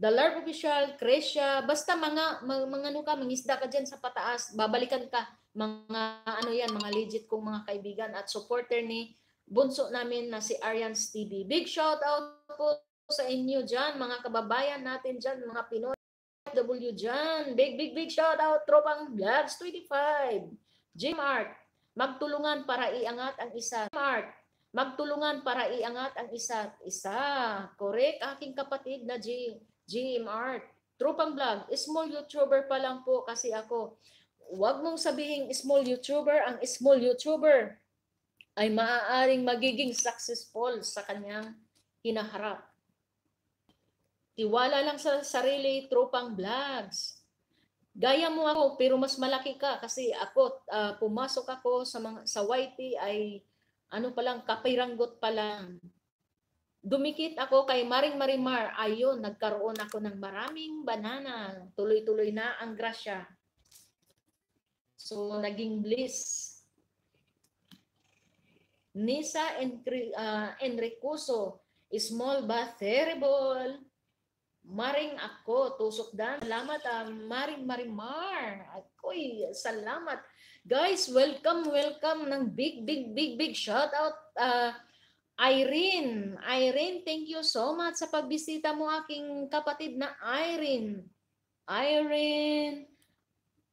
Speaker 1: The Larp Official, Crescia, basta mga, mga, mga ano ka, mangisda ka dyan sa pataas, babalikan ka, mga ano yan, mga legit kong mga kaibigan at supporter ni bunso namin na si Arians TV. Big shout out po sa inyo dyan, mga kababayan natin dyan, mga Pinoy W dyan. Big, big, big shout out, Tropang Vlogs 25. Gmart, magtulungan para iangat ang isa. Gmart, magtulungan para iangat ang isa't isa. Correct, aking kapatid na G, GM Art. Tropang vlog, small YouTuber pa lang po kasi ako. Huwag mong sabihin small YouTuber, ang small YouTuber ay maaaring magiging successful sa kanyang hinaharap. Tiwala lang sa sarili, tropang vlogs. Gaya mo ako, pero mas malaki ka kasi ako, uh, pumasok ako sa, mga, sa YT ay ano pa lang, kapiranggot pa lang. Dumikit ako kay Maring Marimar. Ayun, nagkaroon ako ng maraming banana. Tuloy-tuloy na ang grasya. So, naging bliss. Nisa uh, Enricoso, small but terrible. Maring ako, tusok dan. Salamat, uh, Maring Marimar. Ako'y salamat. Guys, welcome, welcome ng big, big, big, big shout out. Uh, Irene, Irene, thank you so much sa pagbisita mo aking kapatid na Irene. Irene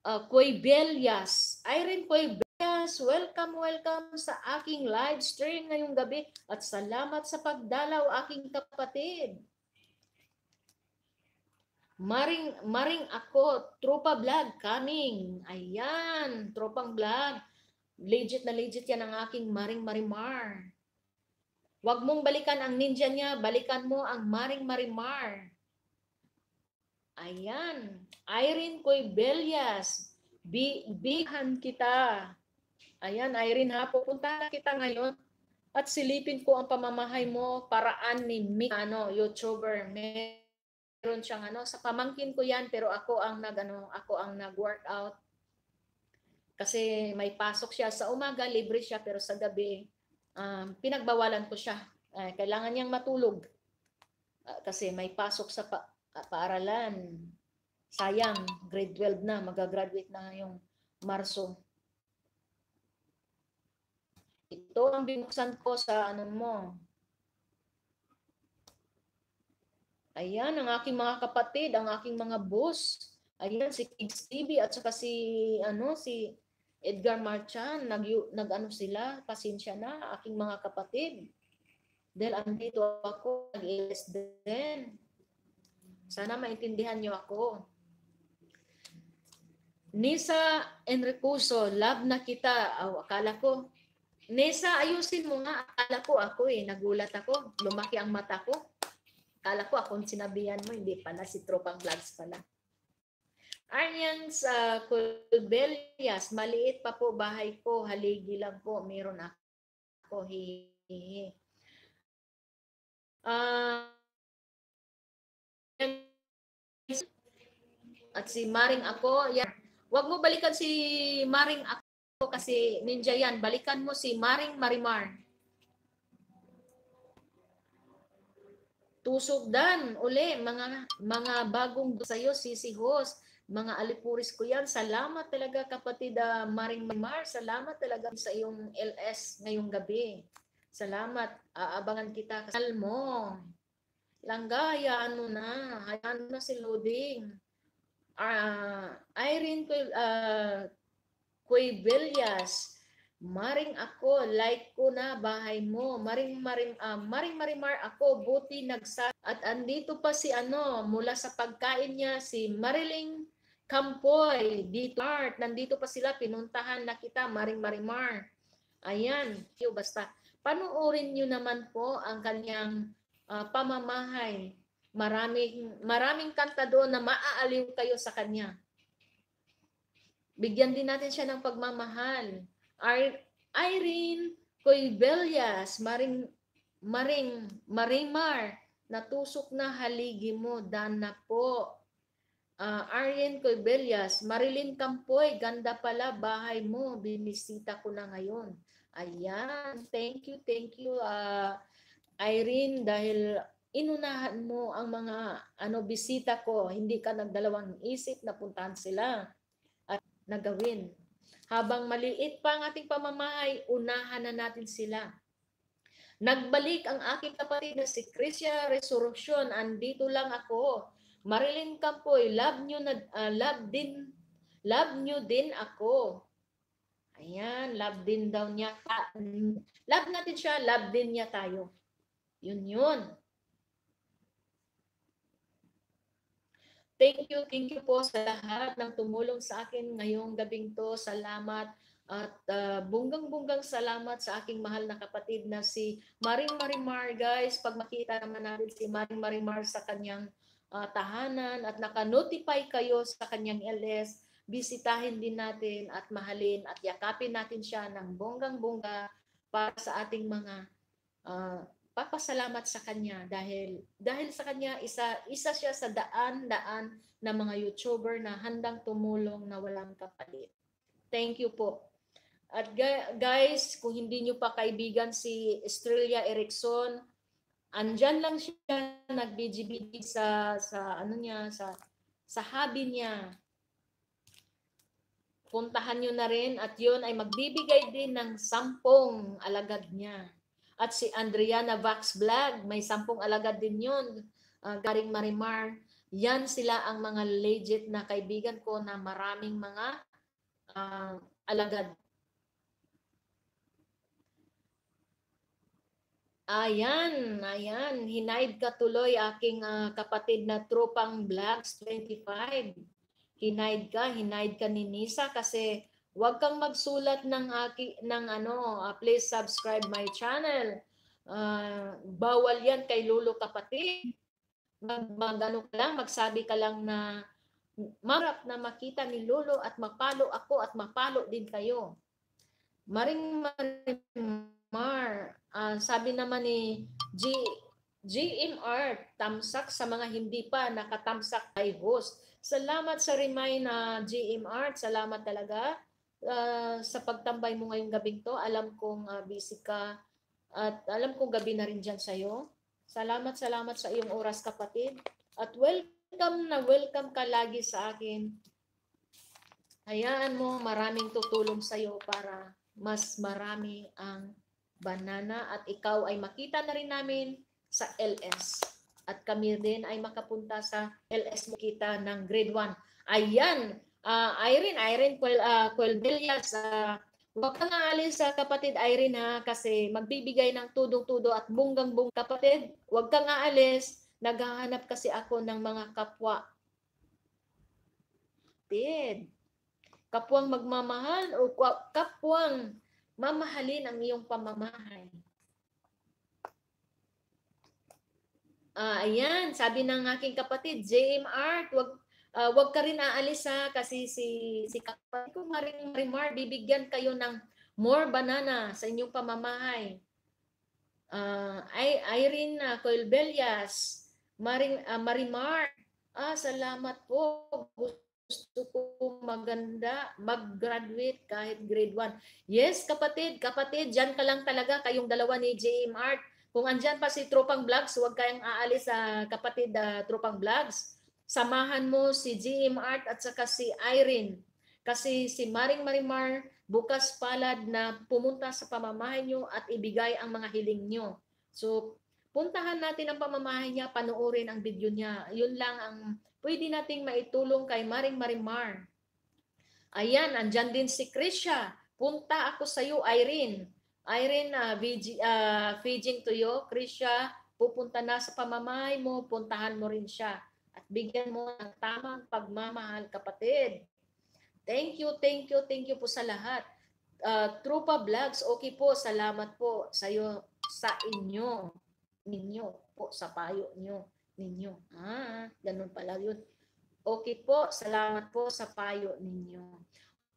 Speaker 1: uh, Coibelias. Irene Coibelias, welcome, welcome sa aking live stream ngayong gabi at salamat sa pagdalaw aking kapatid. Maring, maring ako, tropa vlog coming. Ayan, tropang vlog. Legit na legit yan ang aking maring marimar. Huwag mong balikan ang ninja niya, balikan mo ang maring marimar. Ayan, Irene Coibelias, bi bihan kita. Ayan, Irene ha, pupunta kita ngayon at silipin ko ang pamamahay mo paraan ni Mick, ano, YouTuber. May meron siyang ano, sa pamangkin ko yan, pero ako ang nag ano, ako ang nag-workout. Kasi may pasok siya sa umaga, libre siya, pero sa gabi um, pinagbawalan ko siya. Uh, kailangan niyang matulog. Uh, kasi may pasok sa pa, uh, paaralan. Sayang, grade 12 na, magagraduate na yung Marso. Ito ang binuksan ko sa ano mo, Ayan, ang aking mga kapatid, ang aking mga boss. Ayan, si Kids TV at saka si, ano, si Edgar Marchan. Nag, nag ano sila, pasensya na, aking mga kapatid. Dahil andito ako, nag-ilis din. Sana maintindihan niyo ako. Nisa Enricuso, love na kita. Oh, akala ko, Nisa, ayusin mo nga. Akala ko ako eh, nagulat ako. Lumaki ang mata ko. Kala ko akong sinabihan mo, hindi pala, si Tropang Vlogs pala. Aryan sa uh, Culbelias, maliit pa po bahay ko, haligi lang po, meron ako, hihihi. Uh, at si Maring ako, yan. Huwag mo balikan si Maring ako kasi ninja yan. Balikan mo si Maring Marimar. Tusok dan, uli, mga, mga bagong sa iyo, Sisi Host, mga alipuris ko yan. Salamat talaga kapatid uh, Maring Mar, salamat talaga sa iyong LS ngayong gabi. Salamat, aabangan kita. Kasal mo. Langga, hayaan mo na. Hayaan mo na si Loading. Uh, Irene uh, Cuevelias, Maring ako, like ko na bahay mo. Maring maring uh, maring marimar ako, buti nagsa at andito pa si ano, mula sa pagkain niya si Mariling Campoy, dito art, nandito pa sila pinuntahan na kita, Maring Marimar. Ayan, basta panuorin niyo naman po ang kanyang uh, pamamahay. Maraming maraming kanta doon na maaaliw kayo sa kanya. Bigyan din natin siya ng pagmamahal Irene Coibelias, Maring Maring Marimar, natusok na haligi mo, dan na po. Uh, Arjen Coibelias, Marilyn Campoy, ganda pala bahay mo, binisita ko na ngayon. Ayan, thank you, thank you uh, Irene dahil inunahan mo ang mga ano bisita ko, hindi ka nagdalawang isip na puntahan sila at nagawin. Habang maliit pa ang ating pamamahay, unahan na natin sila. Nagbalik ang aking kapatid na si Chrisia Resurrection. Andito lang ako. Marilyn Campoy, love nyo, na, uh, love din, love nyo din ako. Ayan, love din daw niya. Ah, love natin siya, love din niya tayo. Yun yun. Thank you, thank you po sa lahat ng tumulong sa akin ngayong gabing to. Salamat at uh, bunggang-bunggang salamat sa aking mahal na kapatid na si Maring Marimar. Guys, pag makita naman natin si Maring Marimar sa kanyang uh, tahanan at naka-notify kayo sa kanyang LS, bisitahin din natin at mahalin at yakapin natin siya ng bonggang-bongga para sa ating mga uh, papasalamat sa kanya dahil dahil sa kanya isa isa siya sa daan-daan na mga YouTuber na handang tumulong na walang kapalit. Thank you po. At guys, kung hindi niyo pa kaibigan si Estrella Erickson, andyan lang siya nagbiji sa sa ano niya sa sa hobby niya. Puntahan niyo na rin at yun ay magbibigay din ng sampung alagad niya at si Andriana Vax Vlog, may sampung alagad din yun. Uh, garing Marimar. Yan sila ang mga legit na kaibigan ko na maraming mga uh, alagad. Ayan, ayan. Hinaid ka tuloy aking uh, kapatid na tropang Vlogs 25. Hinaid ka, hinaid ka ni Nisa kasi Huwag kang magsulat ng aki ng ano, uh, please subscribe my channel. Uh, bawal 'yan kay Lolo kapatid. Mag, mag ano ka lang, magsabi ka lang na marap na makita ni Lolo at mapalo ako at mapalo din kayo. Maring Marimar, uh, sabi naman ni G GM Art, tamsak sa mga hindi pa nakatamsak kay host. Salamat sa remind na GM Art, salamat talaga uh, sa pagtambay mo ngayong gabing to. Alam kong uh, busy ka at alam kong gabi na rin dyan sa'yo. Salamat, salamat sa iyong oras kapatid. At welcome na welcome ka lagi sa akin. Hayaan mo, maraming tutulong sa iyo para mas marami ang banana at ikaw ay makita na rin namin sa LS. At kami din ay makapunta sa LS mo kita ng grade 1. Ayan, uh, Irene, Irene Cuel, uh, Cuelbelias, uh, huwag kang aalis sa kapatid Irene ha, kasi magbibigay ng tudong-tudo at bunggang-bung kapatid. Huwag kang aalis, naghahanap kasi ako ng mga kapwa. Tid. Kapwang magmamahal o kapwang mamahalin ang iyong pamamahay. Ah, ayan, sabi ng aking kapatid, JM Art, wag uh, wag ka rin aalis ha kasi si si kapatid ko Maring Marimar bibigyan kayo ng more banana sa inyong pamamahay. Uh, I Irene uh, Coelbelias, Maring uh, Marimar. Ah, salamat po. Gusto ko maganda, mag-graduate kahit grade 1. Yes, kapatid, kapatid, diyan ka lang talaga kayong dalawa ni JM Art. Kung andyan pa si Tropang Vlogs, huwag kayong aalis sa uh, kapatid uh, Tropang Vlogs samahan mo si GM Art at saka si Irene. Kasi si Maring Marimar bukas palad na pumunta sa pamamahay nyo at ibigay ang mga hiling nyo. So, puntahan natin ang pamamahay niya, panoorin ang video niya. Yun lang ang pwede nating maitulong kay Maring Marimar. Ayan, andyan din si Krisha. Punta ako sa iyo, Irene. Irene, uh, VG, uh, feeding to you. Krisha, pupunta na sa pamamahay mo, puntahan mo rin siya at bigyan mo ng tamang pagmamahal kapatid. Thank you, thank you, thank you po sa lahat. Uh, Trupa Vlogs, okay po, salamat po sa iyo, sa inyo, ninyo po, sa payo nyo, ninyo. Ah, ganun pala yun. Okay po, salamat po sa payo ninyo.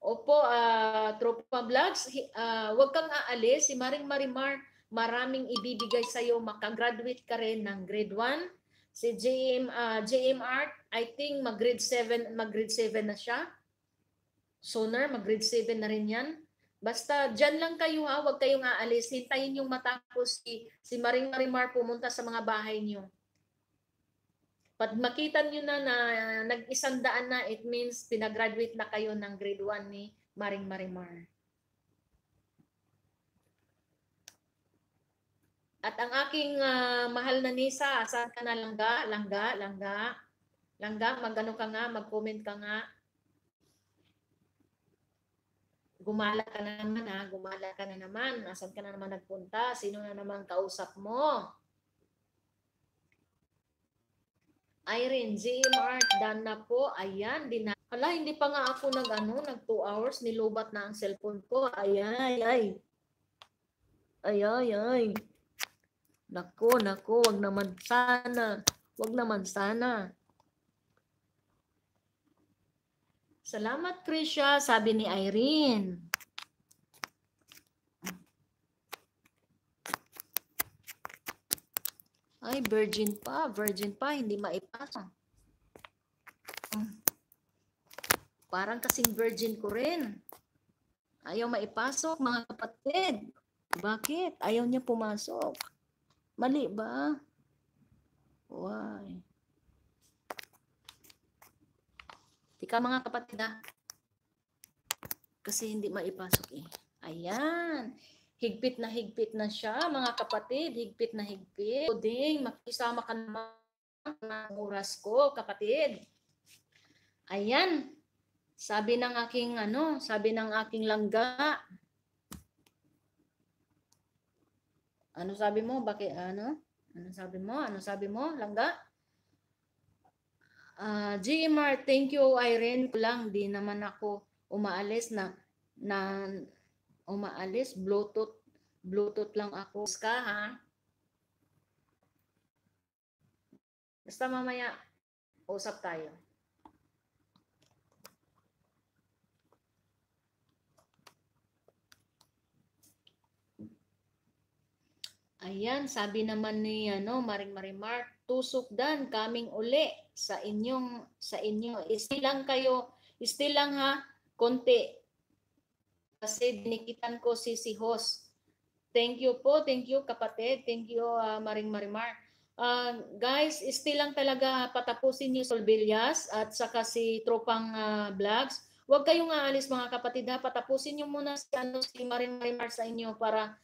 Speaker 1: Opo, uh, Tropa Vlogs, uh, huwag kang aalis. Si Maring Marimar, maraming ibibigay sa iyo. Makagraduate ka rin ng grade 1 Si JM, uh, JM Art, I think mag-grade 7, mag-grade 7 na siya. Sooner, mag-grade 7 na rin yan. Basta dyan lang kayo ha, huwag kayong aalis. Hintayin yung matapos si, si Maring Marimar pumunta sa mga bahay niyo. Pag makita niyo na na nag-isandaan na, it means pinagraduate na kayo ng grade 1 ni Maring Marimar. At ang aking uh, mahal na Nisa, saan ka na langga? Langga, langga. Langga, magano ka nga, mag-comment ka nga. gumala ka na naman ha, gumala ka na naman. Nasaan ka na naman nagpunta? Sino na naman kausap mo? Irene, J. Mark, done na po. Ayan, din na. Hala, hindi pa nga ako nag, ano, nag 2 hours, nilubat na ang cellphone ko. Ay, ay, ay. Ay, ay, ay. Nako, nako, wag naman sana. Wag naman sana. Salamat, Krisha, sabi ni Irene. Ay, virgin pa, virgin pa, hindi maipasa. Parang kasing virgin ko rin. Ayaw maipasok, mga kapatid. Bakit? Ayaw niya pumasok. Mali ba? Why? Tika mga kapatid ha. Kasi hindi maipasok eh. Ayan. Higpit na higpit na siya, mga kapatid. Higpit na higpit. O ding, makisama ka naman ng oras ko, kapatid. Ayan. Sabi ng aking ano, sabi ng aking langga. Ano sabi mo? Bakit ano? Ano sabi mo? Ano sabi mo, langga? Uh, GMR, thank you Irene. Lang, di naman ako umaalis na na umaalis, Bluetooth, Bluetooth lang ako. Ka, ha? Basta mamaya, usap tayo. Ayan, sabi naman ni ano, Maring Marimar, tusok dan kaming uli sa inyong sa inyo. Still lang kayo, still lang ha, konti kasi dinikitan ko si si host. Thank you po, thank you kapatid, thank you uh, Maring Marimar. Uh, guys, still lang talaga patapusin niyo Solbillas at saka si Tropang uh, Vlogs. Huwag kayong aalis mga kapatid ha, patapusin niyo muna si, ano, si Maring Marimar sa inyo para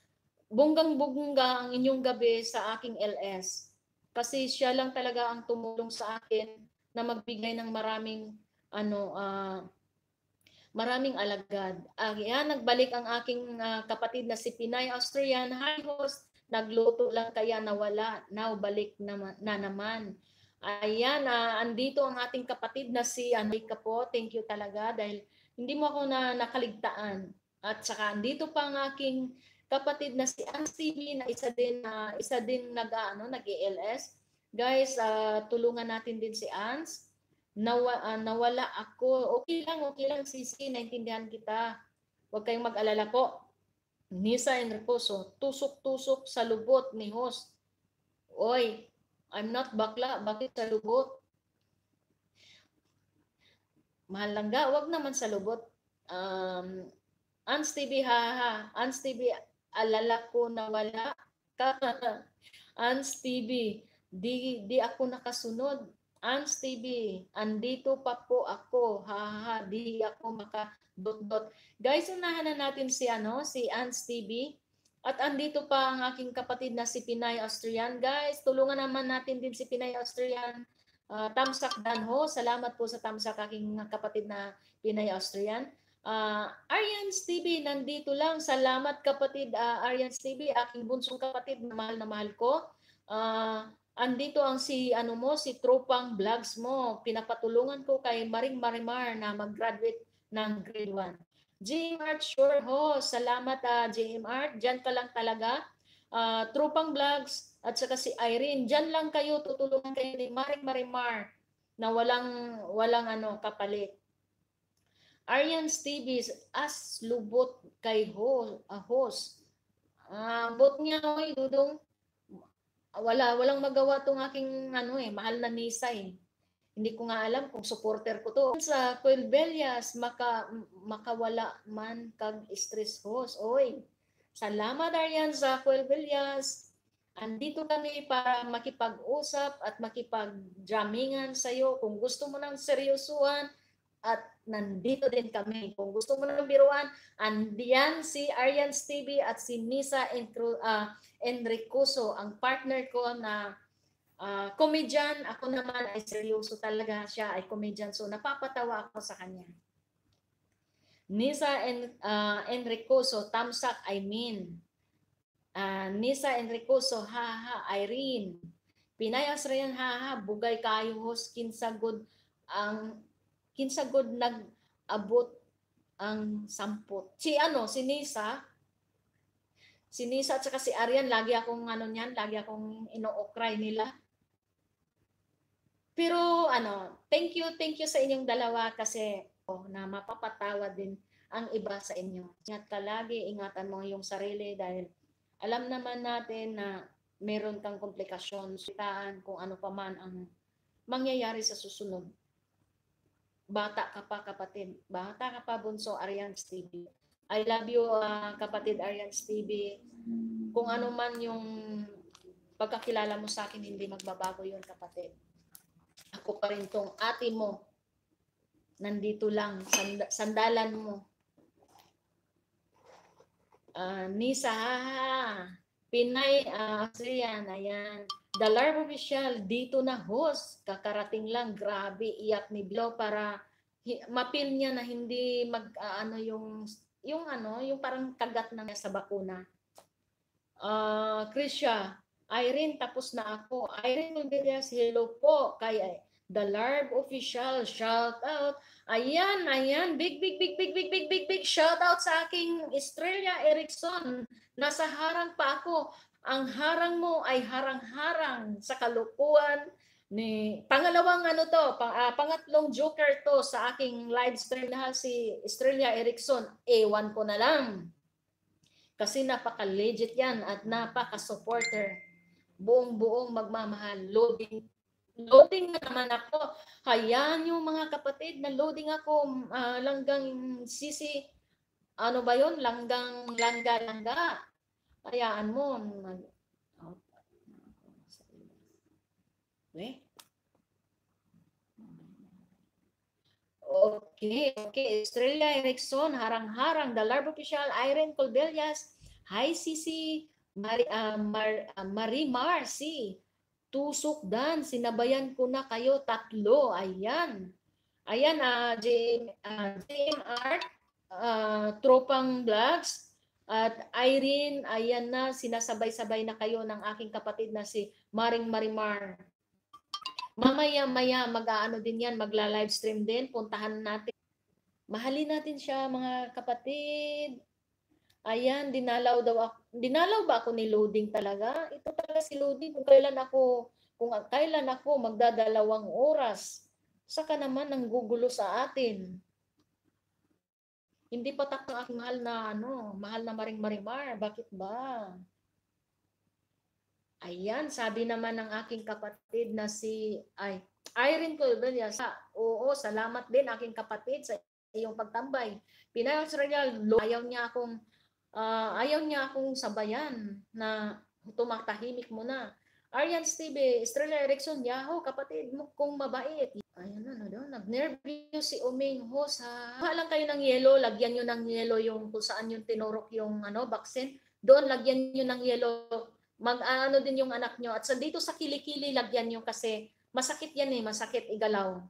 Speaker 1: bunggang-bungga ang inyong gabi sa aking LS. Kasi siya lang talaga ang tumulong sa akin na magbigay ng maraming ano uh, maraming alagad. Uh, yan, nagbalik ang aking uh, kapatid na si Pinay Austrian. Hi host, nagluto lang kaya nawala. Now balik na, na naman. Ayan, uh, andito ang ating kapatid na si Anika po. Thank you talaga dahil hindi mo ako na nakaligtaan. At saka andito pa ang aking kapatid na si TV na isa din na uh, isa din nag ano, nag-ELS. Guys, uh, tulungan natin din si Ans nawa, uh, nawala ako. Okay lang, okay lang, sisi, naintindihan kita. Huwag kayong mag-alala po. Nisa and Reposo, tusok-tusok sa lubot ni host. Oy, I'm not bakla, bakit sa lubot? Mahal lang ga, wag naman sa lubot. Um, Ans TV, ha, ha. Ans TV, alala ko na wala. Ans TV, di, di ako nakasunod Ans TV, andito pa po ako. Ha ha, di ako maka dot dot. Guys, unahan na natin si ano, si Ans TV. At andito pa ang aking kapatid na si Pinay Austrian. Guys, tulungan naman natin din si Pinay Austrian. Uh, Tamsak Danho, salamat po sa Tamsak aking kapatid na Pinay Austrian. Uh, Aryan TV, nandito lang. Salamat kapatid. Uh, Aryan TV, aking bunsong kapatid na mahal na mahal ko. Uh, andito ang si ano mo si tropang vlogs mo. Pinapatulungan ko kay Maring Marimar na mag-graduate ng grade 1 JMR sure ho. Salamat uh, ah, JMR diyan ka lang talaga. Uh, tropang vlogs at saka si Irene. Diyan lang kayo tutulungan kayo ni Maring Marimar na walang walang ano kapalit Aryan Stevens as lubot kay ho, uh, host. Uh, bot niya oy dudong. Wala walang magawa tong aking ano eh mahal na Nisa eh. Hindi ko nga alam kung supporter ko to. Sa Bellas maka makawala man kag stress host oy salamat Arian sa Bellas. Andito kami para makipag-usap at makipag-jammingan sa iyo kung gusto mo ng seryosuhan at nandito din kami. Kung gusto mo ng biruan, andiyan si Arian TV at si Nisa uh, Enricoso, ang partner ko na uh, comedian. Ako naman ay seryoso talaga siya ay comedian. So napapatawa ako sa kanya. Nisa en, uh, Enricoso, Tamsak, I mean. Uh, Nisa Enricoso, ha ha, Irene. Pinayas Rayan, ha ha, bugay kayo hos, kinsagod ang kinsagod nag-abot ang sampot. Si ano, si Nisa, si Nisa at saka si Arian, lagi akong ano niyan, lagi akong ino-okray nila. Pero ano, thank you, thank you sa inyong dalawa kasi oh, na mapapatawa din ang iba sa inyo. Ingat ka lagi, ingatan mo yung sarili dahil alam naman natin na meron kang komplikasyon, sitaan, kung ano pa man ang mangyayari sa susunod. Bata ka pa kapatid, bata ka pa bunso Arian TV. I love you uh, kapatid Arian TV. Kung ano man yung pagkakilala mo sa akin, hindi magbabago yun kapatid. Ako pa rin tong ate mo nandito lang, sand sandalan mo. Uh, Nisa, ha, Pinay, uh, Australian, ayan. Larva Official, dito na host. Kakarating lang, grabe, iyak ni Blo para mapil niya na hindi mag, uh, ano yung, yung ano, yung parang kagat na sa bakuna. Uh, Krisha, Irene, tapos na ako. Irene Rodriguez, hello po. Kay The Larb Official, shout out. Ayan, ayan, big, big, big, big, big, big, big, big shout out sa aking Estrella Erickson. Nasa harang pa ako. Ang harang mo ay harang-harang sa kalukuan ni pangalawang ano to, pang, uh, pangatlong joker to sa aking live stream na si Estrella Erickson. Ewan ko na lang. Kasi napaka-legit yan at napaka-supporter. Buong-buong magmamahal. Loading loading na naman ako. Hayaan yung mga kapatid na loading ako uh, langgang sisi, ano ba yon Langgang, langga, langga. Hayaan mo. Mag, eh? Okay, okay. Estrella Erickson, harang-harang, Larb Official, Irene Colbelias, Hi Sisi, Mari, uh, Mar, uh, Marie Marcy, Tusok dan, sinabayan ko na kayo tatlo. Ayan. Ayan, uh, J, uh, JMR, uh, Tropang Vlogs, at Irene, ayan na, sinasabay-sabay na kayo ng aking kapatid na si Maring Marimar. Mamaya-maya, mag-aano din yan, magla-live stream din, puntahan natin. Mahalin natin siya, mga kapatid. Ayan, dinalaw daw ako. Dinalaw ba ako ni loading talaga? Ito talaga si loading kung kailan ako kung kailan ako magdadalawang oras. Saka naman ang gugulo sa atin. Hindi pa tak ang aking mahal na ano, mahal na Maring Marimar. Bakit ba? Ayan, sabi naman ng aking kapatid na si ay Irene Colbelia, sa oo, salamat din aking kapatid sa iyong pagtambay. Pinay Australia, ayaw niya akong uh, ayaw niya akong sabayan na tumatahimik mo na. Aryan Steve, Estrella Erickson, Yahoo, kapatid mo kung mabait. Ayun na, doon. Nag-nervous si Uming Ho sa... lang kayo ng yelo, lagyan nyo ng yelo yung kung saan yung tinurok yung ano, vaccine. Doon, lagyan nyo ng yelo. Mag-ano din yung anak nyo. At sa dito sa kilikili, lagyan nyo kasi masakit yan eh, masakit igalaw.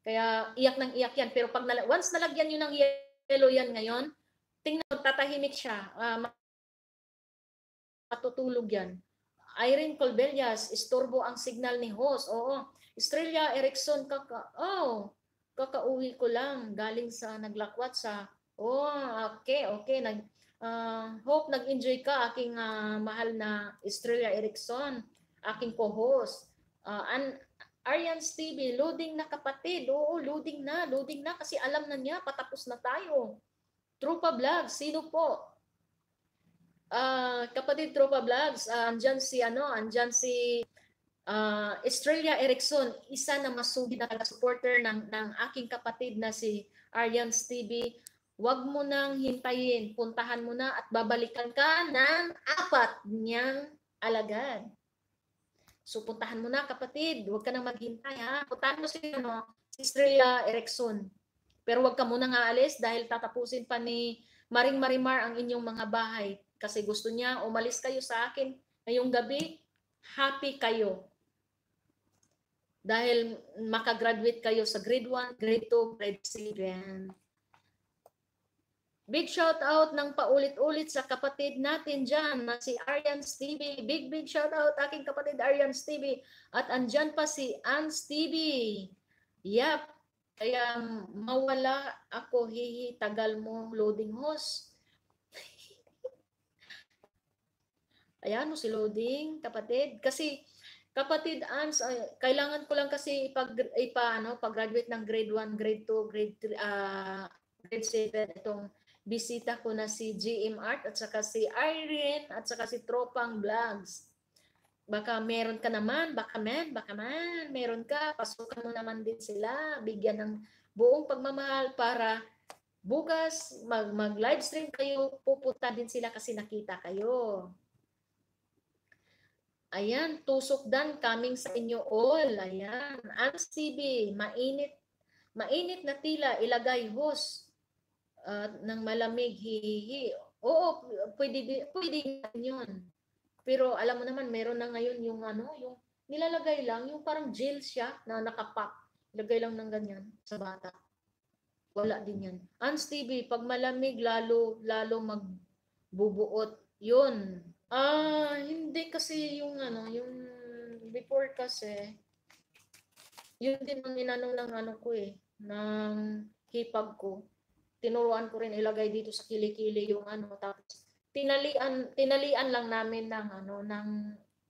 Speaker 1: Kaya iyak ng iyak yan. Pero pag nala- once nalagyan nyo ng yelo yan ngayon, tingnan, tatahimik siya. Uh, matutulog yan. Irene Colbelias, istorbo ang signal ni host. Oo. Estrella Erickson, kaka, oh, kakauwi ko lang. Galing sa naglakwat sa, oh, okay, okay. Nag, uh, hope nag-enjoy ka, aking uh, mahal na Estrella Erickson, aking co-host. Uh, an, Aryan TV, loading na kapatid. Oo, loading na, loading na kasi alam na niya, patapos na tayo. Trupa Vlog, sino po? Uh, kapatid Tropa Vlogs, uh, andyan si ano, andyan si uh, Estrella Erickson, isa na masugid na supporter ng, ng aking kapatid na si Aryan TV. Huwag mo nang hintayin, puntahan mo na at babalikan ka ng apat niyang alagad. So puntahan mo na kapatid, huwag ka nang maghintay ha. Puntahan mo si, ano, si Estrella Erickson. Pero huwag ka muna nga alis dahil tatapusin pa ni Maring Marimar ang inyong mga bahay. Kasi gusto niya, umalis kayo sa akin ngayong gabi, happy kayo. Dahil makagraduate kayo sa grade 1, grade 2, grade 3. Big shout out ng paulit-ulit sa kapatid natin dyan na si Aryan Stevie. Big, big shout out aking kapatid Aryan Stevie. At andyan pa si Ann Stevie. Yap. Kaya mawala ako, hihi, tagal mo loading host. Ayan mo si loading, kapatid. Kasi kapatid Ans, kailangan ko lang kasi ipag, ipa, ano, pag-graduate ng grade 1, grade 2, grade 3, uh, grade 7 itong bisita ko na si GM Art at saka si Irene at saka si Tropang Vlogs. Baka meron ka naman, baka man, baka man, meron ka, pasukan mo naman din sila, bigyan ng buong pagmamahal para bukas mag, mag live stream kayo, pupunta din sila kasi nakita kayo. Ayan, tusok dan coming sa inyo all. Ayan, Ans TV, mainit, mainit na tila, ilagay host uh, ng malamig, hihihi. Oo, pwede, pwede yun. Pero alam mo naman, meron na ngayon yung ano, yung nilalagay lang, yung parang gel siya na nakapak. Lagay lang ng ganyan sa bata. Wala din yan. Ans TV, pag malamig, lalo, lalo magbubuot. Yun. Ah, hindi kasi yung ano, yung before kasi, yun din ang inano ng ano ko eh, ng hipag ko. Tinuruan ko rin ilagay dito sa kilikili yung ano tapos tinalian tinalian lang namin ng ano ng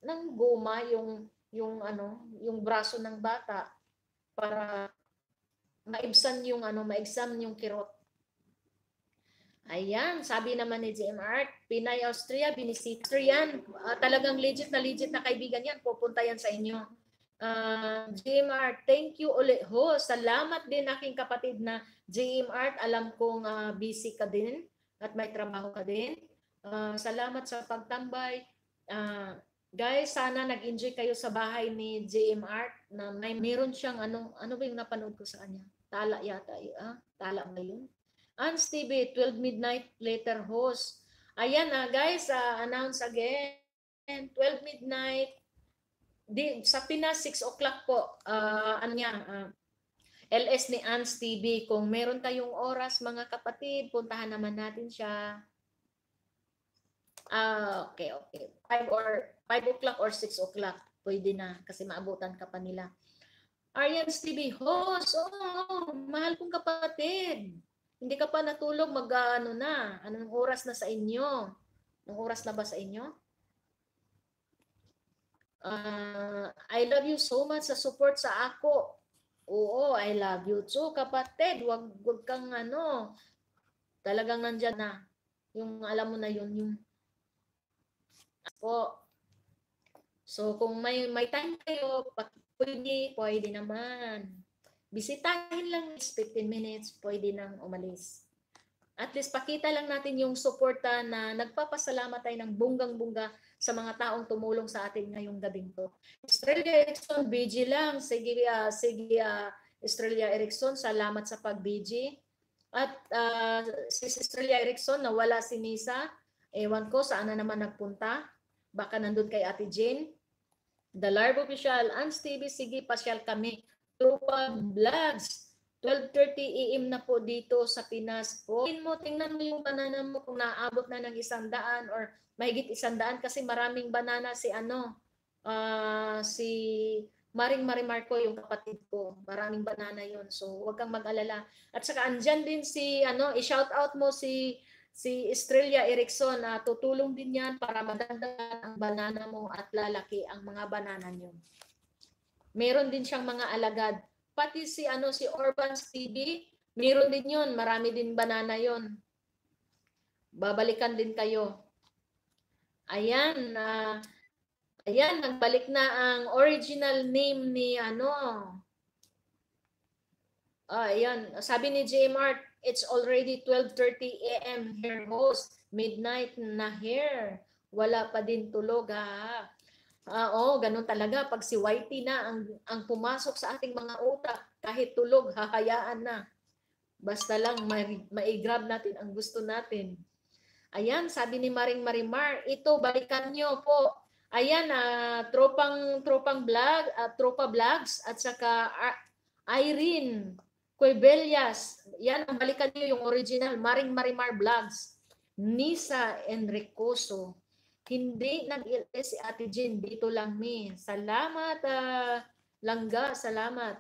Speaker 1: ng goma yung yung ano yung braso ng bata para maibsan yung ano maibsan yung kirot Ayan, sabi naman ni JM Art, Pinay Austria, binisita yan. Uh, talagang legit na legit na kaibigan yan. Pupunta yan sa inyo. Uh, JM Art, thank you ulit ho. Salamat din aking kapatid na JM Art. Alam kong uh, busy ka din at may trabaho ka din. Uh, salamat sa pagtambay. Uh, guys, sana nag-enjoy kayo sa bahay ni JM Art na may meron siyang ano ano ba yung napanood ko sa kanya? Tala yata. Ah, tala ba yun? Ans TV, 12 midnight later host. Ayan uh, guys, uh, announce again. 12 midnight di, sa Pinas, 6 o'clock po, uh, ano niya, uh, LS ni Ans TV. Kung meron tayong oras, mga kapatid, puntahan naman natin siya. Ah, uh, okay, okay. 5 or 5 o'clock or 6 o'clock. Pwede na kasi maabutan ka pa nila. Arians TV host. Oh, mahal kong kapatid. Hindi ka pa natulog, mag ano na. Anong oras na sa inyo? Anong oras na ba sa inyo? uh, I love you so much sa support sa ako. Oo, I love you too, kapatid. Wag, wag kang ano, talagang nandyan na. Yung alam mo na yun, yung ako. So, kung may, may time kayo, pwede, pwede naman. Bisitahin lang 15 minutes, pwede nang umalis. At least pakita lang natin yung suporta na nagpapasalamat tayo ng bunggang-bungga sa mga taong tumulong sa atin ngayong gabing to. Estrella Erickson, BG lang. Sige, uh, sige uh, Estrella Erickson, salamat sa pag-BG. At uh, si Estrella Erickson, nawala si Nisa. Ewan ko, saan na naman nagpunta. Baka nandun kay Ate Jane. The Larb Official, Ans TV, sige, pasyal kami. Trupa Vlogs, 12.30 AM na po dito sa Pinas po. Tingnan mo, tingnan mo yung banana mo kung naabot na ng isang daan or mahigit isang daan kasi maraming banana si ano, uh, si Maring Marimarco yung kapatid ko. Maraming banana yon So, huwag kang mag-alala. At saka andyan din si ano, i-shout out mo si si Estrella Erickson na uh, tutulong din yan para madagdagan ang banana mo at lalaki ang mga banana niyo. Meron din siyang mga alagad. Pati si ano si Urban TV, meron din 'yon, marami din banana 'yon. Babalikan din kayo. Ayan, uh, ayan, nagbalik na ang original name ni ano. Uh, ayan, sabi ni J. Mart, it's already 12.30 a.m. here host. Midnight na here. Wala pa din tulog ha. Uh, oh, ganun talaga. Pag si Whitey na ang, ang pumasok sa ating mga utak, kahit tulog, hahayaan na. Basta lang ma-grab natin ang gusto natin. Ayan, sabi ni Maring Marimar, ito balikan nyo po. Ayan, uh, tropang tropang vlog, uh, tropa vlogs at saka uh, Irene. Cuebelias, yan ang balikan niyo yung original, Maring Marimar Vlogs. Nisa Enricoso, hindi nag-LS si Ate Jean, dito lang mi. Salamat, ah, Langga, salamat.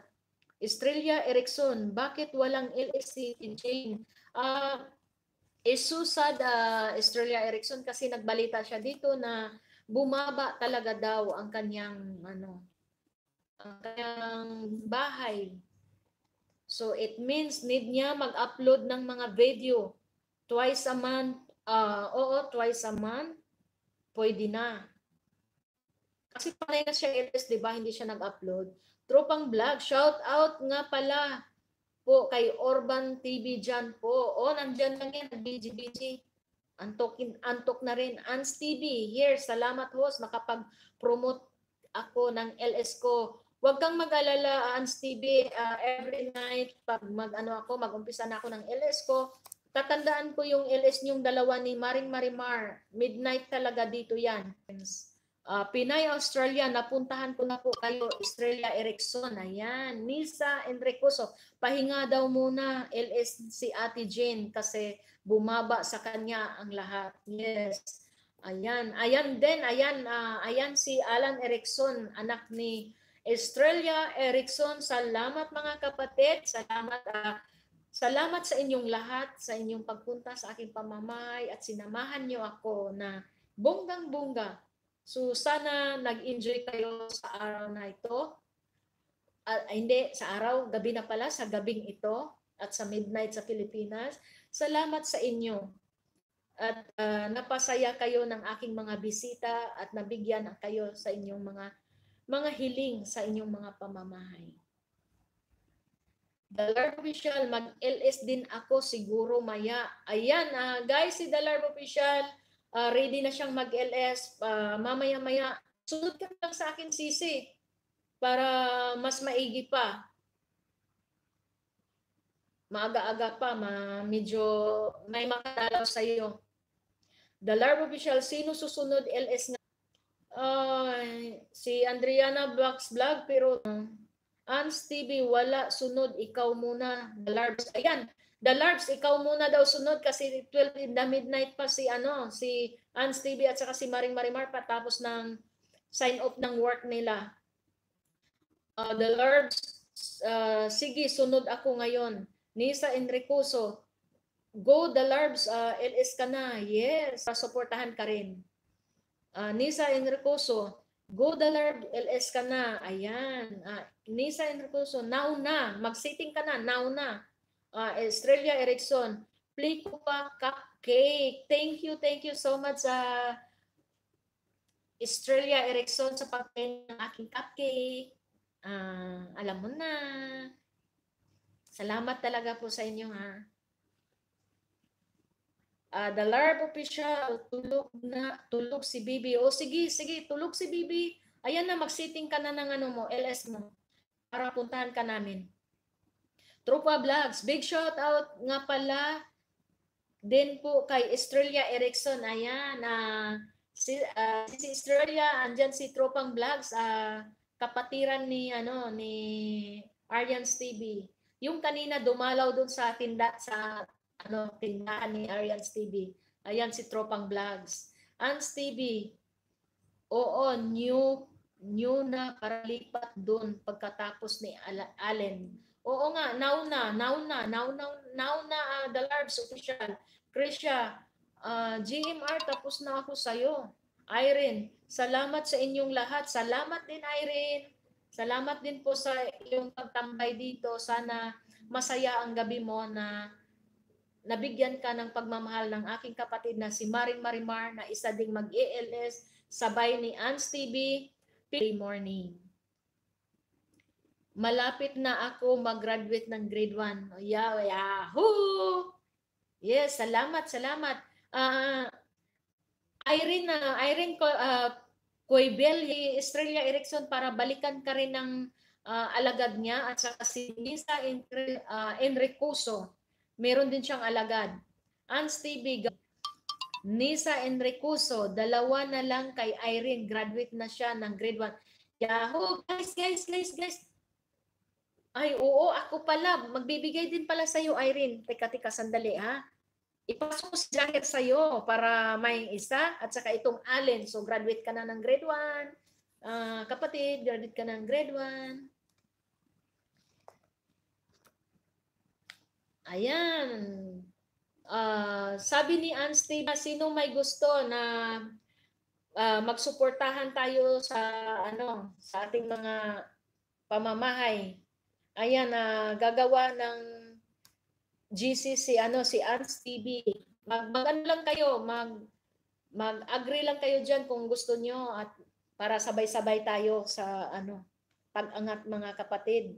Speaker 1: Estrella Erickson, bakit walang LS si Jane? Ah, isusad uh, Estrella Erickson kasi nagbalita siya dito na bumaba talaga daw ang kanyang ano ang kanyang bahay. So it means need niya mag-upload ng mga video twice a month. Uh, oo, twice a month. Pwede na. Kasi panay na siya LS, di ba? Hindi siya nag-upload. Tropang vlog, shout out nga pala po kay Orban TV dyan po. O, nandyan lang yan, BG-BG. Antokin, antok na rin. Ans TV, here, salamat host, nakapag-promote ako ng LS ko. Huwag kang mag-alala, Ans TV, uh, every night, pag mag-ano ako, mag-umpisa na ako ng LS ko, tatandaan ko yung LS niyong dalawa ni Maring Marimar. Midnight talaga dito yan. Uh, Pinay, Australia, napuntahan ko na po kayo. Australia Erickson, ayan. Nisa Enricoso, pahinga daw muna LS si Ate Jane kasi bumaba sa kanya ang lahat. Yes. Ayan, ayan din, ayan, uh, ayan si Alan Erickson, anak ni Estrella Erickson, salamat mga kapatid. Salamat uh, salamat sa inyong lahat, sa inyong pagpunta sa aking pamamay at sinamahan niyo ako na bonggang-bongga. So sana nag-enjoy kayo sa araw na ito. Uh, hindi, sa araw, gabi na pala, sa gabing ito at sa midnight sa Pilipinas. Salamat sa inyo. At uh, napasaya kayo ng aking mga bisita at nabigyan kayo sa inyong mga mga hiling sa inyong mga pamamahay. Dalarb Official, mag-LS din ako siguro maya. Ayan, uh, guys, si Dalarb Official, uh, ready na siyang mag-LS. Uh, mamaya-maya, sunod ka lang sa akin, Sisi, para mas maigi pa. Maaga-aga pa, ma medyo may makadalaw sa iyo. Dalarb Official, sino susunod LS na Uh, si Andriana Box Vlog pero uh, Ans TV wala sunod ikaw muna. The Larbs ayan. The Larbs ikaw muna daw sunod kasi 12 in the midnight pa si ano si Ans TV at saka si Maring Marimar patapos ng sign off ng work nila. Uh, the Larbs uh, sige sunod ako ngayon. Nisa Enricoso go the Larbs uh, LS ka na. Yes suportahan ka rin. Uh, Nisa Enricoso, Go Dalar LS ka na. Ayan. Uh, Nisa Enricoso, now na. Mag-sitting ka na. Now na. Uh, Estrella Erickson, play ko pa cupcake. Thank you, thank you so much uh, Estrella Erickson sa pag-play ng aking cupcake. Uh, alam mo na. Salamat talaga po sa inyo ha. Uh, the LARP official, tulog na, tulog si Bibi. O sige, sige, tulog si Bibi. Ayan na, mag-sitting ka na ng ano mo, LS mo. Para puntahan ka namin. Tropa Vlogs, big shout out nga pala din po kay Estrella Erickson. Ayan, uh, si, uh, si Estrella, andyan si Tropang Vlogs, uh, kapatiran ni, ano, ni Aryan's TV. Yung kanina dumalaw dun sa tinda, sa ano, tindahan ni Arians TV. Ayan si Tropang Vlogs. Ans TV, oo, new, new na para lipat doon pagkatapos ni Allen. Oo nga, now na, now na, now na, now na uh, the Larbs official. Krisha, uh, ah, GMR, tapos na ako sa'yo. Irene, salamat sa inyong lahat. Salamat din, Irene. Salamat din po sa iyong pagtambay dito. Sana masaya ang gabi mo na nabigyan ka ng pagmamahal ng aking kapatid na si Maring Marimar na isa ding mag-ALS sabay ni Ans TV morning. Malapit na ako mag-graduate ng grade 1. Yeah, yahoo! Yes, salamat, salamat. Uh, Irene, uh, Irene uh, Coibel, Estrella Erickson, para balikan ka rin ng uh, alagad niya at saka si Nisa uh, Enricoso Meron din siyang alagad. Ans TV, Nisa Enricuso, dalawa na lang kay Irene, graduate na siya ng grade 1. Yahoo! Guys, guys, guys, guys. Ay, oo, ako pala. Magbibigay din pala sa'yo, Irene. Teka, teka, sandali ha. Ipasok ko si Jahir sa'yo para may isa. At saka itong Allen. So, graduate ka na ng grade 1. Ah, kapatid, graduate ka ng grade 1. Ayan. Ah, sabi ni Ann Steve, sino may gusto na ah, magsuportahan tayo sa ano sa ating mga pamamahay. Ayan na gagawa ng GC si ano si Ants TV. Mag, lang kayo, mag mag-agree lang kayo diyan kung gusto nyo at para sabay-sabay tayo sa ano pag-angat mga kapatid.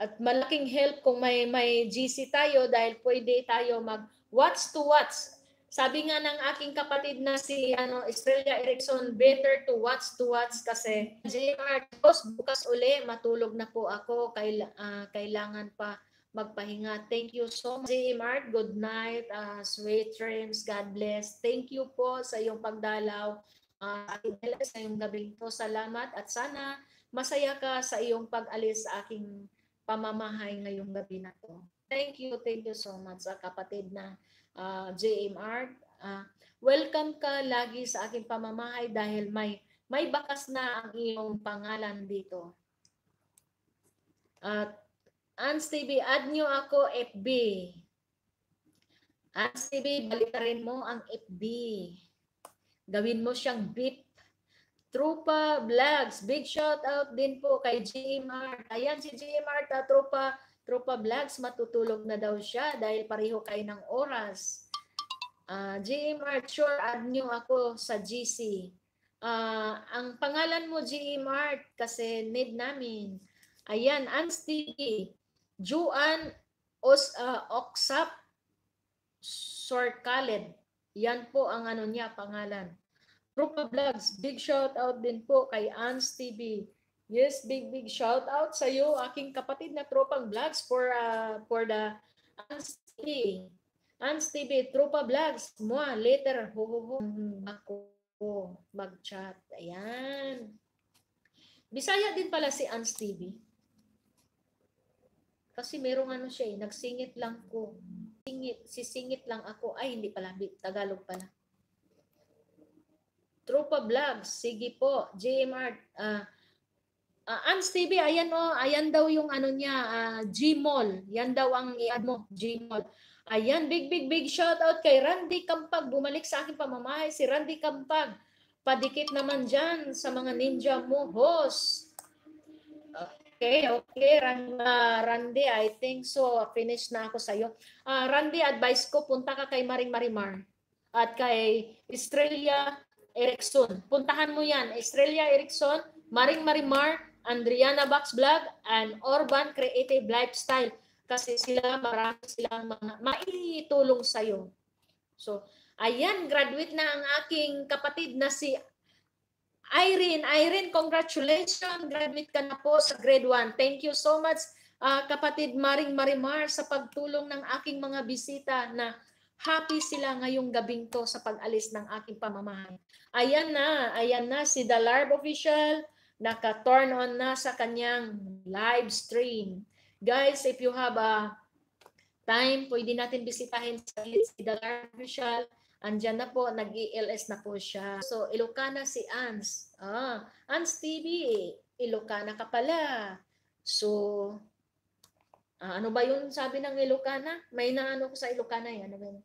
Speaker 1: At malaking help kung may may GC tayo dahil pwede tayo mag watch to watch. Sabi nga ng aking kapatid na si ano Estrella Erickson, better to watch to watch kasi JR, boss, bukas uli matulog na po ako, Kaila, ah, kailangan pa magpahinga. Thank you so much. J. Mart, good night. Uh, sweet dreams. God bless. Thank you po sa iyong pagdalaw. Uh, sa iyong gabing to. Salamat at sana masaya ka sa iyong pag-alis sa aking pamamahay ngayong gabi na to. Thank you, thank you so much sa kapatid na uh, JMR. Uh, welcome ka lagi sa aking pamamahay dahil may may bakas na ang iyong pangalan dito. At uh, Ans TV, add nyo ako FB. Ans TV, balitarin mo ang FB. Gawin mo siyang beep. Trupa Vlogs, big shout out din po kay JMR. Ayan si JMR, ta, Trupa, Trupa Vlogs, matutulog na daw siya dahil pareho kayo ng oras. Uh, JMR, sure, add nyo ako sa GC. Uh, ang pangalan mo, JMR, kasi need namin. Ayan, Ans TV, Juan Os, uh, Oksap Sorkaled. Yan po ang ano niya, pangalan. Rupa Vlogs, big shout out din po kay Ans TV. Yes, big big shout out sa iyo aking kapatid na Tropang Vlogs for uh, for the Ans TV. Ans TV, Tropa Vlogs, mo later ho ho ho ako mag-chat. Ayan. Bisaya din pala si Ans TV. Kasi merong ano siya eh, nagsingit lang ko. Singit, sisingit lang ako. Ay, hindi pala, Tagalog pala. Trupa Vlogs, sige po. JMR, uh, uh, Ans TV, ayan o, oh, ayan daw yung ano niya, uh, Gmall. Yan daw ang i-add mo, Gmall. Ayan, big, big, big shout out kay Randy Kampag. Bumalik sa akin pamamahay, si Randy Kampag. Padikit naman dyan sa mga ninja mo, host. Okay, okay, Randy, I think so. Finish na ako sa'yo. Uh, Randy, advice ko, punta ka kay Maring Marimar at kay Estrella Erickson. Puntahan mo yan. Estrella Erickson, Maring Marimar, Andriana Box Vlog, and Urban Creative Lifestyle. Kasi sila, marami silang mga maitulong sa'yo. So, ayan, graduate na ang aking kapatid na si Irene. Irene, congratulations. Graduate ka na po sa grade 1. Thank you so much, uh, kapatid Maring Marimar, sa pagtulong ng aking mga bisita na happy sila ngayong gabing to sa pag-alis ng aking pamamahay. Ayan na, ayan na si The Larb Official, naka-turn on na sa kanyang live stream. Guys, if you have a time, pwede natin bisitahin si The Larb Official. Andyan na po, nag-ELS na po siya. So, Ilocana si Ans. Ah, Ans TV, Ilocana ka pala. So, ah, ano ba yung sabi ng Ilocana? May naano ko sa Ilocana. Eh, ano ba yun?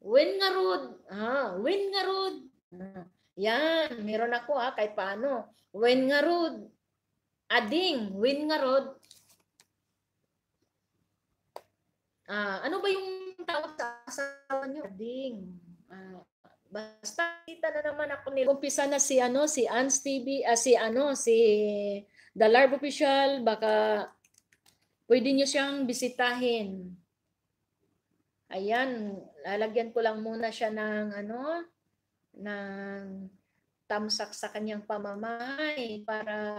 Speaker 1: Win nga rod. Ah, win nga rod. Ah, yan, meron ako ha, kahit paano. Win nga rod. Ading, win nga rod. Ah, ano ba yung tawag sa asawa niyo? Ading. Ah, basta kita na naman ako ni umpisa na si ano si Ans TV ah, si ano si The Larb Official baka pwede niyo siyang bisitahin Ayan, lalagyan ko lang muna siya ng ano, ng tamsak sa kanyang pamamahay para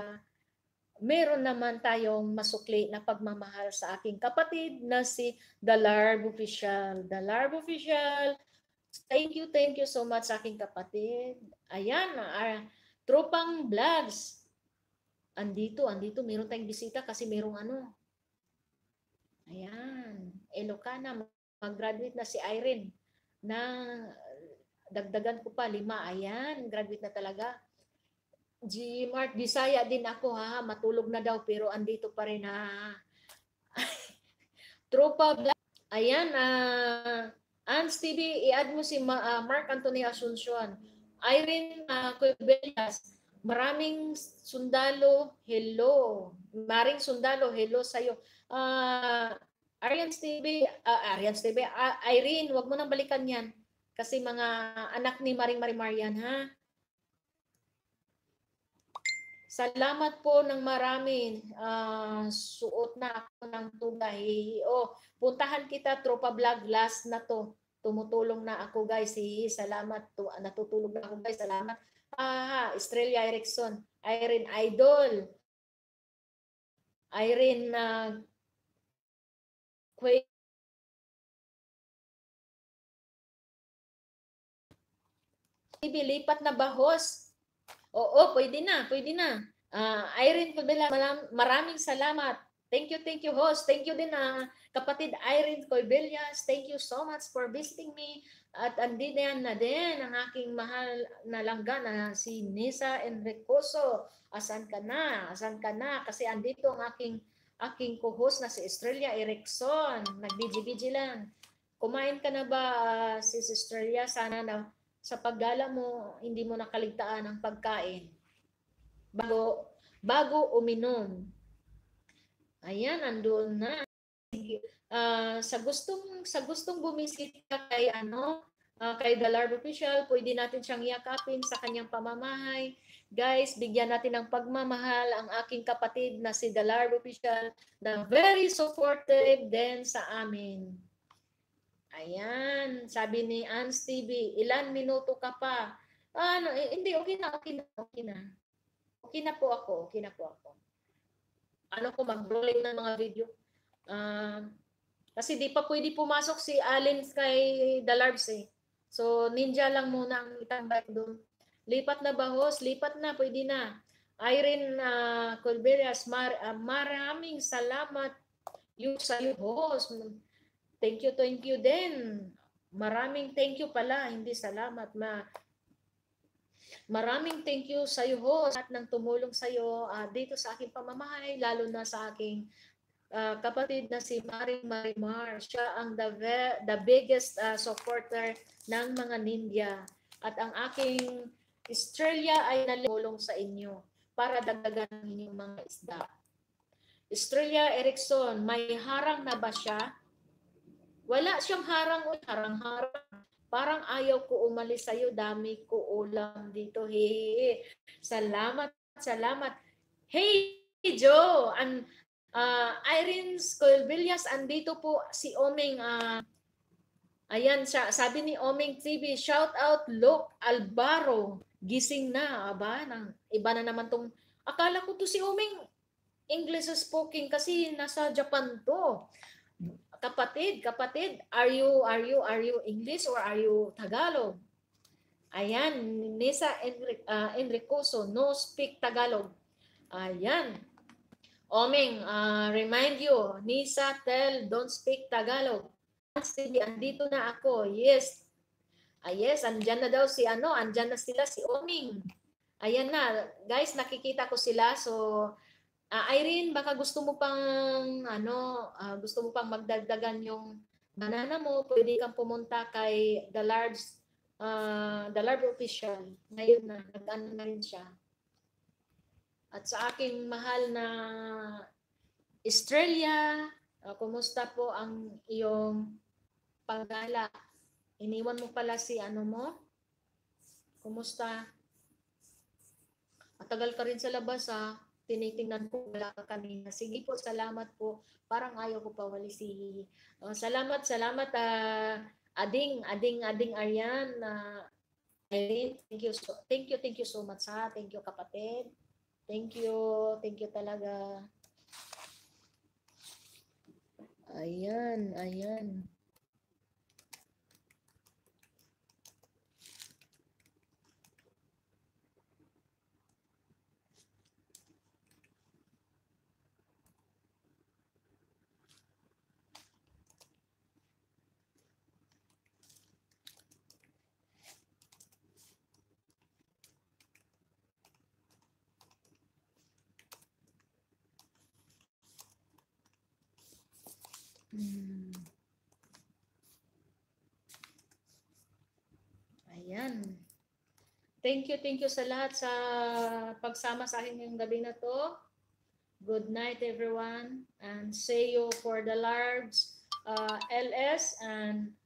Speaker 1: meron naman tayong masukli na pagmamahal sa aking kapatid na si The Larb Official. The Larb Official, thank you, thank you so much sa aking kapatid. Ayan, uh, tropang vlogs. andito, andito, meron tayong bisita kasi merong ano. Ayan, Elocana, mag-graduate na si Irene na dagdagan ko pa, lima. Ayan, graduate na talaga. G. Mark, Bisaya din ako ha, matulog na daw pero andito pa rin ha. Tropa Black. Ayan, ah, Ans TV, i-add mo si Ma- ah, Mark Anthony Asuncion. Irene uh, Cuebellas, maraming sundalo, hello. Maring sundalo, hello sa'yo. Uh, Arian TV, uh, Arian TV, uh, Irene, wag mo nang balikan yan. Kasi mga anak ni Maring Marimar yan, ha? Salamat po ng marami. Uh, suot na ako ng tugay. Oh, puntahan kita, Tropa Vlog, last na to. Tumutulong na ako, guys. Hihi, salamat. To, natutulog na ako, guys. Salamat. Ah, Estrella Erickson. Irene Idol. Irene uh, lipat na ba host? Oo, pwede na, pwede na. Uh, Irene Cobela, maraming salamat. Thank you, thank you host. Thank you din uh, kapatid Irene Coibelias. Thank you so much for visiting me. At andin yan na din ang aking mahal na langga na si Nisa Enricoso. Asan ka na? Asan ka na? Kasi andito ang aking aking co-host na si Estrella Erickson. Nagbiji-biji lang. Kumain ka na ba, uh, si Estrella? Sana na sa paggala mo, hindi mo nakaligtaan ang pagkain. Bago, bago uminom. Ayan, andun na. Uh, sa gustong sa gustong bumisita kay ano uh, kay The Larb Official, pwede natin siyang yakapin sa kanyang pamamahay. Guys, bigyan natin ng pagmamahal ang aking kapatid na si The Larb Official na very supportive din sa amin. Ayan, sabi ni Ans TV, ilan minuto ka pa? Ano, eh, hindi, okay na, okay na, okay na. Okay na po ako, okay na po ako. Ano ko, mag-rolling ng mga video. Uh, kasi di pa pwede pumasok si Allen kay Dalarbs eh. So, ninja lang muna ang itambay doon. Lipat na ba, host? Lipat na, pwede na. Irene uh, Colberias, mar uh, maraming salamat yung sa host. Thank you, thank you din. Maraming thank you pala, hindi salamat. Ma Maraming thank you sa iyo host at nang tumulong sa iyo uh, dito sa aking pamamahay, lalo na sa aking uh, kapatid na si Mari Marimar. Siya ang the, the biggest uh, supporter ng mga ninja. At ang aking Estrella ay nalulong sa inyo para dagdagan ang inyong mga isda. Estrella Erickson, may harang na ba siya? Wala siyang harang o harang-harang. Parang ayaw ko umalis sa'yo, dami ko ulam dito. Hey, salamat, salamat. Hey, Joe, and uh, Irene Scolvillas, andito po si Oming. Uh, ayan, siya, sabi ni Oming TV, shout out Luke Albaro. Gising na, aba, nang, iba na naman tong, akala ko to si Oming English speaking kasi nasa Japan to kapatid, kapatid, are you are you are you English or are you Tagalog? Ayan, Nisa Enric, uh, Enricoso, no speak Tagalog. Ayan. Oming, uh, remind you, Nisa tell don't speak Tagalog. Steady, andito na ako. Yes. Ah, yes, andyan na daw si ano, andyan na sila si Oming. Ayan na, guys, nakikita ko sila. So, Uh, Irene, baka gusto mo pang ano, uh, gusto mo pang magdagdagan yung banana mo, pwede kang pumunta kay The Large uh, The Large Official. Ngayon na, nag-ano na rin siya. At sa aking mahal na Australia, uh, kumusta po ang iyong paggala? Iniwan mo pala si ano mo? Kumusta? Matagal ka rin sa labas ha tinitingnan ko wala ka kanina. Sige po, salamat po. Parang ayaw ko pa wali si uh, Salamat, salamat uh, Ading, Ading, Ading Aryan. Uh, Irene, thank you so thank you, thank you so much ha. Thank you kapatid. Thank you, thank you talaga. Ayan, ayan. Ayan. Thank you, thank you sa lahat sa pagsama sa akin ngayong gabi na to. Good night everyone and see you for the large uh, LS and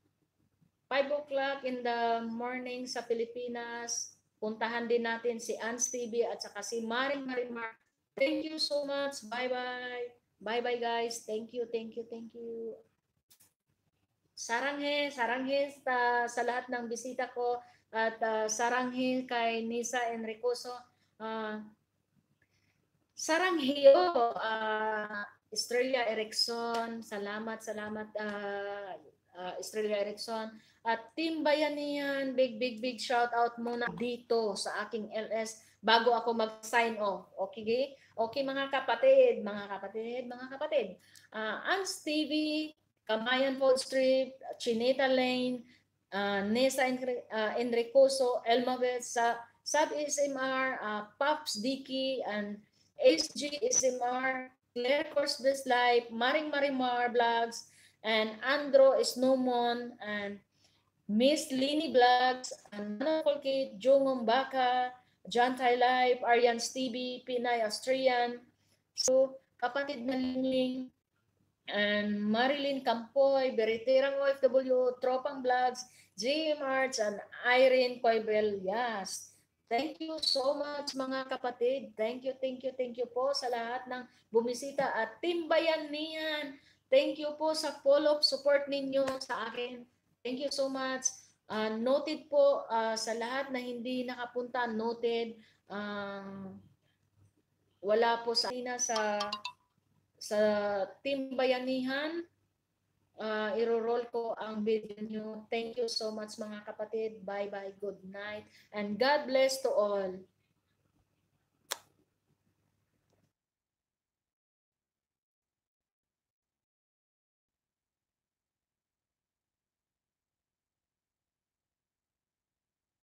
Speaker 1: 5 o'clock in the morning sa Pilipinas. Puntahan din natin si Ans TV at saka si Maring Marimar. Thank you so much. Bye-bye. Bye-bye guys. Thank you, thank you, thank you. Saranghe, saranghe sa, sa lahat ng bisita ko at uh, saranghe kay Nisa Enricoso. Uh, saranghe uh, Estrella Erickson. Salamat, salamat uh, uh, Estrella Erickson. At Team Bayanihan, big, big, big shout out muna dito sa aking LS bago ako mag-sign off. Okay? Okay mga kapatid, mga kapatid, mga kapatid. Uh, Ans TV, Kamayan Food Street, Chinita Lane, uh, Nesa Enri- uh, Enricoso, Elmabet, sa Sub SMR, uh, Pops Dicky, and SG SMR, Claire Course Best Life, Maring Marimar Vlogs, and Andro Snowmon, and Miss Lini Vlogs, and Manakol Kate, Jungong Baka, John Life, Aryan Stevie, Pinay Austrian, so kapatid na Lining, and Marilyn Campoy, Beriterang OFW, Tropang Vlogs, JM Arts, and Irene Coibel Yas. Thank you so much mga kapatid. Thank you, thank you, thank you po sa lahat ng bumisita at Team Bayan niyan. Thank you po sa follow-up support ninyo sa akin. Thank you so much. Uh, noted po uh, sa lahat na hindi nakapunta, noted. Uh, wala po sa sa sa Team Bayanihan. Uh, iro-roll ko ang video nyo. Thank you so much mga kapatid. Bye-bye. Good night. And God bless to all.